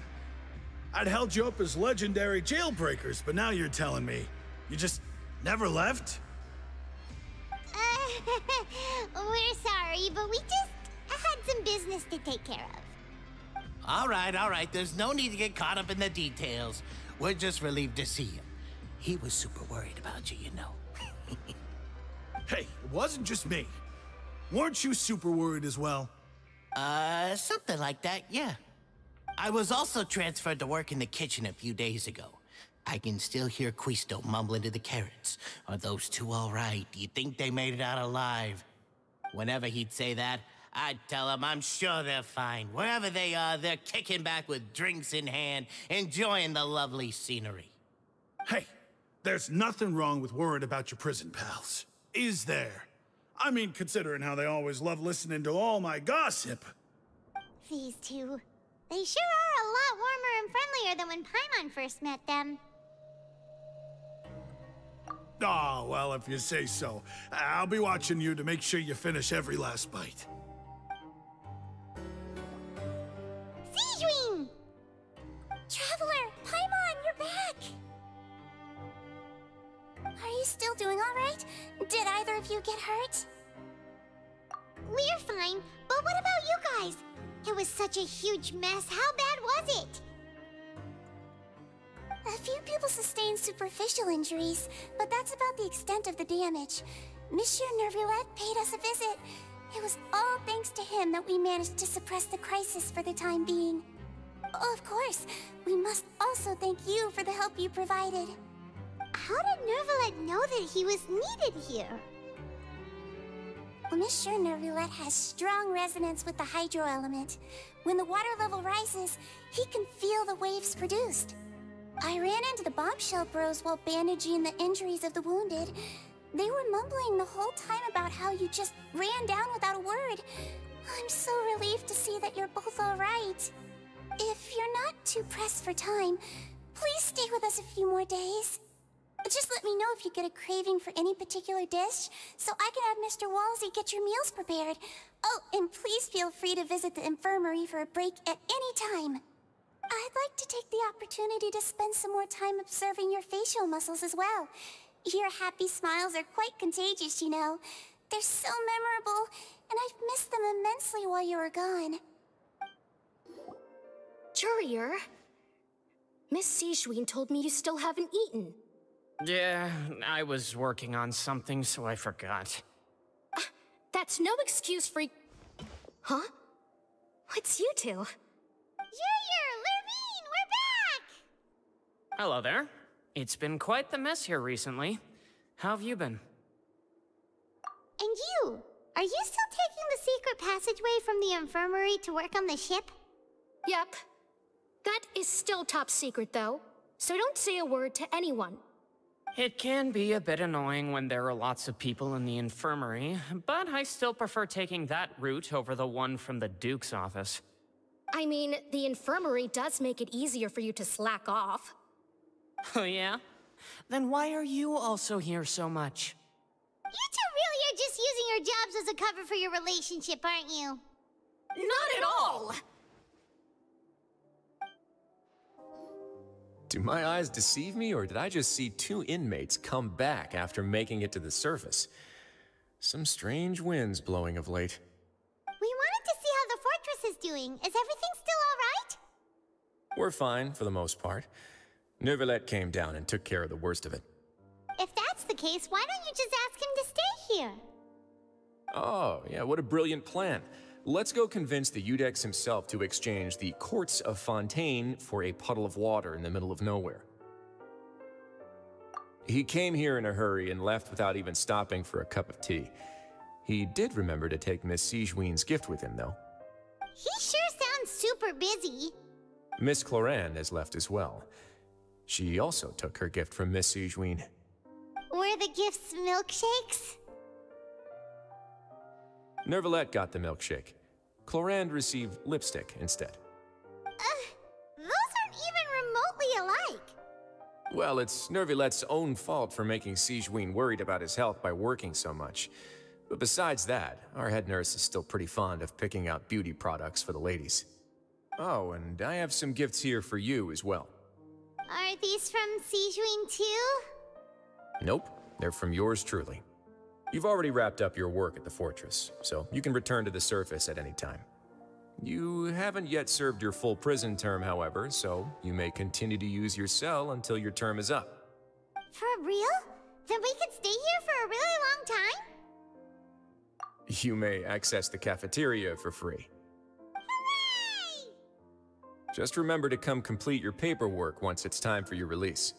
I'd held you up as legendary jailbreakers, but now you're telling me you just never left? Uh, *laughs* we're sorry, but we just had some business to take care of. All right, all right. There's no need to get caught up in the details. We're just relieved to see you. He was super worried about you, you know. *laughs* hey, it wasn't just me. Weren't you super worried as well? Uh, something like that, yeah. I was also transferred to work in the kitchen a few days ago. I can still hear Quisto mumbling to the carrots. Are those two all right? Do you think they made it out alive? Whenever he'd say that, I'd tell him I'm sure they're fine. Wherever they are, they're kicking back with drinks in hand, enjoying the lovely scenery. Hey, there's nothing wrong with worrying about your prison pals. Is there? I mean, considering how they always love listening to all my gossip. These two. They sure are a lot warmer and friendlier than when Paimon first met them. Oh, well, if you say so. I'll be watching you to make sure you finish every last bite. Sigewinne! Traveler, Paimon, you're back! Are you still doing all right? Did either of you get hurt? We're fine, but what about you guys? It was such a huge mess. How bad was it? A few people sustained superficial injuries, but that's about the extent of the damage. Monsieur Neuvillette paid us a visit. It was all thanks to him that we managed to suppress the crisis for the time being. Oh, of course, we must also thank you for the help you provided. How did Neuvillette know that he was needed here? Well, Monsieur Neuvillette has strong resonance with the hydro element. When the water level rises, he can feel the waves produced. I ran into the bombshell bros while bandaging the injuries of the wounded. They were mumbling the whole time about how you just ran down without a word. I'm so relieved to see that you're both alright. If you're not too pressed for time, please stay with us a few more days. Just let me know if you get a craving for any particular dish, so I can have Mr. Wriothesley get your meals prepared. Oh, and please feel free to visit the infirmary for a break at any time. I'd like to take the opportunity to spend some more time observing your facial muscles as well. Your happy smiles are quite contagious, you know. They're so memorable, and I've missed them immensely while you were gone. Courier? Miss Sigewinne told me you still haven't eaten. Yeah, I was working on something, so I forgot. Uh, that's no excuse for... Huh? What's you two? Hello there. It's been quite the mess here recently. How have you been? And you? Are you still taking the secret passageway from the infirmary to work on the ship? Yep. That is still top secret, though. So don't say a word to anyone. It can be a bit annoying when there are lots of people in the infirmary, but I still prefer taking that route over the one from the Duke's office. I mean, the infirmary does make it easier for you to slack off. *laughs* Oh, yeah? Then why are you also here so much? You two really are just using your jobs as a cover for your relationship, aren't you? Not at all! Do my eyes deceive me, or did I just see two inmates come back after making it to the surface? Some strange winds blowing of late. We wanted to see how the fortress is doing. Is everything still alright? We're fine, for the most part. Neuvillette came down and took care of the worst of it. If that's the case, why don't you just ask him to stay here? Oh, yeah, what a brilliant plan. Let's go convince the Iudex himself to exchange the Courts of Fontaine for a puddle of water in the middle of nowhere. He came here in a hurry and left without even stopping for a cup of tea. He did remember to take Miss Sigewinne's gift with him, though. He sure sounds super busy. Miss Clorinde has left as well. She also took her gift from Miss Sigewinne. Were the gifts milkshakes? Neuvillette got the milkshake. Clorinde received lipstick instead. Uh, those aren't even remotely alike. Well, it's Neuvillette's own fault for making Sigewinne worried about his health by working so much. But besides that, our head nurse is still pretty fond of picking out beauty products for the ladies. Oh, and I have some gifts here for you as well. Are these from Sigewinne too? Nope, they're from yours truly. You've already wrapped up your work at the fortress, so you can return to the surface at any time. You haven't yet served your full prison term, however, so you may continue to use your cell until your term is up. For real? Then we could stay here for a really long time? You may access the cafeteria for free. Just remember to come complete your paperwork once it's time for your release.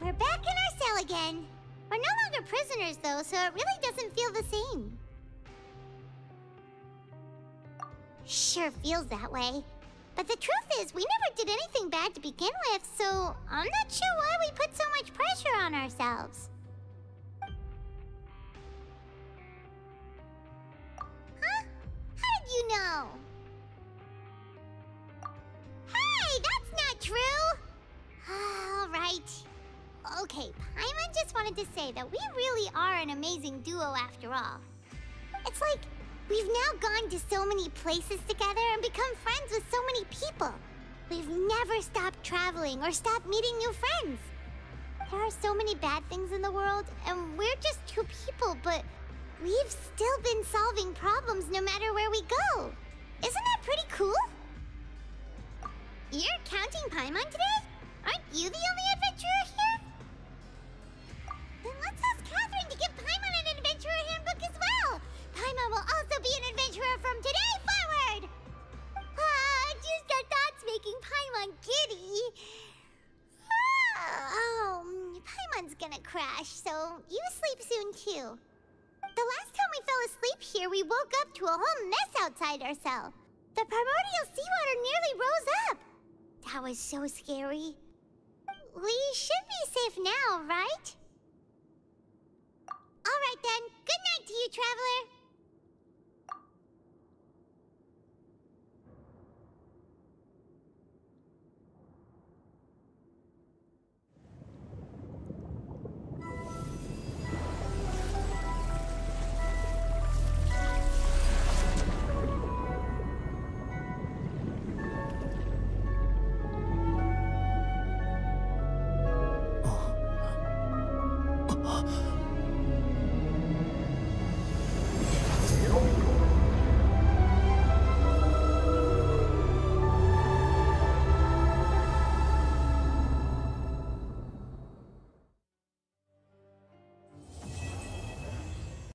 We're back in our cell again. We're no longer prisoners, though, so it really doesn't feel the same. Sure feels that way. But the truth is, we never did anything bad to begin with, so I'm not sure why we put so much pressure on ourselves. You know? Hey, that's not true! All right. Okay, Paimon just wanted to say that we really are an amazing duo after all. It's like we've now gone to so many places together and become friends with so many people. We've never stopped traveling or stopped meeting new friends. There are so many bad things in the world, and we're just two people, but we've still been solving problems no matter where we go. Isn't that pretty cool? You're counting Paimon today? Aren't you the only adventurer here? Then let's ask Catherine to give Paimon an adventurer handbook as well. Paimon will also be an adventurer from today forward. Ah, just our thoughts making Paimon giddy. Oh, Paimon's gonna crash, so you sleep soon too. The last time we fell asleep here, we woke up to a whole mess outside our cell. The primordial seawater nearly rose up. That was so scary. We should be safe now, right? All right then. Good night to you, traveler.